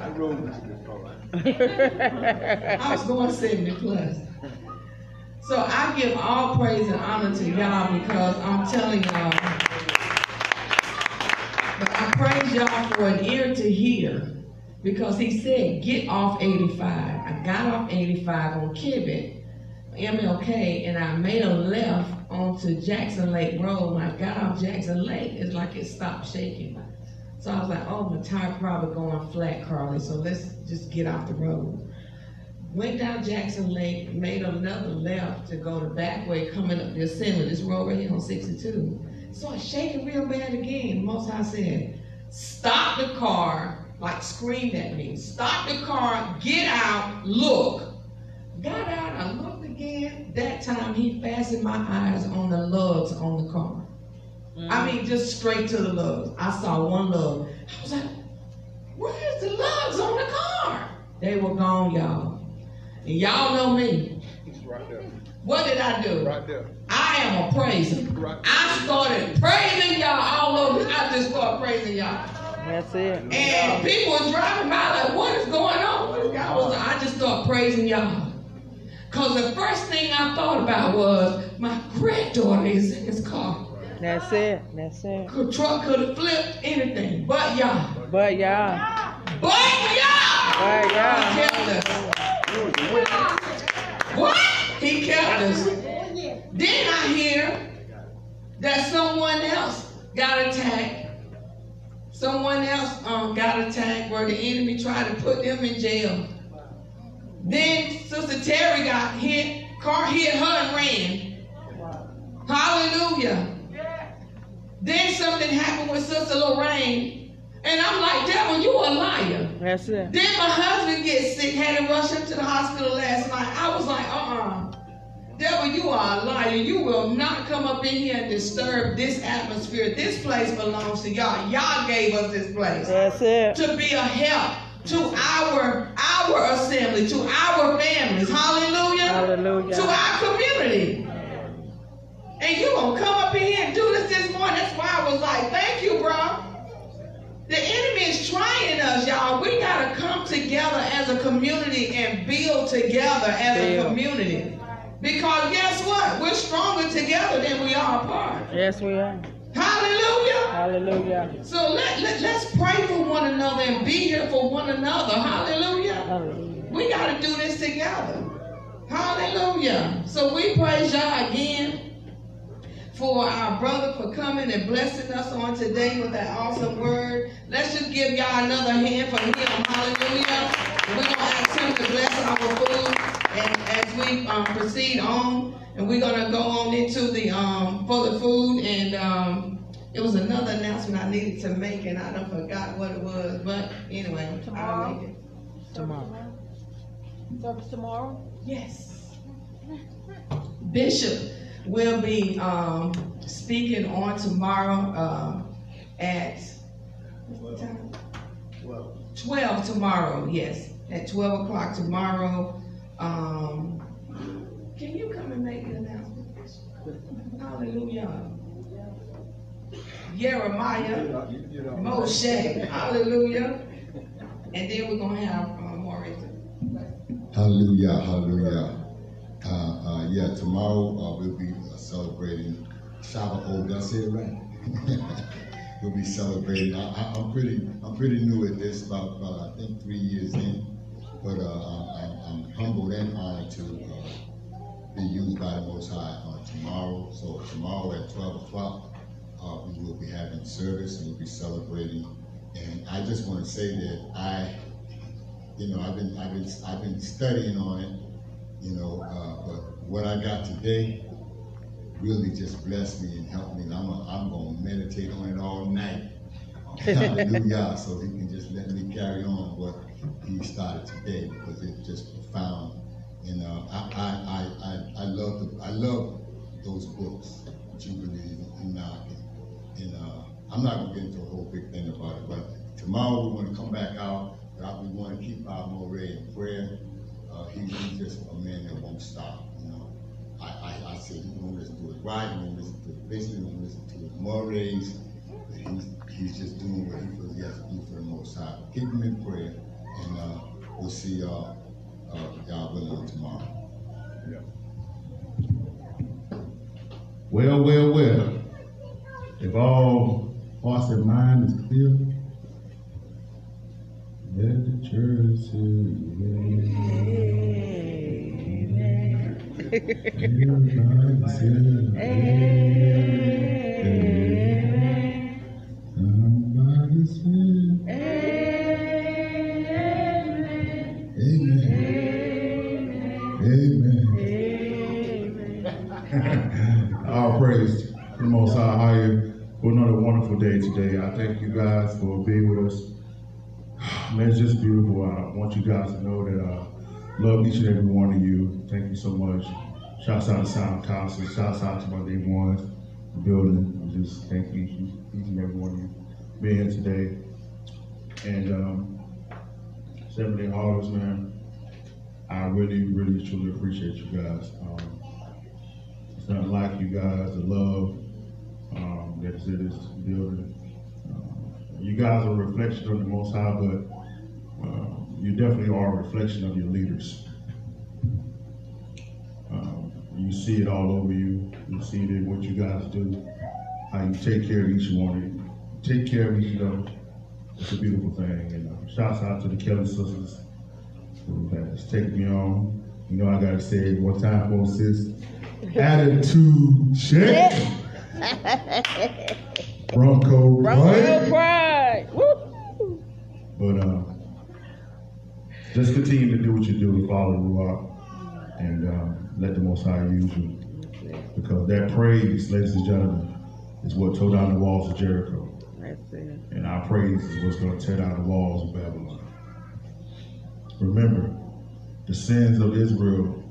I rode this before. I was going 70 plus. So I give all praise and honor to Yah because I'm telling y'all. But I praise Yah for an ear to hear because he said, get off 85. I got off 85 on Kibit, MLK, and I made a left onto Jackson Lake Road. When I got off Jackson Lake, it's like it stopped shaking. So I was like, oh, my tire probably going flat, Carly, so let's just get off the road. Went down Jackson Lake, made another left to go the back way coming up the assembly, this road right here on 62. So I shaking real bad again. Most High said, stop the car, like screamed at me, stop the car, get out, look. Got out, I looked again. That time he fastened my eyes on the lugs on the car. I mm. mean, just straight to the lugs. I saw one lug. I was like, where's the lugs on the car? They were gone, y'all. And y'all know me. He's right there. What did I do? Right there. I am a praiser. Right. I started praising Yah all over. I just started praising Yah. That's it. And people were driving by like, what is going on? I was I just started praising Yah. Cause the first thing I thought about was my granddaughter is in this car. That's it. That's it. The truck could have flipped anything, but Yah. But Yah. But Yah! But Yah. kept us. What? He kept us. Then I hear that someone else got attacked. Someone else um, got attacked where the enemy tried to put them in jail. Then Sister Terry got hit, car hit her and ran. Hallelujah. Then something happened with Sister Lorraine. And I'm like, devil, you a liar. That's it. Then my husband gets sick, had to rush him to the hospital last night. I was like, uh-uh. Devil, you are a liar. You will not come up in here and disturb this atmosphere. This place belongs to Yah. Yah gave us this place That's it. to be a help to our our assembly, to our families. Hallelujah. Hallelujah. To our community. And you gonna come up in here and do this this morning. That's why I was like, thank you, bro. The enemy is trying us, y'all. We gotta come together as a community and build together as a community. Because guess what? We're stronger together than we are apart. Yes, we are. Hallelujah. Hallelujah. So let, let, let's pray for one another and be here for one another. Hallelujah. Hallelujah. We got to do this together. Hallelujah. So we praise Yah again for our brother for coming and blessing us on today with that awesome word. Let's just give y'all another hand for him. Hallelujah. We're going to ask him to bless our food and as we um, proceed on. And we're going to go on into the, um, for the food. And um, it was another announcement I needed to make and I done forgot what it was. But anyway, I'll Tomorrow? make it. Tomorrow. Service tomorrow? Yes. Bishop will be um, speaking on tomorrow uh, at what time? 12 tomorrow, yes. At 12 o'clock tomorrow. Um, can you come and make the announcement? Hallelujah. Jeremiah, Moshe, hallelujah. And then we're going to have uh, Maurice. Hallelujah, hallelujah. Uh, uh, yeah, tomorrow uh, we'll be uh, celebrating Shabbat. Oh, did I say it right? <laughs> we'll be celebrating. I, I, I'm pretty, I'm pretty new at this, about, about I think three years in, but uh, I'm, I'm humbled and honored to uh, be used by the Most High uh, tomorrow. So tomorrow at 12 o'clock, uh, we will be having service and we'll be celebrating. And I just want to say that I you know, I've been, I've been, I've been studying on it, you know, uh, but what I got today really just blessed me and helped me. And I'm, a, I'm gonna meditate on it all night. <laughs> Hallelujah. So he can just let me carry on what he started today because it's just profound. And uh, I, I, I, I, I love, the, I love those books, Jubilee and Enoch. And, and uh, I'm not gonna get into a whole big thing about it, but tomorrow we want to come back out. God, we want to keep our Moreh in prayer. Uh, he, he's just a man that won't stop. You know, I, I, I said he won't listen to his right, he won't listen to his business, he won't listen to his Morehs. But he's, he's just doing what he feels he has to do for the Most High. Keep him in prayer, and uh, we'll see y'all, uh, God willing, on tomorrow. Well, well, well. If all hearts and mind is clear, let the church say amen. Everybody say amen. Somebody say All praise to the Most High higher for another wonderful day today. I thank you guys for being with us. <sighs> Man, it's just beautiful. I want you guys to know that I love each and every one of you. Thank you so much. Shouts out to Sound Council. Shouts out to my day ones, building. I just thank you, each and every one of you being here today. And um, Seventh Day Harvest, man. I really, really, truly appreciate you guys. Um, you guys, the love um, that is in this building. Um, you guys are a reflection of the Most High, but uh, you definitely are a reflection of your leaders. Um, you see it all over you. You see it in what you guys do, how you take care of each one, take care of each other. It's a beautiful thing. And uh, shouts out to the Kelly sisters who has taken me on. You know, I gotta say it one time for sis. Attitude check. <laughs> Bronco Bronco right. pride. Woo! But uh, just continue to do what you do to follow the Ruach and um, let the Most High use you. Because that praise, ladies and gentlemen, is what tore down the walls of Jericho. That's it. And our praise is what's going to tear down the walls of Babylon. Remember, the sins of Israel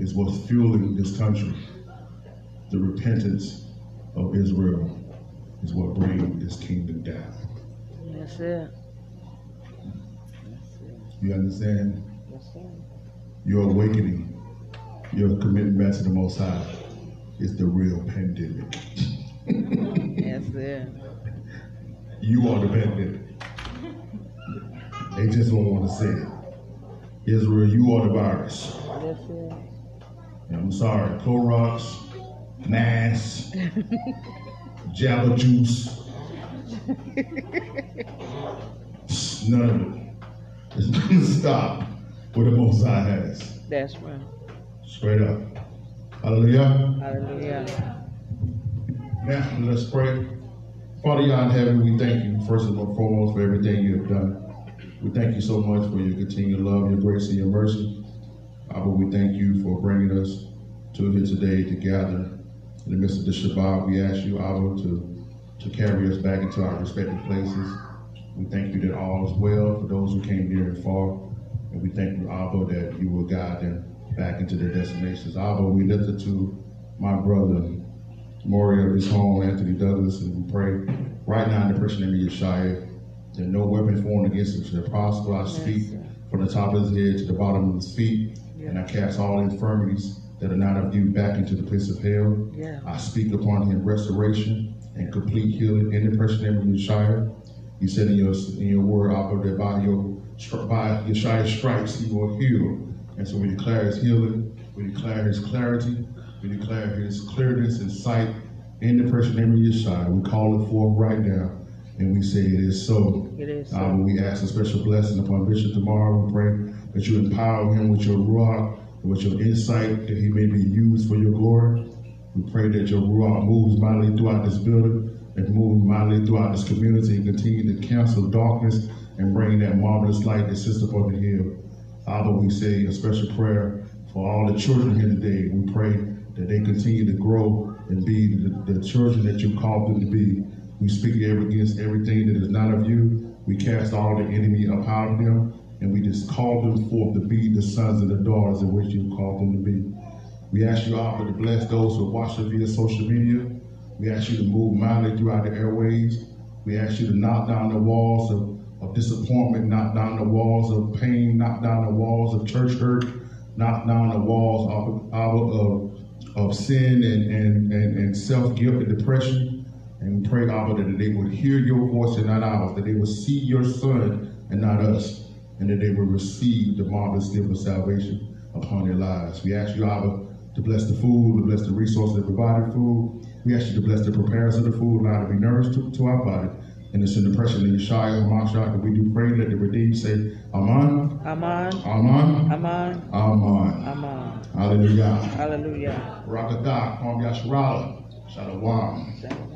is what's fueling this country. The repentance of Israel is what brings this kingdom down. That's it. You understand? Yes, sir. Your awakening, your commitment back to the Most High is the real pandemic. That's it. You are the pandemic. They just don't want to say it. Israel, you are the virus. That's it. I'm sorry, Clorox, Mass, <laughs> Java Juice, none of it. It's going <laughs> to stop what the Most High has. That's right. Straight up. Hallelujah. Hallelujah. Now, let's pray. Father God in heaven, we thank you first and foremost for everything you have done. We thank you so much for your continued love, your grace, and your mercy. Abba, we thank you for bringing us to here today to gather in the midst of the Shabbat. We ask you, Abba, to, to carry us back into our respective places. We thank you that all is well for those who came near and far. And we thank you, Abba, that you will guide them back into their destinations. Abba, we lift it to my brother, Moreh of his home, Anthony Douglas, and we pray right now in the name of Yeshua that no weapon formed against him shall prosper. I speak from the top of his head to the bottom of his feet, and I cast all infirmities that are not of you back into the place of hell. Yeah. I speak upon him restoration and complete healing in the person name of Yeshua. You said in your in your word, Abba, that by your by Yeshua's stripes he will heal. And so we declare his healing, we declare his clarity, we declare his clearness and sight in the person name of Yeshua. We call it forth right now, and we say it is so. It is so. Uh, we ask a special blessing upon Bishop tomorrow. We pray that you empower him with your ruach, and with your insight, that he may be used for your glory. We pray that your ruach moves mightily throughout this building and move mightily throughout this community and continue to cancel darkness and bring that marvelous light that sits upon the hill. Father, we say a special prayer for all the children here today. We pray that they continue to grow and be the, the children that you called them to be. We speak against everything that is not of you. We cast all the enemy upon them, and we just call them forth to be the sons and the daughters in which you called them to be. We ask you, Abba, to bless those who watch us via social media. We ask you to move mildly throughout the airways. We ask you to knock down the walls of, of disappointment, knock down the walls of pain, knock down the walls of church hurt, knock down the walls of, of, of sin and, and, and, and self-guilt and depression. And we pray, Abba, that they would hear your voice and not ours, that they would see your son and not us, and that they will receive the marvelous gift of salvation upon their lives. We ask you, Abba, to bless the food, to bless the resources that provided food. We ask you to bless the preparers of the food, allow it to be nourished to, to our body. And it's in the precious name of Yeshua, Mashiach, that we do pray, let the redeemed say, Amen, Aman. Amen, Aman. Amen. Aman. Hallelujah. Hallelujah. Rakadah, Kwam Yasharala, Shalom. Shalom.